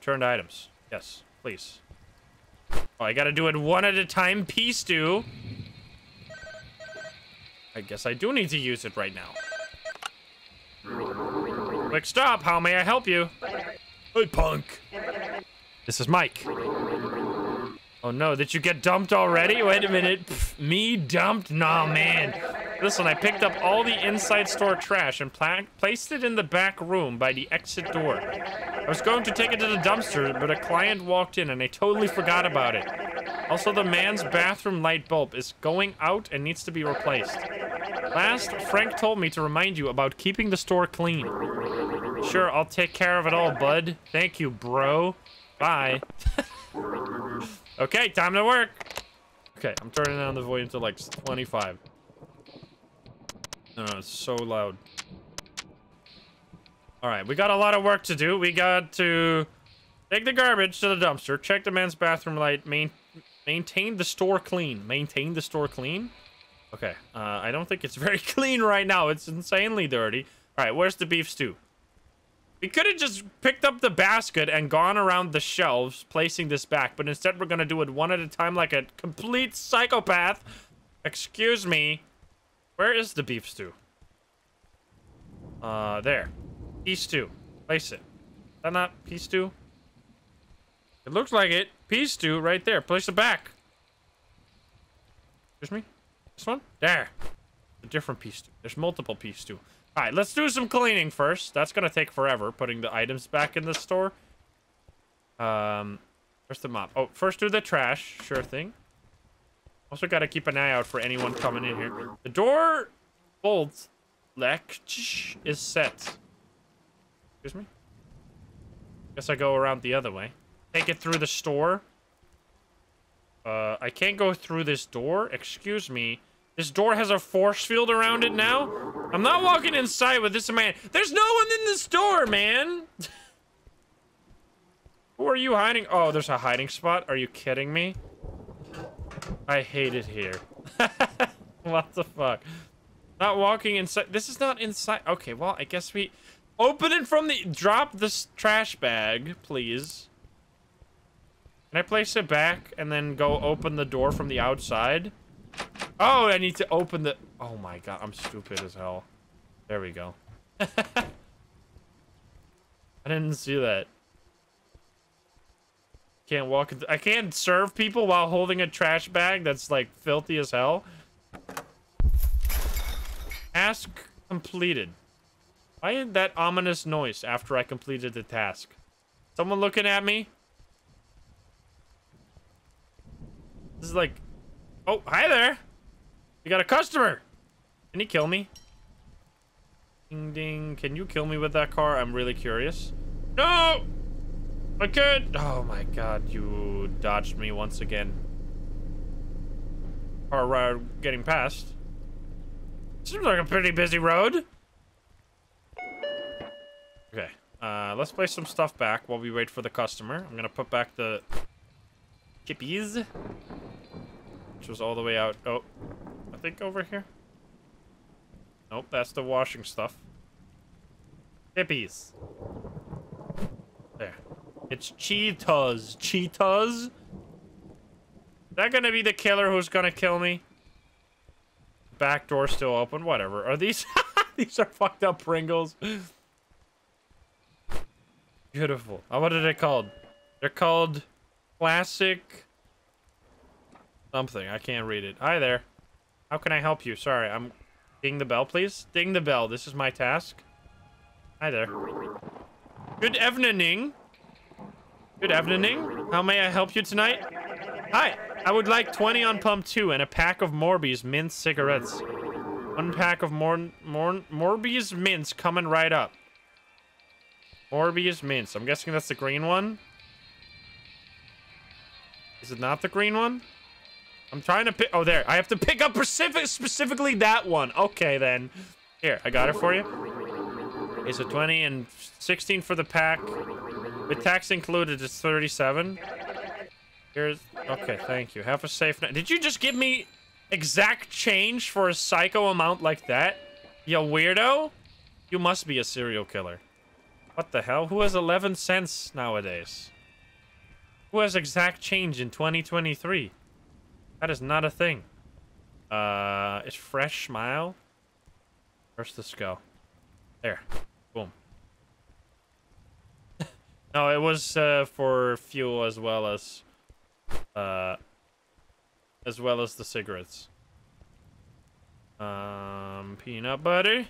returned items. Yes, please. Oh, I gotta do it one at a time. Peace, do. I guess I do need to use it right now. Quick stop. How may I help you? Hey, punk. This is Mike. Oh no, did you get dumped already? Wait a minute. Pff, me dumped? Nah, man. Listen, I picked up all the inside store trash and placed it in the back room by the exit door. I was going to take it to the dumpster, but a client walked in and I totally forgot about it. Also, the man's bathroom light bulb is going out and needs to be replaced. Last, Frank told me to remind you about keeping the store clean. Sure, I'll take care of it all, bud. Thank you, bro. Bye. okay, time to work. Okay, I'm turning down the volume to like 25. Oh, it's so loud. All right, we got a lot of work to do. We got to take the garbage to the dumpster, check the men's bathroom light, main, maintain the store clean. Maintain the store clean? Okay, uh, I don't think it's very clean right now. It's insanely dirty. All right, where's the beef stew? We could have just picked up the basket and gone around the shelves, placing this back, but instead we're going to do it one at a time like a complete psychopath. Excuse me. Where is the beef stew? Uh, there. Beef stew. Place it. Is that not pea stew? It looks like it. Pea stew right there. Place it back. Excuse me? This one? There. A different pea stew. There's multiple pea stew. All right, let's do some cleaning first. That's going to take forever, putting the items back in the store. Um, where's the mop? Oh, first do the trash. Sure thing. Also got to keep an eye out for anyone coming in here. The door bolt latch is set. Excuse me? Guess I go around the other way. Take it through the store. Uh, I can't go through this door. Excuse me. This door has a force field around it now? I'm not walking inside with this man. There's no one in this door, man! Who are you hiding? Oh, there's a hiding spot? Are you kidding me? I hate it here. what the fuck? Not walking inside. This is not inside. Okay, well, I guess we... Open it from the... Drop this trash bag, please. Can I place it back and then go open the door from the outside? Oh, I need to open the... Oh my god, I'm stupid as hell. There we go. I didn't see that. Can't walk. I can't serve people while holding a trash bag that's like filthy as hell. Task completed. Why is that ominous noise after I completed the task? Someone looking at me? This is like... Oh, hi there. You got a customer. Can he kill me? Ding, ding. Can you kill me with that car? I'm really curious. No! I could. Oh my god, you dodged me once again. Or uh, getting past. Seems like a pretty busy road. Okay, uh, let's place some stuff back while we wait for the customer. I'm gonna put back the chippies, which was all the way out. Oh, I think over here. Nope, that's the washing stuff. Chippies. There. It's Cheetahs. Cheetahs? Is that gonna be the killer who's gonna kill me? Back door still open. Whatever. Are these... these are fucked up Pringles. Beautiful. Oh, what are they called? They're called classic something. I can't read it. Hi there. How can I help you? Sorry, I'm... Ding the bell, please. Ding the bell. This is my task. Hi there. Good evening. Good evening. How may I help you tonight? Hi, I would like 20 on pump 2 and a pack of Morbius mint cigarettes. One pack of Mor Mor Morbius mints coming right up. Morbius mints. I'm guessing that's the green one. Is it not the green one? I'm trying to pick. Oh, there. I have to pick up specific specifically that one. Okay, then. Here, I got it for you. It's a 20 and 16 for the pack. With tax included, it's 37. Here's... Okay, thank you. Have a safe night. Did you just give me exact change for a psycho amount like that? You weirdo? You must be a serial killer. What the hell? Who has 11 cents nowadays? Who has exact change in 2023? That is not a thing. Uh, is fresh smile? Where's this go? There. No, it was uh, for fuel as well as uh, as well as the cigarettes. Um, peanut butter.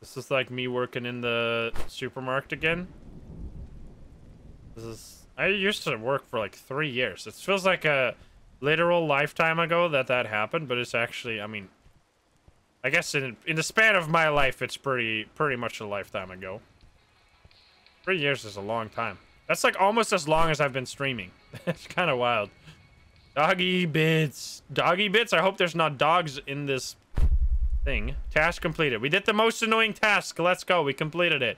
This is like me working in the supermarket again. This is... I used to work for like three years. It feels like a literal lifetime ago that that happened, but it's actually, I mean... I guess in, in the span of my life, it's pretty, pretty much a lifetime ago. Three years is a long time. That's like almost as long as I've been streaming. it's kind of wild. Doggy bits. Doggy bits? I hope there's not dogs in this thing. Task completed. We did the most annoying task. Let's go. We completed it.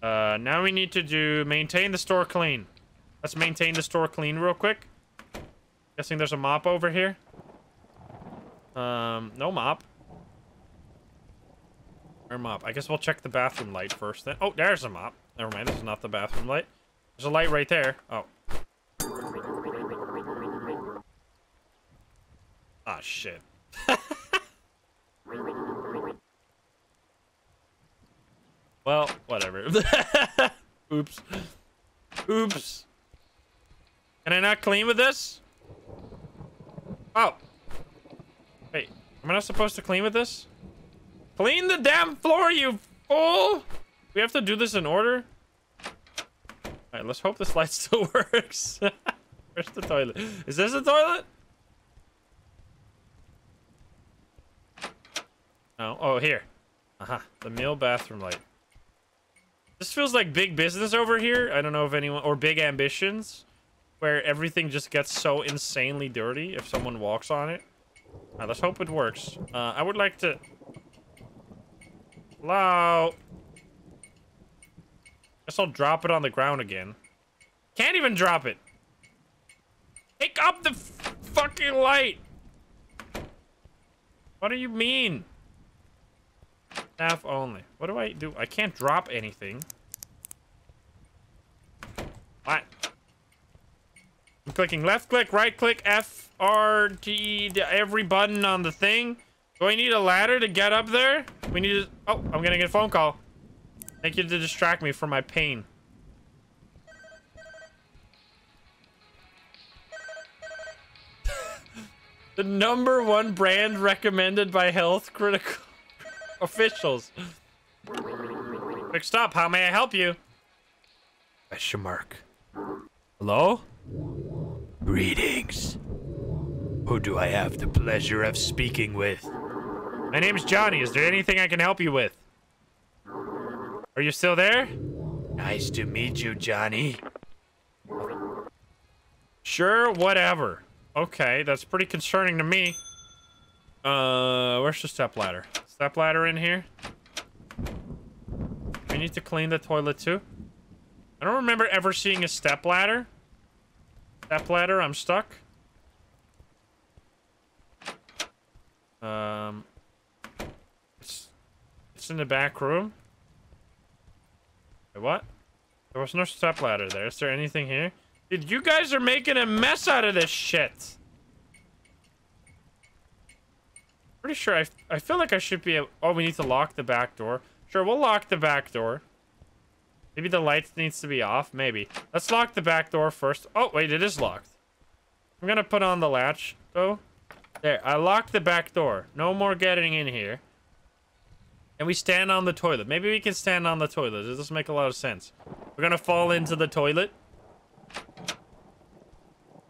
Uh, now we need to do maintain the store clean. Let's maintain the store clean real quick. Guessing there's a mop over here. Um, no mop. Or mop. I guess we'll check the bathroom light first then. Oh, there's a mop. Never mind, this is not the bathroom light. There's a light right there. Oh. Ah, oh, shit. well, whatever. Oops. Oops. Can I not clean with this? Oh. Wait, am I not supposed to clean with this? Clean the damn floor, you fool! We have to do this in order? Alright, let's hope this light still works. Where's the toilet? Is this a toilet? No. Oh, here. Uh -huh. The male bathroom light. This feels like big business over here. I don't know if anyone... Or big ambitions. Where everything just gets so insanely dirty if someone walks on it. Let's hope it works. Uh, I would like to... Hello? Guess I'll drop it on the ground again. Can't even drop it. Pick up the fucking light. What do you mean? Staff only. What do I do? I can't drop anything. What? I'm clicking left click, right click, F, R, T, every button on the thing. Do I need a ladder to get up there? We need to... Oh, I'm getting a phone call. Thank you to distract me from my pain. the number one brand recommended by health critical officials. Quick stop, how may I help you? Question mark. Hello? Greetings. Who do I have the pleasure of speaking with? My name's Johnny. Is there anything I can help you with? Are you still there? Nice to meet you, Johnny. Sure, whatever. Okay, that's pretty concerning to me. Uh, where's the step ladder? Step ladder in here? We need to clean the toilet too. I don't remember ever seeing a step ladder. Step ladder, I'm stuck. Um, in the back room. Wait, what? There was no step ladder there. Is there anything here? Dude, you guys are making a mess out of this shit. Pretty sure I, I feel like I should be Oh, we need to lock the back door. Sure, we'll lock the back door. Maybe the lights needs to be off. Maybe. Let's lock the back door first. Oh, wait, it is locked. I'm gonna put on the latch, though. There, I locked the back door. No more getting in here. And we stand on the toilet. Maybe we can stand on the toilet. It doesn't make a lot of sense. We're gonna fall into the toilet.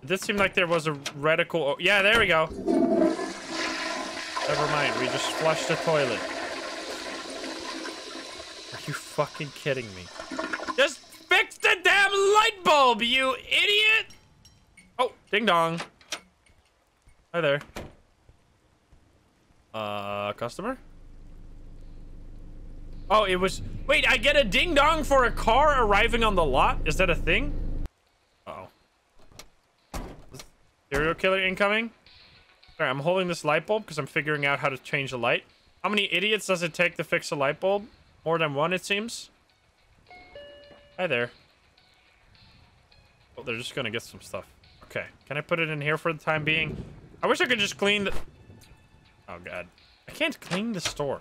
It did seem like there was a reticle. Oh, yeah, there we go. Never mind. We just flushed the toilet. Are you fucking kidding me? Just fix the damn light bulb, you idiot! Oh, ding dong. Hi there. Uh, customer? Oh, it was... Wait, I get a ding-dong for a car arriving on the lot? Is that a thing? Uh oh Serial killer incoming? Sorry, I'm holding this light bulb because I'm figuring out how to change the light. How many idiots does it take to fix a light bulb? More than one, it seems. Hi there. Oh, they're just gonna get some stuff. Okay, can I put it in here for the time being? I wish I could just clean the... Oh, God. I can't clean the store.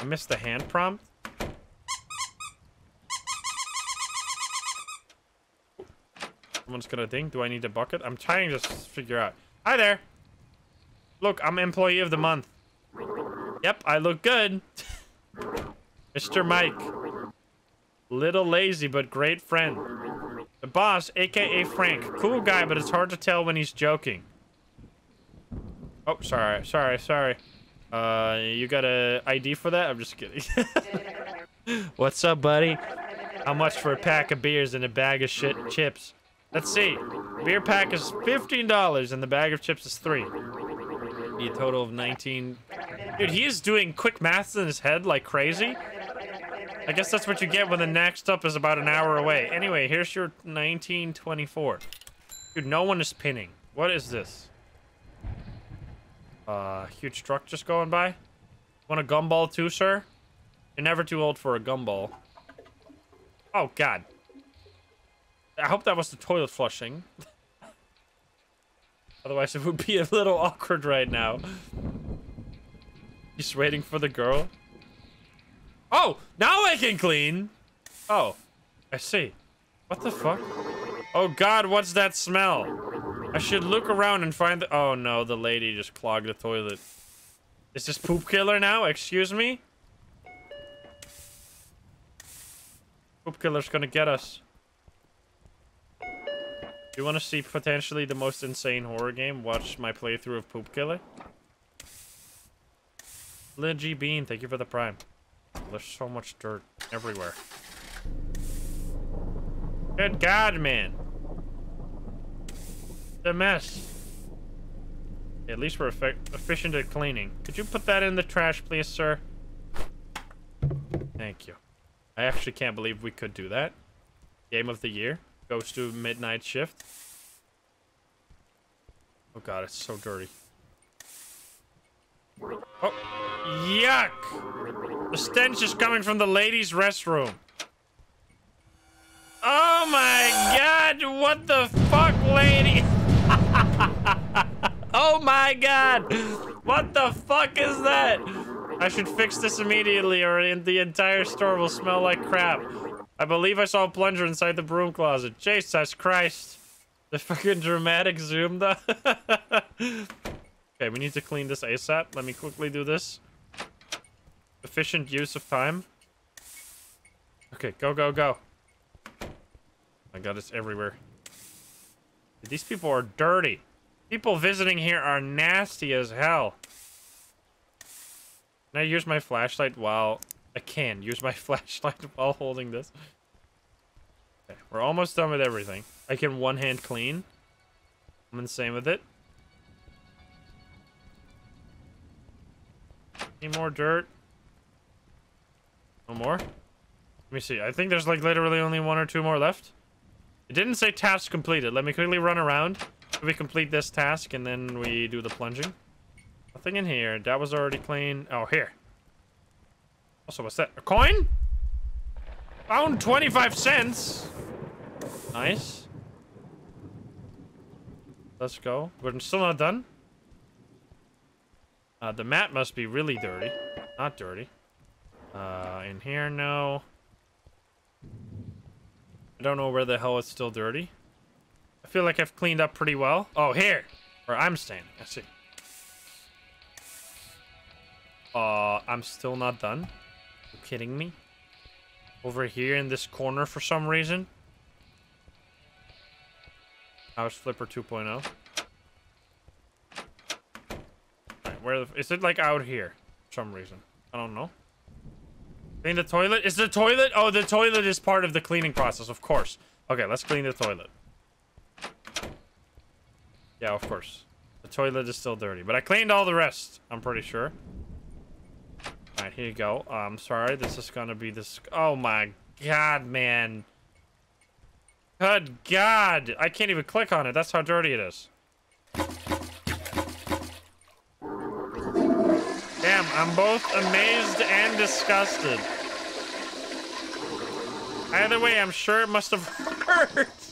I missed the hand prompt. Someone's gonna ding. Do I need a bucket? I'm trying to figure out. Hi there. Look, I'm employee of the month. Yep, I look good. Mr. Mike. Little lazy, but great friend. The boss, aka Frank. Cool guy, but it's hard to tell when he's joking. Oh, sorry, sorry, sorry. Uh, you got a ID for that? I'm just kidding. What's up, buddy? How much for a pack of beers and a bag of shit chips? Let's see. Beer pack is $15 and the bag of chips is 3 Be a total of 19 Dude, he is doing quick maths in his head like crazy. I guess that's what you get when the next up is about an hour away. Anyway, here's your 1924. Dude, no one is pinning. What is this? Uh, huge truck just going by. Want a gumball too, sir? You're never too old for a gumball. Oh, God. I hope that was the toilet flushing. Otherwise, it would be a little awkward right now. He's waiting for the girl. Oh, now I can clean. Oh, I see. What the fuck? Oh God, what's that smell? I should look around and find the- Oh no, the lady just clogged the toilet. Is this poop killer now? Excuse me? Poop killer's gonna get us. You want to see potentially the most insane horror game? Watch my playthrough of Poop Killer. Lil Bean, thank you for the prime. There's so much dirt everywhere. Good God, man. The mess. At least we're efficient at cleaning. Could you put that in the trash, please, sir? Thank you. I actually can't believe we could do that. Game of the year goes to midnight shift. Oh god, it's so dirty. Oh, yuck! The stench is coming from the ladies' restroom. Oh my god, what the fuck, lady? oh my god! What the fuck is that? I should fix this immediately or the entire store will smell like crap. I believe I saw a plunger inside the broom closet. Jesus Christ. The fucking dramatic zoom though. okay, we need to clean this ASAP. Let me quickly do this. Efficient use of time. Okay, go, go, go. My god, it's everywhere. These people are dirty. People visiting here are nasty as hell. Can I use my flashlight while... I can use my flashlight while holding this. Okay, we're almost done with everything. I can one-hand clean. I'm insane with it. Any more dirt? No more? Let me see. I think there's like literally only one or two more left. It didn't say task completed. Let me quickly run around. We complete this task and then we do the plunging. Nothing in here. That was already clean. Oh, here. Also, what's that? A coin? Found 25 cents. Nice. Let's go. We're still not done. Uh, the mat must be really dirty. Not dirty. Uh, in here, no. I don't know where the hell it's still dirty. Feel like I've cleaned up pretty well. Oh, here. Where I'm standing. I see. Uh, I'm still not done. You kidding me? Over here in this corner for some reason. House Flipper 2.0. Right, where the, is it like out here? For some reason. I don't know. Clean the toilet? Is the toilet? Oh, the toilet is part of the cleaning process, of course. Okay, let's clean the toilet. Yeah, of course. The toilet is still dirty, but I cleaned all the rest, I'm pretty sure. Alright, here you go. I'm sorry, this is gonna be this... Oh my god, man. Good god! I can't even click on it, that's how dirty it is. Damn, I'm both amazed and disgusted. Either way, I'm sure it must have hurt.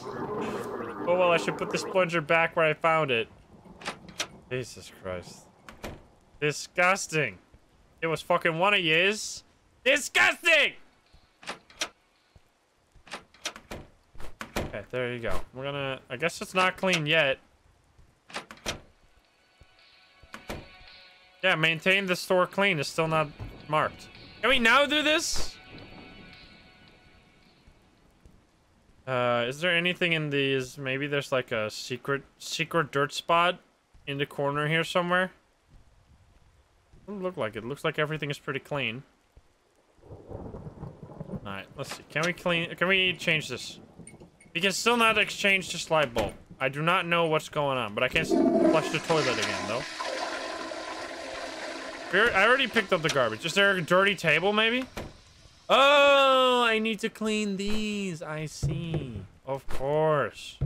Oh well, I should put this plunger back where I found it. Jesus Christ. Disgusting. It was fucking one of yous. Disgusting! Okay, there you go. We're gonna... I guess it's not clean yet. Yeah, maintain the store clean is still not marked. Can we now do this? Uh, is there anything in these? Maybe there's like a secret secret dirt spot in the corner here somewhere. Doesn't look like it. Looks like everything is pretty clean. Alright, let's see. Can we clean... Can we change this? We can still not exchange this light bulb. I do not know what's going on, but I can't flush the toilet again, though. I already picked up the garbage. Is there a dirty table, maybe? Oh, I need to clean these. I see. Of course.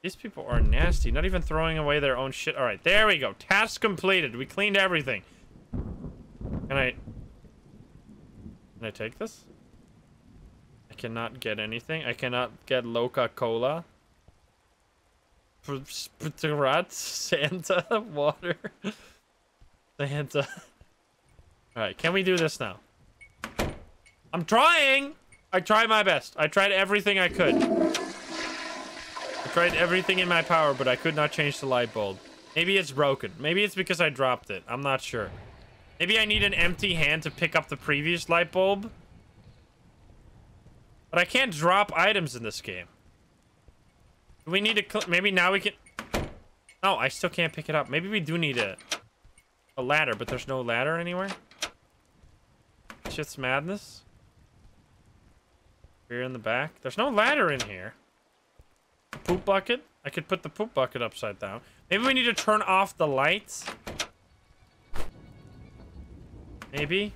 These people are nasty. Not even throwing away their own shit. All right, there we go. Task completed. We cleaned everything. Can I... Can I take this? I cannot get anything. I cannot get Loca-Cola. Sprat, Santa, water. Santa. Alright, can we do this now? I'm trying! I tried my best. I tried everything I could. I tried everything in my power, but I could not change the light bulb. Maybe it's broken. Maybe it's because I dropped it. I'm not sure. Maybe I need an empty hand to pick up the previous light bulb. But I can't drop items in this game. We need to... Maybe now we can... No, I still can't pick it up. Maybe we do need a, a ladder, but there's no ladder anywhere. Shit's madness. Here in the back. There's no ladder in here. Poop bucket? I could put the poop bucket upside down. Maybe we need to turn off the lights. Maybe.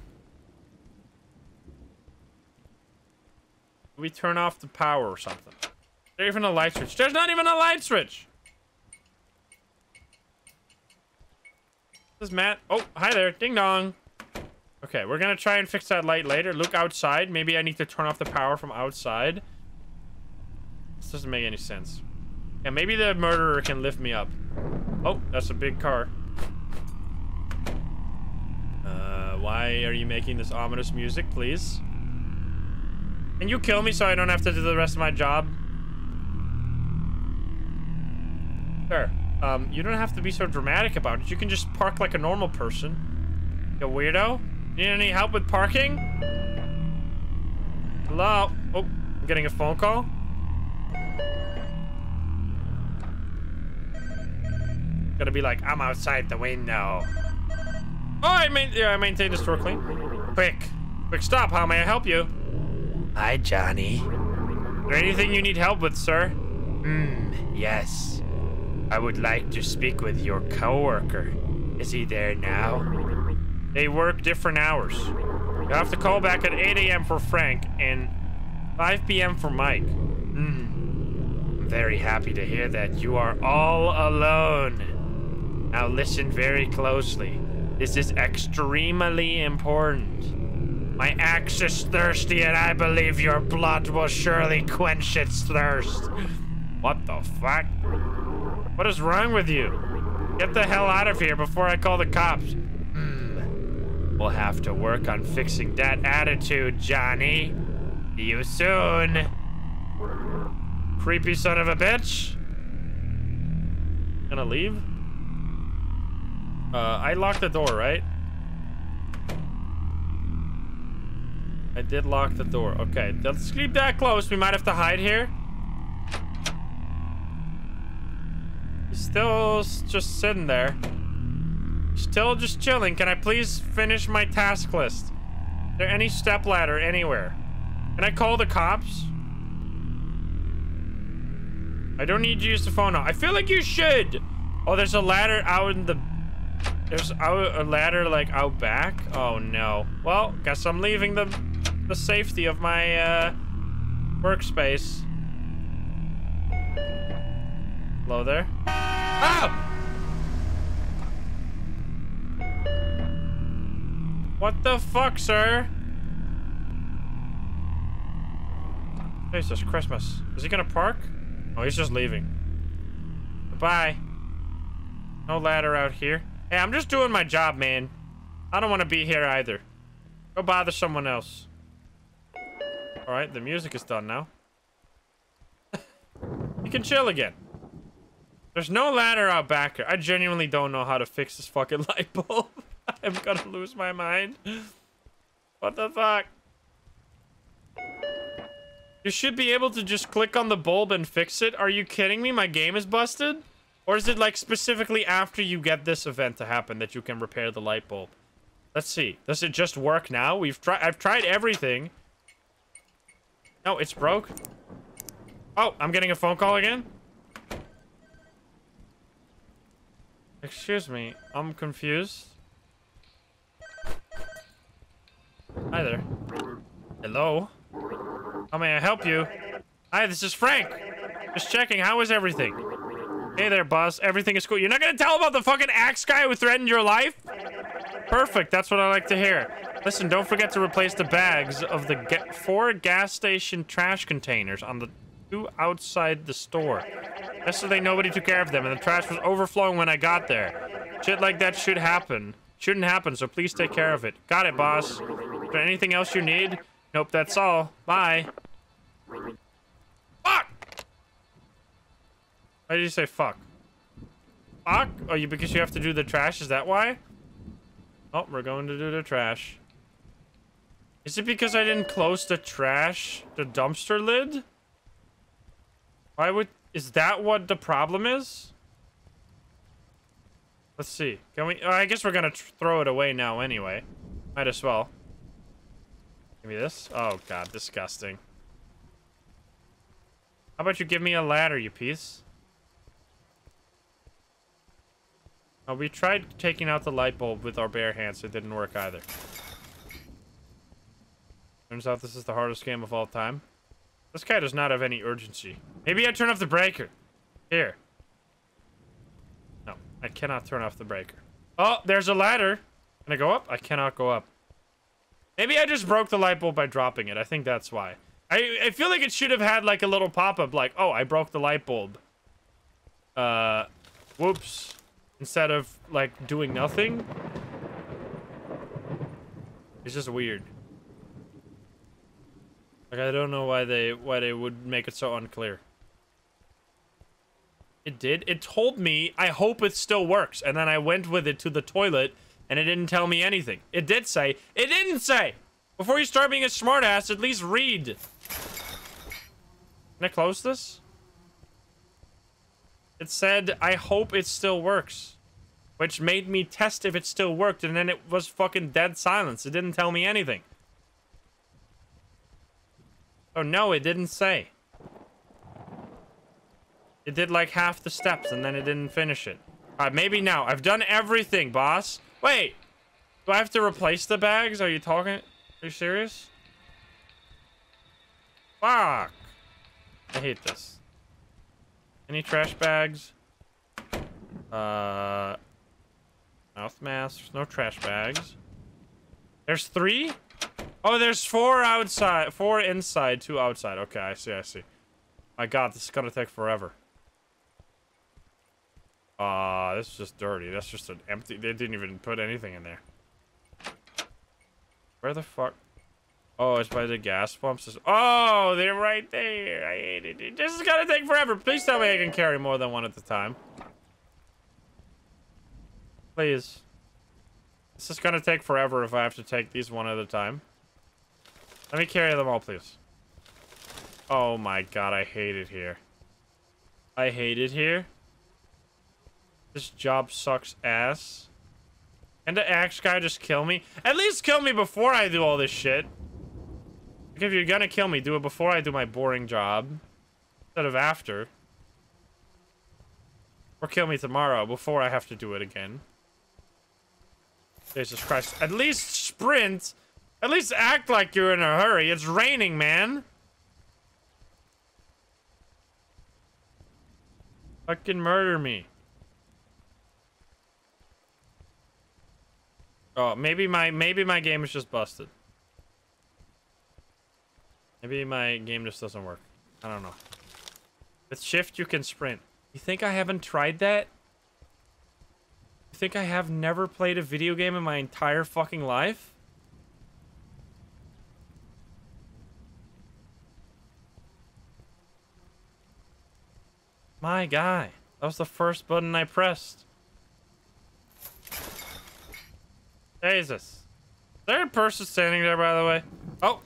We turn off the power or something. There's even a light switch. There's not even a light switch! This is Matt. Oh, hi there. Ding dong. Okay, we're gonna try and fix that light later. Look outside. Maybe I need to turn off the power from outside. This doesn't make any sense. Yeah, maybe the murderer can lift me up. Oh, that's a big car. Uh, why are you making this ominous music, please? Can you kill me so I don't have to do the rest of my job? Sure. Um, you don't have to be so dramatic about it. You can just park like a normal person. You weirdo? Need any help with parking? Hello? Oh, I'm getting a phone call. Gonna be like, I'm outside the window. Oh, I main yeah, I maintain the store clean. Quick, quick stop. How may I help you? Hi, Johnny. Is there anything you need help with, sir? Hmm, yes. I would like to speak with your coworker. Is he there now? They work different hours. You have to call back at 8 a.m. for Frank and 5 p.m. for Mike. Hmm. I'm very happy to hear that you are all alone. Now listen very closely. This is extremely important. My axe is thirsty and I believe your blood will surely quench its thirst. What the fuck? What is wrong with you? Get the hell out of here before I call the cops. We'll have to work on fixing that attitude, Johnny. See you soon. Creepy son of a bitch. Gonna leave? Uh, I locked the door, right? I did lock the door. Okay, let's keep that close. We might have to hide here. He's still just sitting there. Still just chilling. Can I please finish my task list? Is there any step ladder anywhere? Can I call the cops? I don't need to use the phone now. I feel like you should. Oh, there's a ladder out in the... There's out, a ladder, like, out back? Oh, no. Well, guess I'm leaving the, the safety of my, uh, workspace. Hello there? Oh! What the fuck, sir? Jesus Christmas. Is he gonna park? Oh, he's just leaving. Goodbye. No ladder out here. Hey, I'm just doing my job, man. I don't want to be here either. Go bother someone else. Alright, the music is done now. you can chill again. There's no ladder out back here. I genuinely don't know how to fix this fucking light bulb. I'm gonna lose my mind. What the fuck? You should be able to just click on the bulb and fix it. Are you kidding me? My game is busted? Or is it like specifically after you get this event to happen that you can repair the light bulb? Let's see. Does it just work now? We've tried I've tried everything. No, it's broke. Oh, I'm getting a phone call again? Excuse me, I'm confused. Hi there. Hello? How may I help you? Hi, this is Frank. Just checking, how is everything? Hey there, boss. Everything is cool. You're not gonna tell about the fucking axe guy who threatened your life? Perfect, that's what I like to hear. Listen, don't forget to replace the bags of the ga four gas station trash containers on the two outside the store. Yesterday, nobody took care of them, and the trash was overflowing when I got there. Shit like that should happen. Shouldn't happen, so please take care of it. Got it, boss. Anything else you need? Nope, that's all. Bye. Fuck! Why did you say fuck? Fuck? Oh, you because you have to do the trash? Is that why? Oh, we're going to do the trash. Is it because I didn't close the trash, the dumpster lid? Why would... Is that what the problem is? Let's see. Can we... Oh, I guess we're gonna throw it away now anyway. Might as well. Give me this. Oh, God. Disgusting. How about you give me a ladder, you piece? Oh, we tried taking out the light bulb with our bare hands. It didn't work either. Turns out this is the hardest game of all time. This guy does not have any urgency. Maybe I turn off the breaker. Here. No, I cannot turn off the breaker. Oh, there's a ladder. Can I go up? I cannot go up. Maybe I just broke the light bulb by dropping it. I think that's why. I, I feel like it should have had like a little pop-up like, oh, I broke the light bulb. Uh, whoops. Instead of like doing nothing. It's just weird. Like I don't know why they why they would make it so unclear. It did. It told me, I hope it still works. And then I went with it to the toilet and it didn't tell me anything. It did say, it didn't say. Before you start being a smartass, at least read. Can I close this? It said, I hope it still works. Which made me test if it still worked, and then it was fucking dead silence. It didn't tell me anything. Oh, no, it didn't say. It did like half the steps, and then it didn't finish it. Alright, maybe now. I've done everything, boss. Wait. Do I have to replace the bags? Are you talking? Are you serious? Fuck. I hate this. Any trash bags? Uh... Mouth masks. No trash bags. There's three? Oh, there's four outside. Four inside, two outside. Okay, I see, I see. My god, this is gonna take forever. Uh, this is just dirty. That's just an empty... They didn't even put anything in there. Where the fuck... Oh, it's by the gas pumps. Oh, they're right there. I hate it. This is gonna take forever. Please tell me I can carry more than one at a time. Please. This is gonna take forever if I have to take these one at a time. Let me carry them all, please. Oh my god, I hate it here. I hate it here. This job sucks ass. And the axe guy just kill me? At least kill me before I do all this shit. Like if you're gonna kill me, do it before I do my boring job. Instead of after. Or kill me tomorrow before I have to do it again. Jesus Christ. At least sprint. At least act like you're in a hurry. It's raining, man. Fucking murder me. Oh, maybe my maybe my game is just busted. Maybe my game just doesn't work. I don't know. With shift you can sprint. You think I haven't tried that? You think I have never played a video game in my entire fucking life? My guy. That was the first button I pressed. Jesus. Is there a person standing there, by the way? Oh.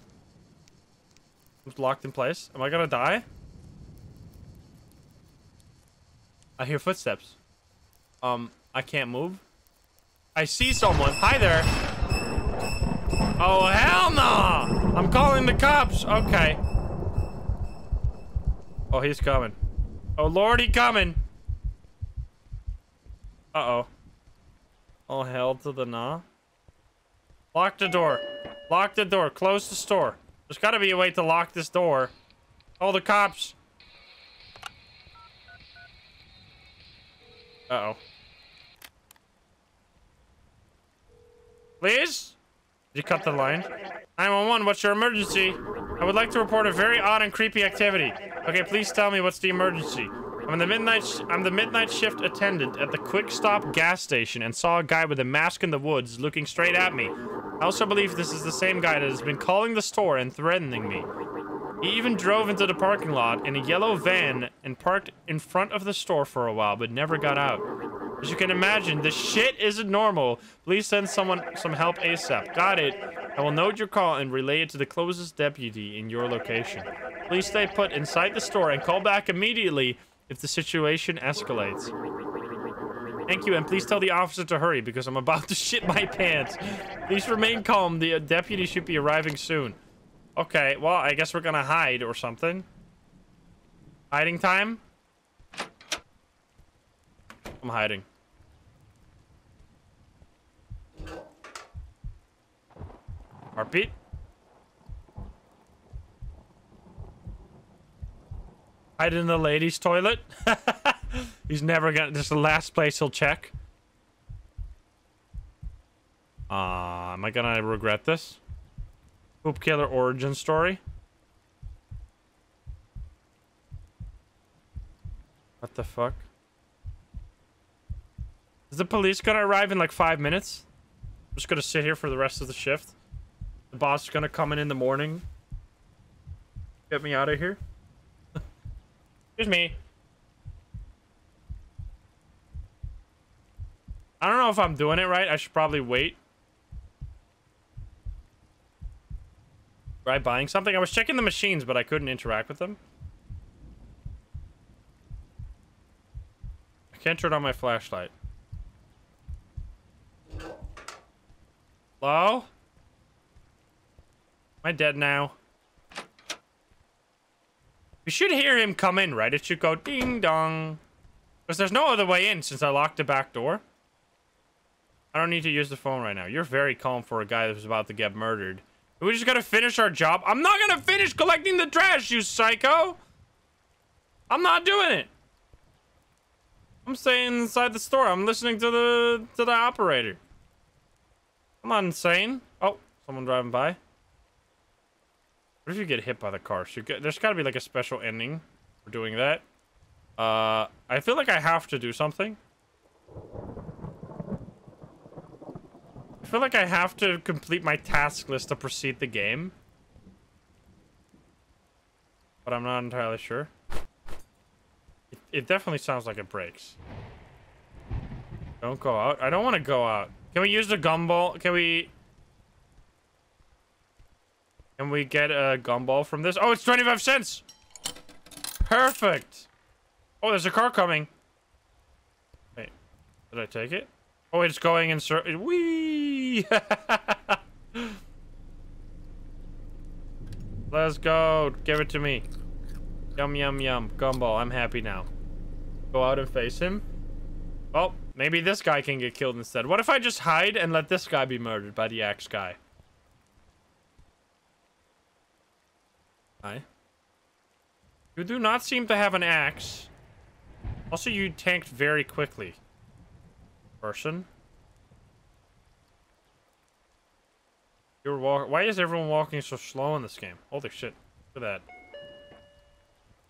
I'm locked in place. Am I gonna die? I hear footsteps. Um, I can't move. I see someone. Hi there. Oh, hell no! I'm calling the cops. Okay. Oh, he's coming. Oh, Lord, he coming. Uh-oh. Oh, hell to the nah. Lock the door. Lock the door. Close the store. There's got to be a way to lock this door. Oh, the cops. Uh-oh. Please? Did you cut the line? 911, what's your emergency? I would like to report a very odd and creepy activity. Okay, please tell me what's the emergency. I'm the midnight I'm the midnight shift attendant at the quick stop gas station and saw a guy with a mask in the woods looking straight at me. I also believe this is the same guy that has been calling the store and threatening me. He even drove into the parking lot in a yellow van and parked in front of the store for a while but never got out. As you can imagine, this shit isn't normal. Please send someone some help ASAP. Got it. I will note your call and relay it to the closest deputy in your location. Please stay put inside the store and call back immediately if the situation escalates. Thank you, and please tell the officer to hurry because I'm about to shit my pants. Please remain calm. The uh, deputy should be arriving soon. Okay, well, I guess we're gonna hide or something. Hiding time? I'm hiding. Heartbeat? Hide in the ladies' toilet. He's never gonna. This is the last place he'll check. Uh, am I gonna regret this? Poop Killer origin story. What the fuck? Is the police gonna arrive in like five minutes? I'm just gonna sit here for the rest of the shift. The boss is gonna come in in the morning. Get me out of here. Excuse me. I don't know if I'm doing it right. I should probably wait. Right, buying something? I was checking the machines, but I couldn't interact with them. I can't turn on my flashlight. Hello? Am I dead now? You should hear him come in, right? It should go ding dong. Because there's no other way in since I locked the back door. I don't need to use the phone right now. You're very calm for a guy who's about to get murdered. We just gotta finish our job. I'm not gonna finish collecting the trash, you psycho! I'm not doing it. I'm staying inside the store. I'm listening to the to the operator. I'm not insane. Oh, someone driving by. What if you get hit by the car? Get, there's got to be like a special ending for doing that. Uh, I feel like I have to do something. I feel like I have to complete my task list to proceed the game. But I'm not entirely sure. It, it definitely sounds like it breaks. Don't go out. I don't want to go out. Can we use the gumball? Can we... Can we get a gumball from this? Oh, it's 25 cents! Perfect! Oh, there's a car coming. Wait, did I take it? Oh, it's going in cir- Whee! Let's go. Give it to me. Yum, yum, yum. Gumball, I'm happy now. Go out and face him. Oh, maybe this guy can get killed instead. What if I just hide and let this guy be murdered by the axe guy? Hi. You do not seem to have an axe. Also, you tanked very quickly. Person. You're walk. Why is everyone walking so slow in this game? Holy shit! Look at that.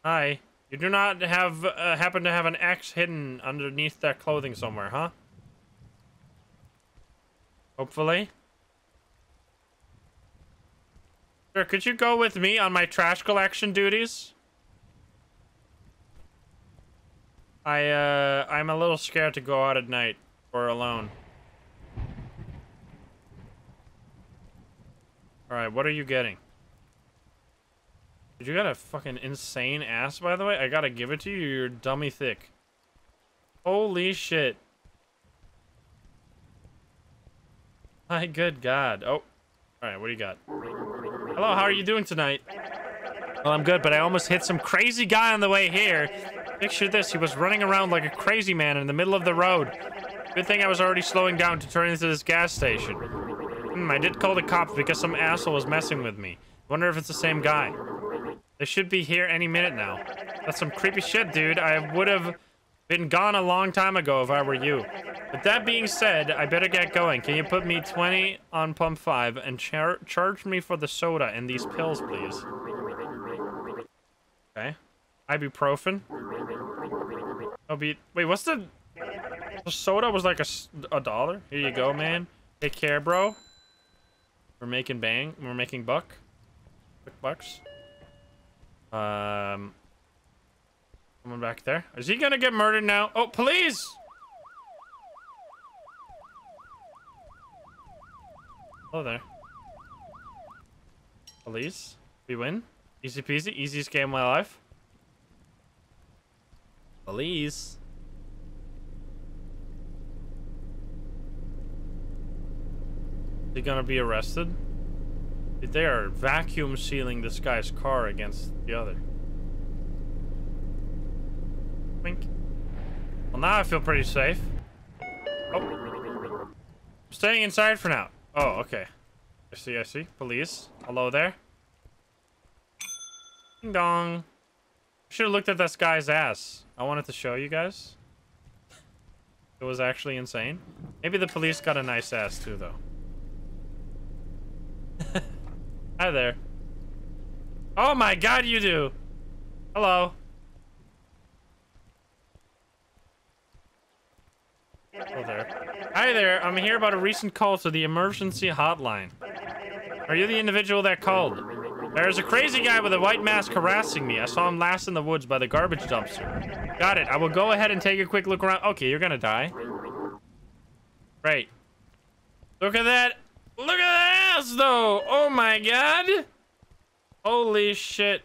Hi. You do not have uh, happen to have an axe hidden underneath that clothing somewhere, huh? Hopefully. Sir, could you go with me on my trash collection duties? I, uh, I'm a little scared to go out at night or alone. Alright, what are you getting? Did you got a fucking insane ass, by the way? I gotta give it to you, you're dummy thick. Holy shit. My good god. Oh. Alright, what do you got? Hello, how are you doing tonight? Well, I'm good, but I almost hit some crazy guy on the way here. Picture this, he was running around like a crazy man in the middle of the road. Good thing I was already slowing down to turn into this gas station. Hmm, I did call the cops because some asshole was messing with me. Wonder if it's the same guy. They should be here any minute now. That's some creepy shit, dude. I would have been gone a long time ago if I were you. With that being said, I better get going. Can you put me 20 on pump 5 and char charge me for the soda and these pills, please? Okay. Ibuprofen. Oh, be wait, what's the... The soda was like a, a dollar? Here you go, man. Take care, bro. We're making bang. We're making buck. Quick bucks. Um... Someone back there. Is he gonna get murdered now? Oh, police! Hello there. Police. We win. Easy peasy. Easiest game of my life. Police. He gonna be arrested? They are vacuum sealing this guy's car against the other. Wink. Well, now I feel pretty safe. Oh. I'm staying inside for now. Oh, okay. I see, I see. Police. Hello there. Ding dong. Should have looked at this guy's ass. I wanted to show you guys. It was actually insane. Maybe the police got a nice ass too, though. Hi there. Oh my god, you do. Hello. Hello there. Hi there. I'm here about a recent call to the emergency hotline. Are you the individual that called? There's a crazy guy with a white mask harassing me. I saw him last in the woods by the garbage dumpster. Got it. I will go ahead and take a quick look around. Okay, you're gonna die. Right. Look at that. Look at that ass, though. Oh, my God. Holy shit.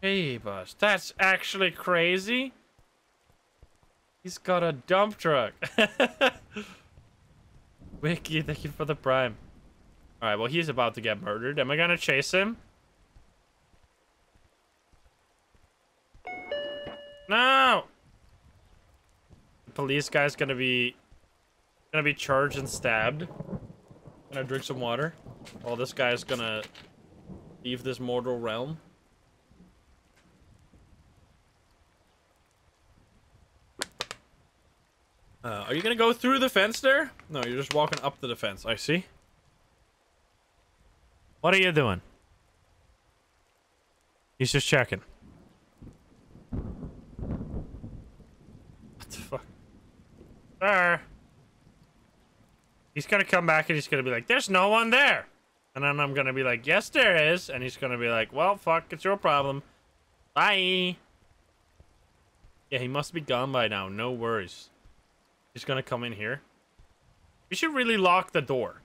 Hey, boss. That's actually crazy. He's got a dump truck. Wiki, thank you for the prime. All right, well, he's about to get murdered. Am I going to chase him? No! The police guy's going to be... Gonna be charged and stabbed. Gonna drink some water. While this guy's gonna leave this mortal realm. Uh, are you gonna go through the fence there? No, you're just walking up the fence. I see. What are you doing? He's just checking. What the fuck? Sir. He's gonna come back and he's gonna be like, there's no one there. And then I'm gonna be like, yes, there is. And he's gonna be like, well, fuck, it's your problem. Bye. Yeah, he must be gone by now. No worries. He's gonna come in here. We should really lock the door.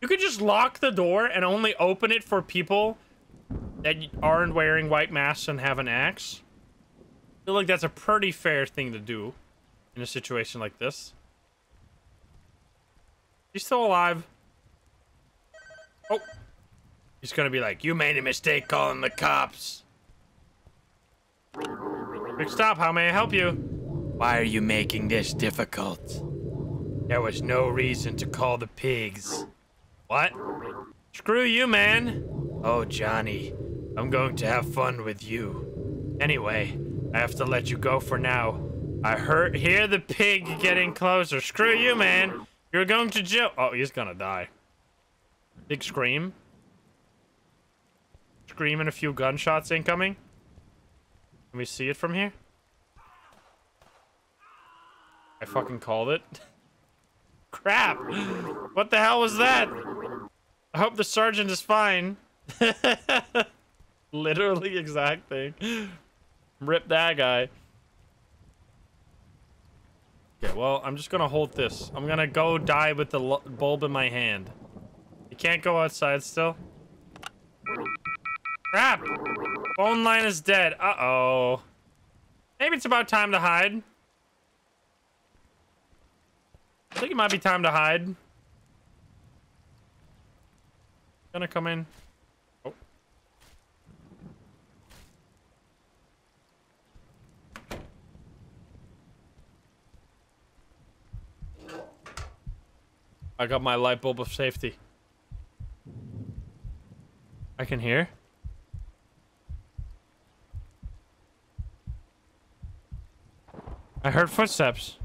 You could just lock the door and only open it for people that aren't wearing white masks and have an axe. I feel like that's a pretty fair thing to do in a situation like this. He's still alive. Oh. He's gonna be like, you made a mistake calling the cops. Quick stop, how may I help you? Why are you making this difficult? There was no reason to call the pigs. What? Screw you, man. Oh, Johnny, I'm going to have fun with you. Anyway, I have to let you go for now. I heard hear the pig getting closer. Screw you, man. You're going to jail. Oh, he's gonna die. Big scream. Scream and a few gunshots incoming. Can we see it from here? I fucking called it. Crap! What the hell was that? I hope the sergeant is fine. Literally exact thing. Rip that guy. Okay, well, I'm just gonna hold this. I'm gonna go die with the bulb in my hand. You can't go outside still? Crap! Phone line is dead. Uh-oh. Maybe it's about time to hide. I think it might be time to hide. Gonna come in. Oh. I got my light bulb of safety. I can hear. I heard footsteps.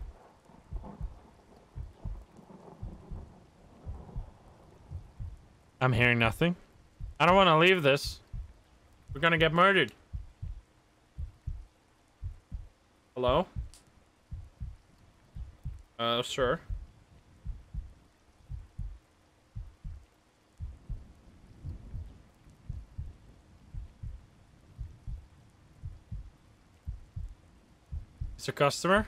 I'm hearing nothing. I don't want to leave this. We're gonna get murdered. Hello? Uh, sir. Mr. Customer?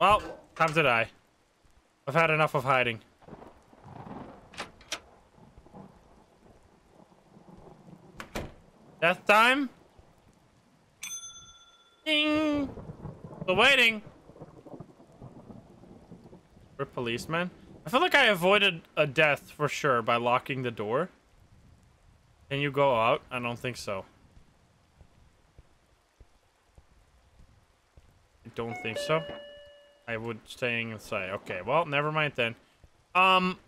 Well, time to die. I've had enough of hiding. Death time? Ding! Still waiting. We're policemen. I feel like I avoided a death for sure by locking the door. Can you go out? I don't think so. I don't think so. I would staying inside. Okay, well, never mind then. Um.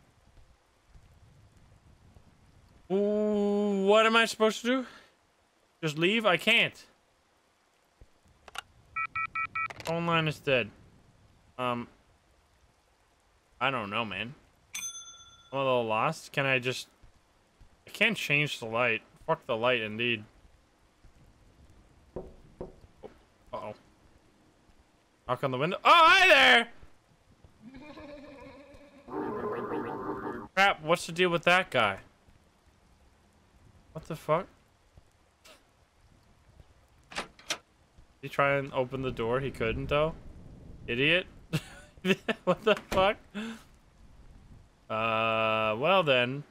What am I supposed to do? Just leave? I can't. Phone line is dead. Um. I don't know, man. I'm a little lost. Can I just... I can't change the light. Fuck the light, indeed. Uh-oh. Knock on the window. Oh, hi there! Crap, what's the deal with that guy? What the fuck? He try and open the door? He couldn't, though? Idiot. what the fuck? Uh, well then.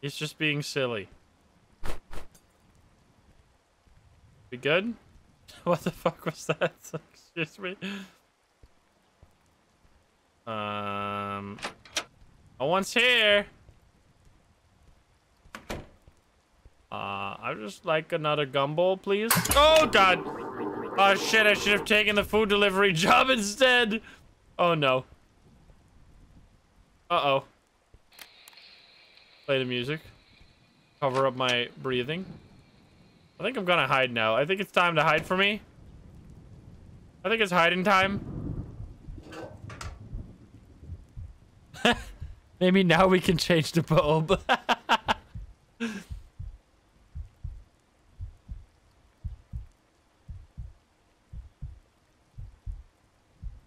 He's just being silly. We good? What the fuck was that? Excuse me. Um, no one's here. Uh, I just like another gumball, please. Oh god. Oh shit, I should have taken the food delivery job instead. Oh no. Uh-oh. Play the music. Cover up my breathing. I think I'm gonna hide now. I think it's time to hide for me. I think it's hiding time. Maybe now we can change the bulb.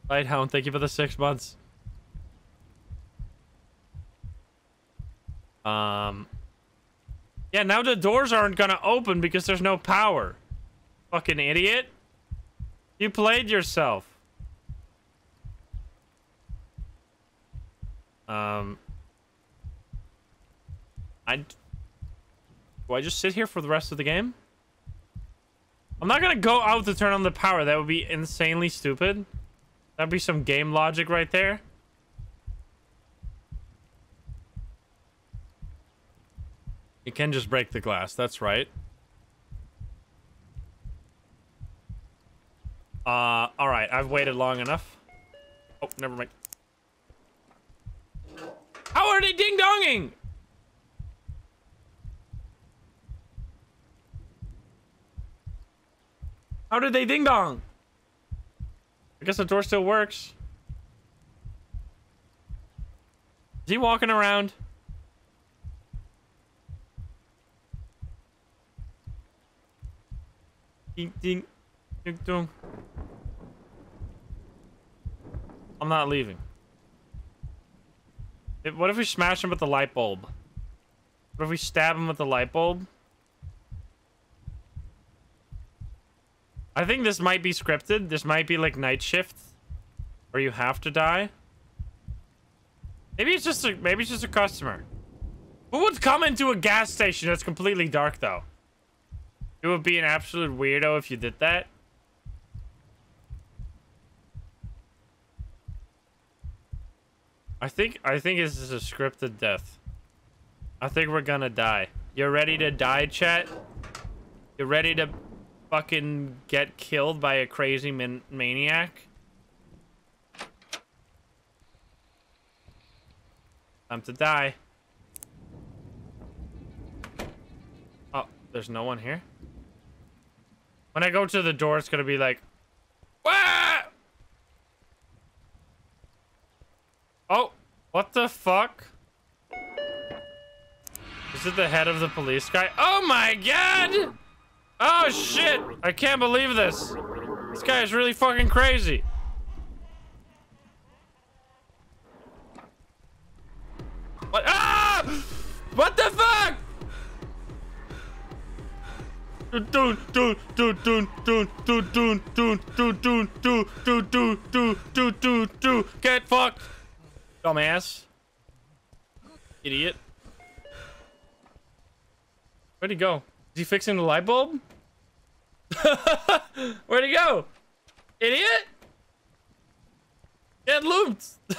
Lighthound, thank you for the six months. Um, yeah, now the doors aren't gonna open because there's no power. Fucking idiot. You played yourself. Um. I. Do I just sit here for the rest of the game? I'm not gonna go out to turn on the power. That would be insanely stupid. That'd be some game logic right there. You can just break the glass. That's right. Uh, all right. I've waited long enough. Oh, never mind. How are they ding-donging? How did they ding-dong? I guess the door still works. Is he walking around? Ding, ding, ding, dong. I'm not leaving. What if we smash him with the light bulb? What if we stab him with the light bulb? I think this might be scripted. This might be like night shift, where you have to die. Maybe it's just a maybe it's just a customer. Who would come into a gas station that's completely dark though? It would be an absolute weirdo if you did that. I think I think this is a scripted death. I think we're gonna die. You're ready to die, chat? You're ready to fucking get killed by a crazy man maniac? Time to die. Oh, there's no one here? When I go to the door, it's gonna be like... Wah! Oh, what the fuck? Is it the head of the police guy? Oh my god! Oh shit! I can't believe this. This guy is really fucking crazy. What? Ah! What the fuck? Dun dun dun dun dun dun dun dun dun dun dun dun dun dun dun dun Get fucked, dumbass, idiot. Where'd he go? Is he fixing the light bulb? Where'd he go? Idiot! Get looped!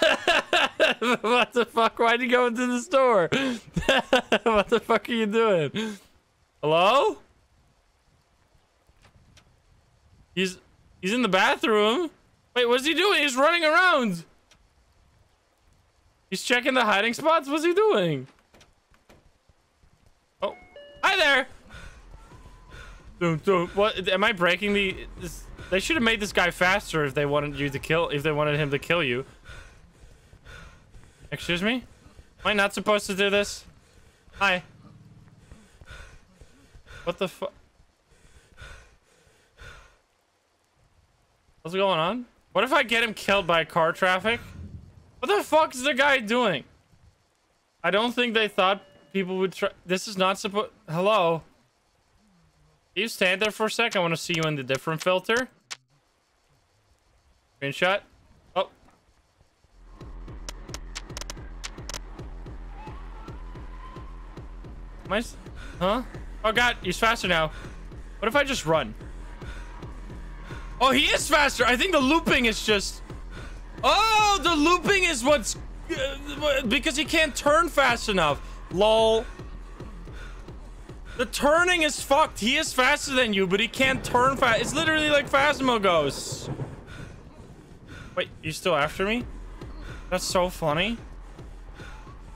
what the fuck? Why'd you go into the store? what the fuck are you doing? Hello? He's he's in the bathroom. Wait, what's he doing? He's running around. He's checking the hiding spots. What's he doing? Oh, hi there. Dun, dun. What? Am I breaking the? This, they should have made this guy faster if they wanted you to kill. If they wanted him to kill you. Excuse me? Am I not supposed to do this? Hi. What the fuck? What's going on? What if I get him killed by car traffic? What the fuck is the guy doing? I don't think they thought people would try. This is not supposed. Hello? You stand there for a sec. I want to see you in the different filter. Screenshot. Oh. Am I Huh? Oh god, he's faster now. What if I just run? Oh, he is faster. I think the looping is just... Oh, the looping is what's... uh, because he can't turn fast enough. Lol. The turning is fucked. He is faster than you, but he can't turn fast. It's literally like Phasmo ghosts. Wait, you still after me? That's so funny.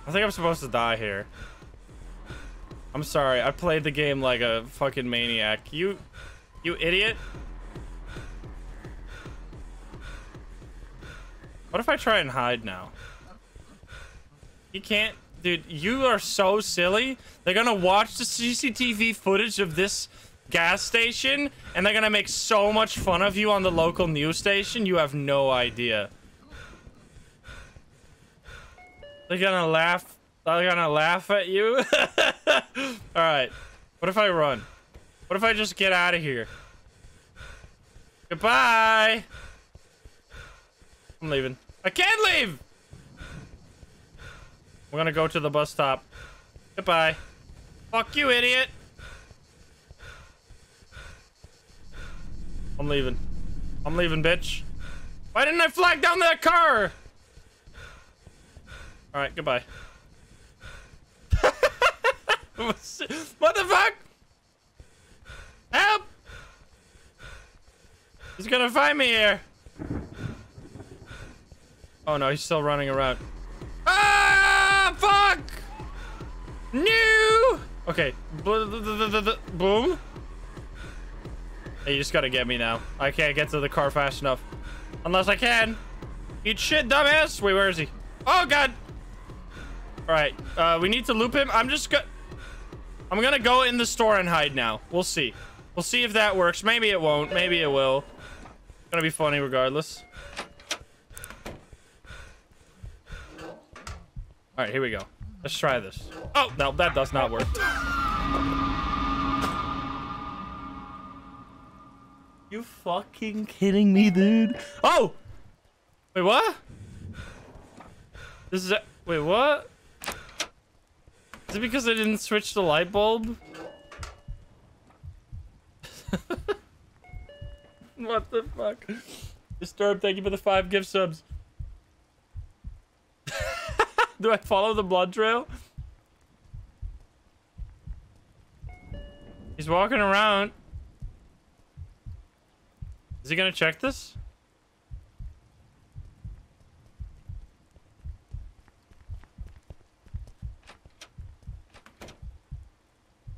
I think I'm supposed to die here. I'm sorry. I played the game like a fucking maniac. You, you idiot. What if I try and hide now? You can't, dude. You are so silly. They're gonna watch the CCTV footage of this gas station, and they're gonna make so much fun of you on the local news station. You have no idea. They're gonna laugh. They're gonna laugh at you. All right. What if I run? What if I just get out of here? Goodbye. I'm leaving. I can't leave. We're gonna go to the bus stop. Goodbye. Fuck you, idiot. I'm leaving. I'm leaving, bitch. Why didn't I flag down that car? All right, goodbye. what the fuck? Help! He's gonna find me here. Oh no, he's still running around. Ah, fuck! No! Okay, boom. Hey, you just gotta get me now. I can't get to the car fast enough. Unless I can. Eat shit, dumbass! Wait, where is he? Oh, God! Alright, uh, we need to loop him. I'm just gonna... I'm gonna go in the store and hide now. We'll see. We'll see if that works. Maybe it won't. Maybe it will. It's gonna be funny regardless. Alright, here we go. Let's try this. Oh, no, that does not work. You fucking kidding me, dude? Oh! Wait, what? This is a- Wait, what? Is it because I didn't switch the light bulb? what the fuck? Disturb, thank you for the five gift subs. Do I follow the blood trail? He's walking around. Is he gonna check this?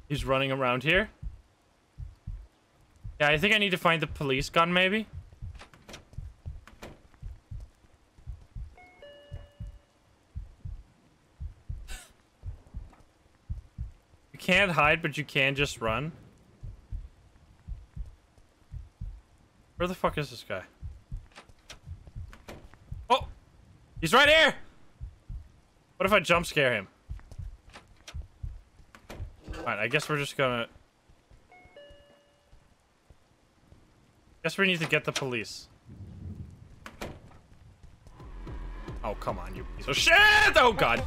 He's running around here. Yeah, I think I need to find the police gun, maybe. Can't hide, but you can just run. Where the fuck is this guy? Oh! He's right here! What if I jump scare him? Alright, I guess we're just gonna... Guess we need to get the police. Oh, come on, you piece of shit! Oh, God!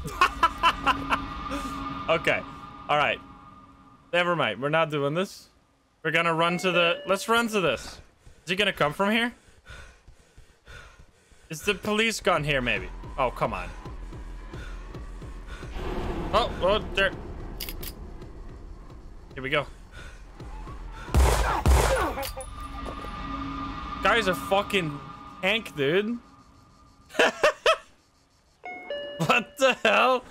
okay. Alright. Never mind. We're not doing this. We're gonna run to the... Let's run to this. Is he gonna come from here? Is the police gun here, maybe? Oh, come on. Oh, oh, there. Here we go. Guy's a fucking tank, dude. what the hell?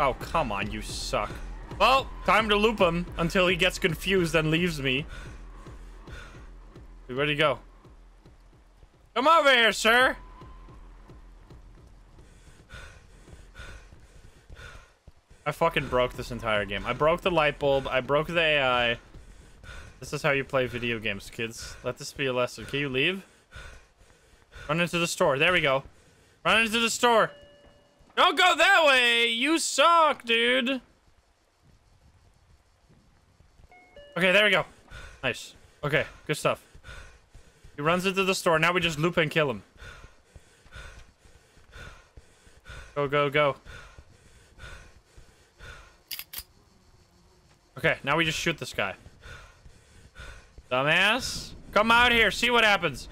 Oh, come on, you suck. Well, time to loop him until he gets confused and leaves me. Where'd he go? Come over here, sir. I fucking broke this entire game. I broke the light bulb. I broke the AI. This is how you play video games, kids. Let this be a lesson. Can you leave? Run into the store. There we go. Run into the store. Don't go that way. You suck, dude. Okay, there we go. Nice. Okay, good stuff. He runs into the store. Now we just loop and kill him. Go, go, go. Okay, now we just shoot this guy. Dumbass. Come out here, see what happens.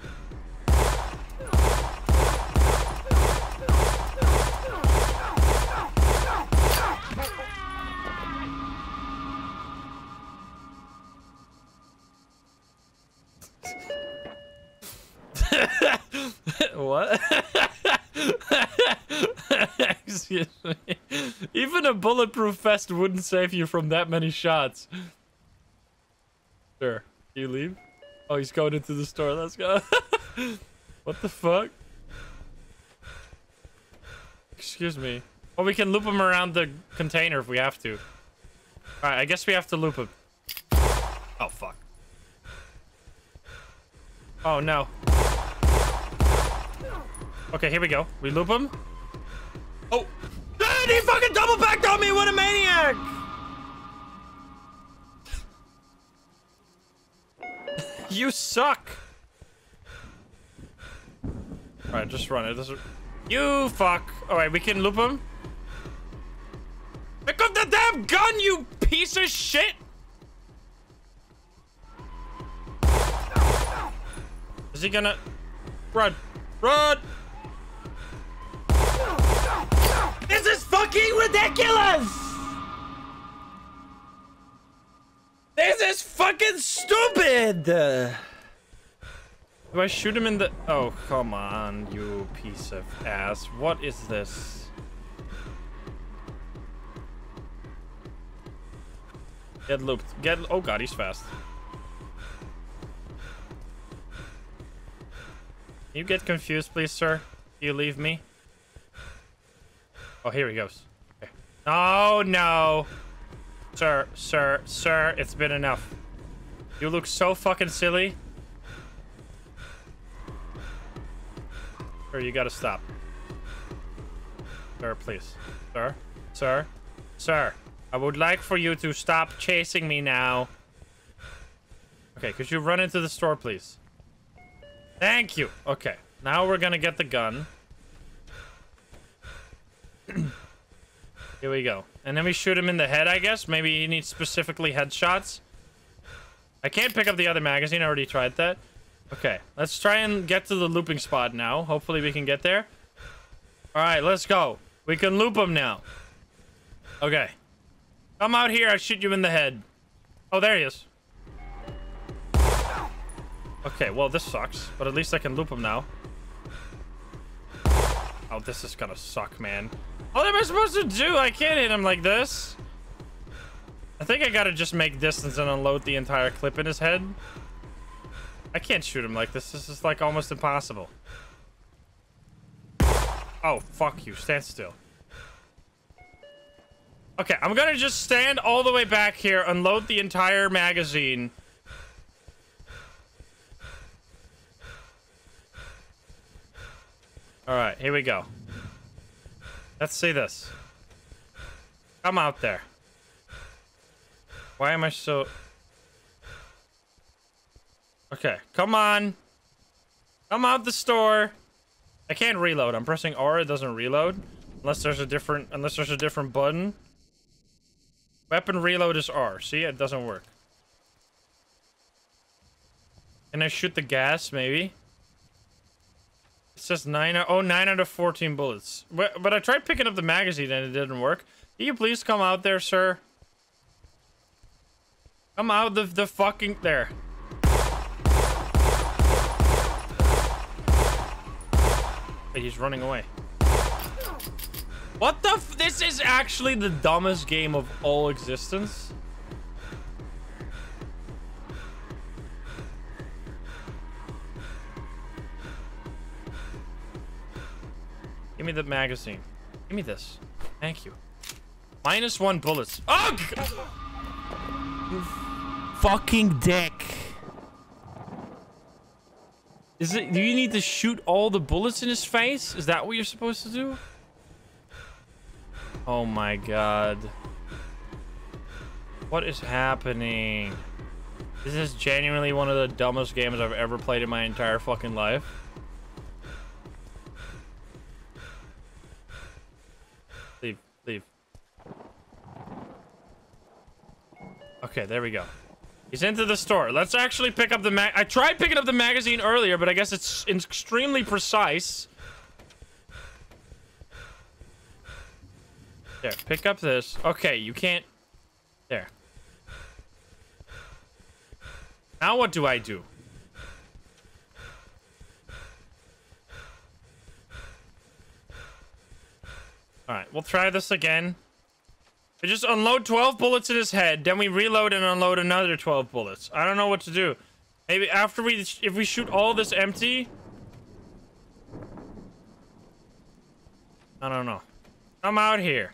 Even a bulletproof vest wouldn't save you from that many shots. Sure. Can you leave? Oh, he's going into the store. Let's go. what the fuck? Excuse me. Well, we can loop him around the container if we have to. Alright, I guess we have to loop him. Oh, fuck. Oh, no. Okay, here we go. We loop him. Oh. Ah, and he fucking double backed on me! What a maniac! You suck. All right, just run it. You fuck. All right, we can loop him. Pick up the damn gun, you piece of shit. Is he gonna run? Run! This is fucking ridiculous! This is fucking stupid! Do I shoot him in the... Oh, come on, you piece of ass. What is this? Get looped. Get... Oh god, he's fast. you get confused, please, sir? You leave me? Oh, here he goes. Okay. Oh, no. Sir, sir, sir, it's been enough. You look so fucking silly. Sir, you gotta stop. Sir, please. Sir, sir, sir. I would like for you to stop chasing me now. Okay, could you run into the store, please? Thank you. Okay, now we're gonna get the gun. Here we go. And then we shoot him in the head, I guess. Maybe he needs specifically headshots. I can't pick up the other magazine. I already tried that. Okay, let's try and get to the looping spot now. Hopefully we can get there. All right, let's go. We can loop him now. Okay. Come out here. I shoot you in the head. Oh, there he is. Okay, well, this sucks. But at least I can loop him now. Oh, this is gonna suck, man. What am I supposed to do? I can't hit him like this. I think I gotta just make distance and unload the entire clip in his head. I can't shoot him like this. This is like almost impossible. Oh, fuck you. Stand still. Okay, I'm gonna just stand all the way back here, unload the entire magazine. Alright, here we go. Let's see this. Come out there. Why am I so... Okay, come on. Come out the store. I can't reload. I'm pressing R, it doesn't reload. Unless there's a different unless there's a different button. Weapon reload is R. See, it doesn't work. Can I shoot the gas, maybe? It says 9 out, oh, 9 out of 14 bullets. But, I tried picking up the magazine and it didn't work. Can you please come out there, sir? Come out the, the fucking... There. He's running away. What the This is actually the dumbest game of all existence. Give me the magazine. Give me this. Thank you. Minus one bullets. Oh! You fucking dick. Is it? Do you need to shoot all the bullets in his face? Is that what you're supposed to do? Oh my god. What is happening? This is genuinely one of the dumbest games I've ever played in my entire fucking life. Leave, leave. Okay, there we go. He's into the store. Let's actually pick up the mag- I tried picking up the magazine earlier, but I guess it's extremely precise. There, pick up this. Okay, you can't... There. Now what do I do? Alright, we'll try this again. We just unload 12 bullets in his head, then we reload and unload another 12 bullets. I don't know what to do. Maybe after we, if we shoot all this empty... I don't know. Come out here.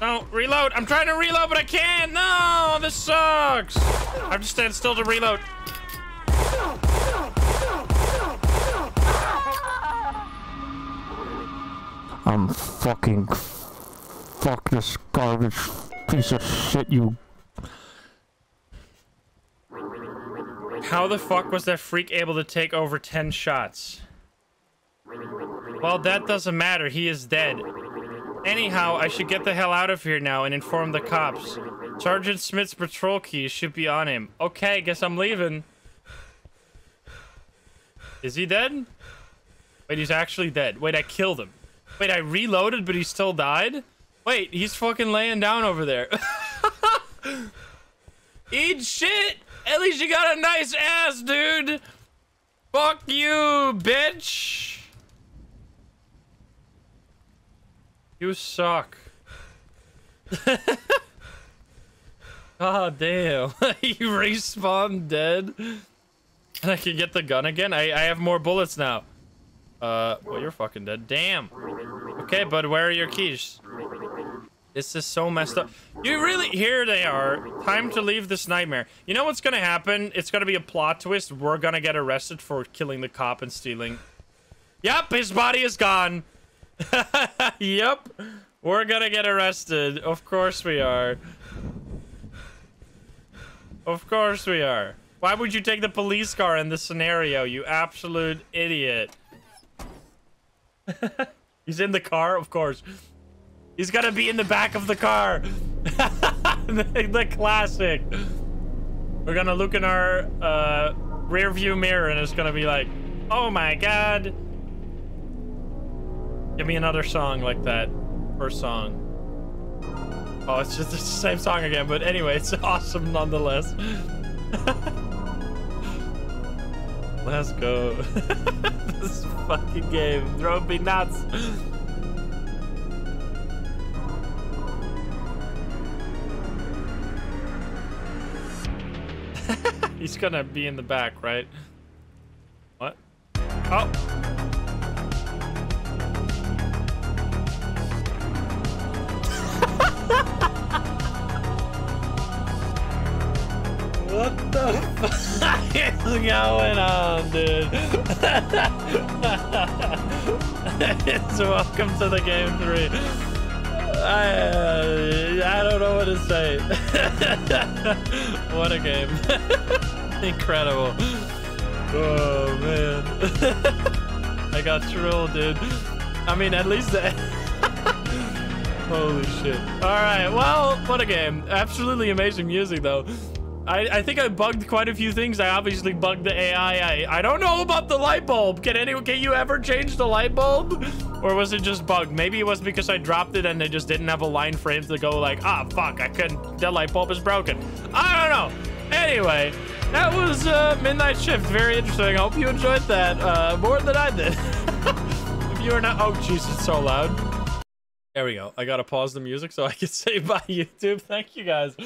No, reload. I'm trying to reload, but I can't. No, this sucks. I have to stand still to reload. I'm fucking. Fuck this garbage piece of shit, you. How the fuck was that freak able to take over 10 shots? Well, that doesn't matter. He is dead. Anyhow, I should get the hell out of here now and inform the cops. Sergeant Smith's patrol keys should be on him. Okay, guess I'm leaving. Is he dead? Wait, he's actually dead. Wait, I killed him. Wait, I reloaded, but he still died? Wait, he's fucking laying down over there. Eat shit! At least you got a nice ass, dude! Fuck you, bitch! You suck. oh, damn. you respawn dead? And I can get the gun again? I, I have more bullets now. Uh, well, you're fucking dead. Damn. Okay, but where are your keys? This is so messed up. You really... Here they are. Time to leave this nightmare. You know what's gonna happen? It's gonna be a plot twist. We're gonna get arrested for killing the cop and stealing. Yep, his body is gone. yep. We're gonna get arrested. Of course we are. Of course we are. Why would you take the police car in this scenario, you absolute idiot? He's in the car? Of course. He's gonna be in the back of the car. the, the, classic. We're gonna look in our uh, rear view mirror and it's gonna be like, oh my god. Give me another song like that. First song. Oh, it's just the same song again, but anyway, it's awesome nonetheless. Let's go. this fucking game drove me nuts. He's gonna be in the back, right? What? Oh! What the fuck is going on, dude? it's welcome to the game three. I, uh, I don't know what to say. what a game. Incredible. Oh, man. I got trolled, dude. I mean, at least the... Holy shit. All right, well, what a game. Absolutely amazing music, though. I, I think I bugged quite a few things. I obviously bugged the AI. I, I don't know about the light bulb. Can anyone, can you ever change the light bulb? Or was it just bugged? Maybe it was because I dropped it and they just didn't have a line frame to go like, ah, fuck, I couldn't, the light bulb is broken. I don't know. Anyway, that was uh, Midnight Shift. Very interesting. I hope you enjoyed that uh, more than I did. if you are not, oh, jeez, it's so loud. There we go. I gotta pause the music so I can say bye, YouTube. Thank you guys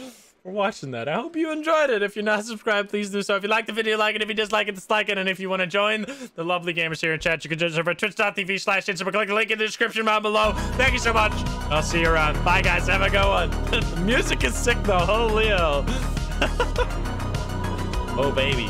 for watching that. I hope you enjoyed it. If you're not subscribed, please do so. If you like the video, like it. If you dislike it, dislike it. And if you want to join the lovely gamers here in chat, you can join us over twitch.tv slash Insym. Click the link in the description down below. Thank you so much. I'll see you around. Bye, guys. Have a good one. the music is sick, though. Holy hell. oh, baby.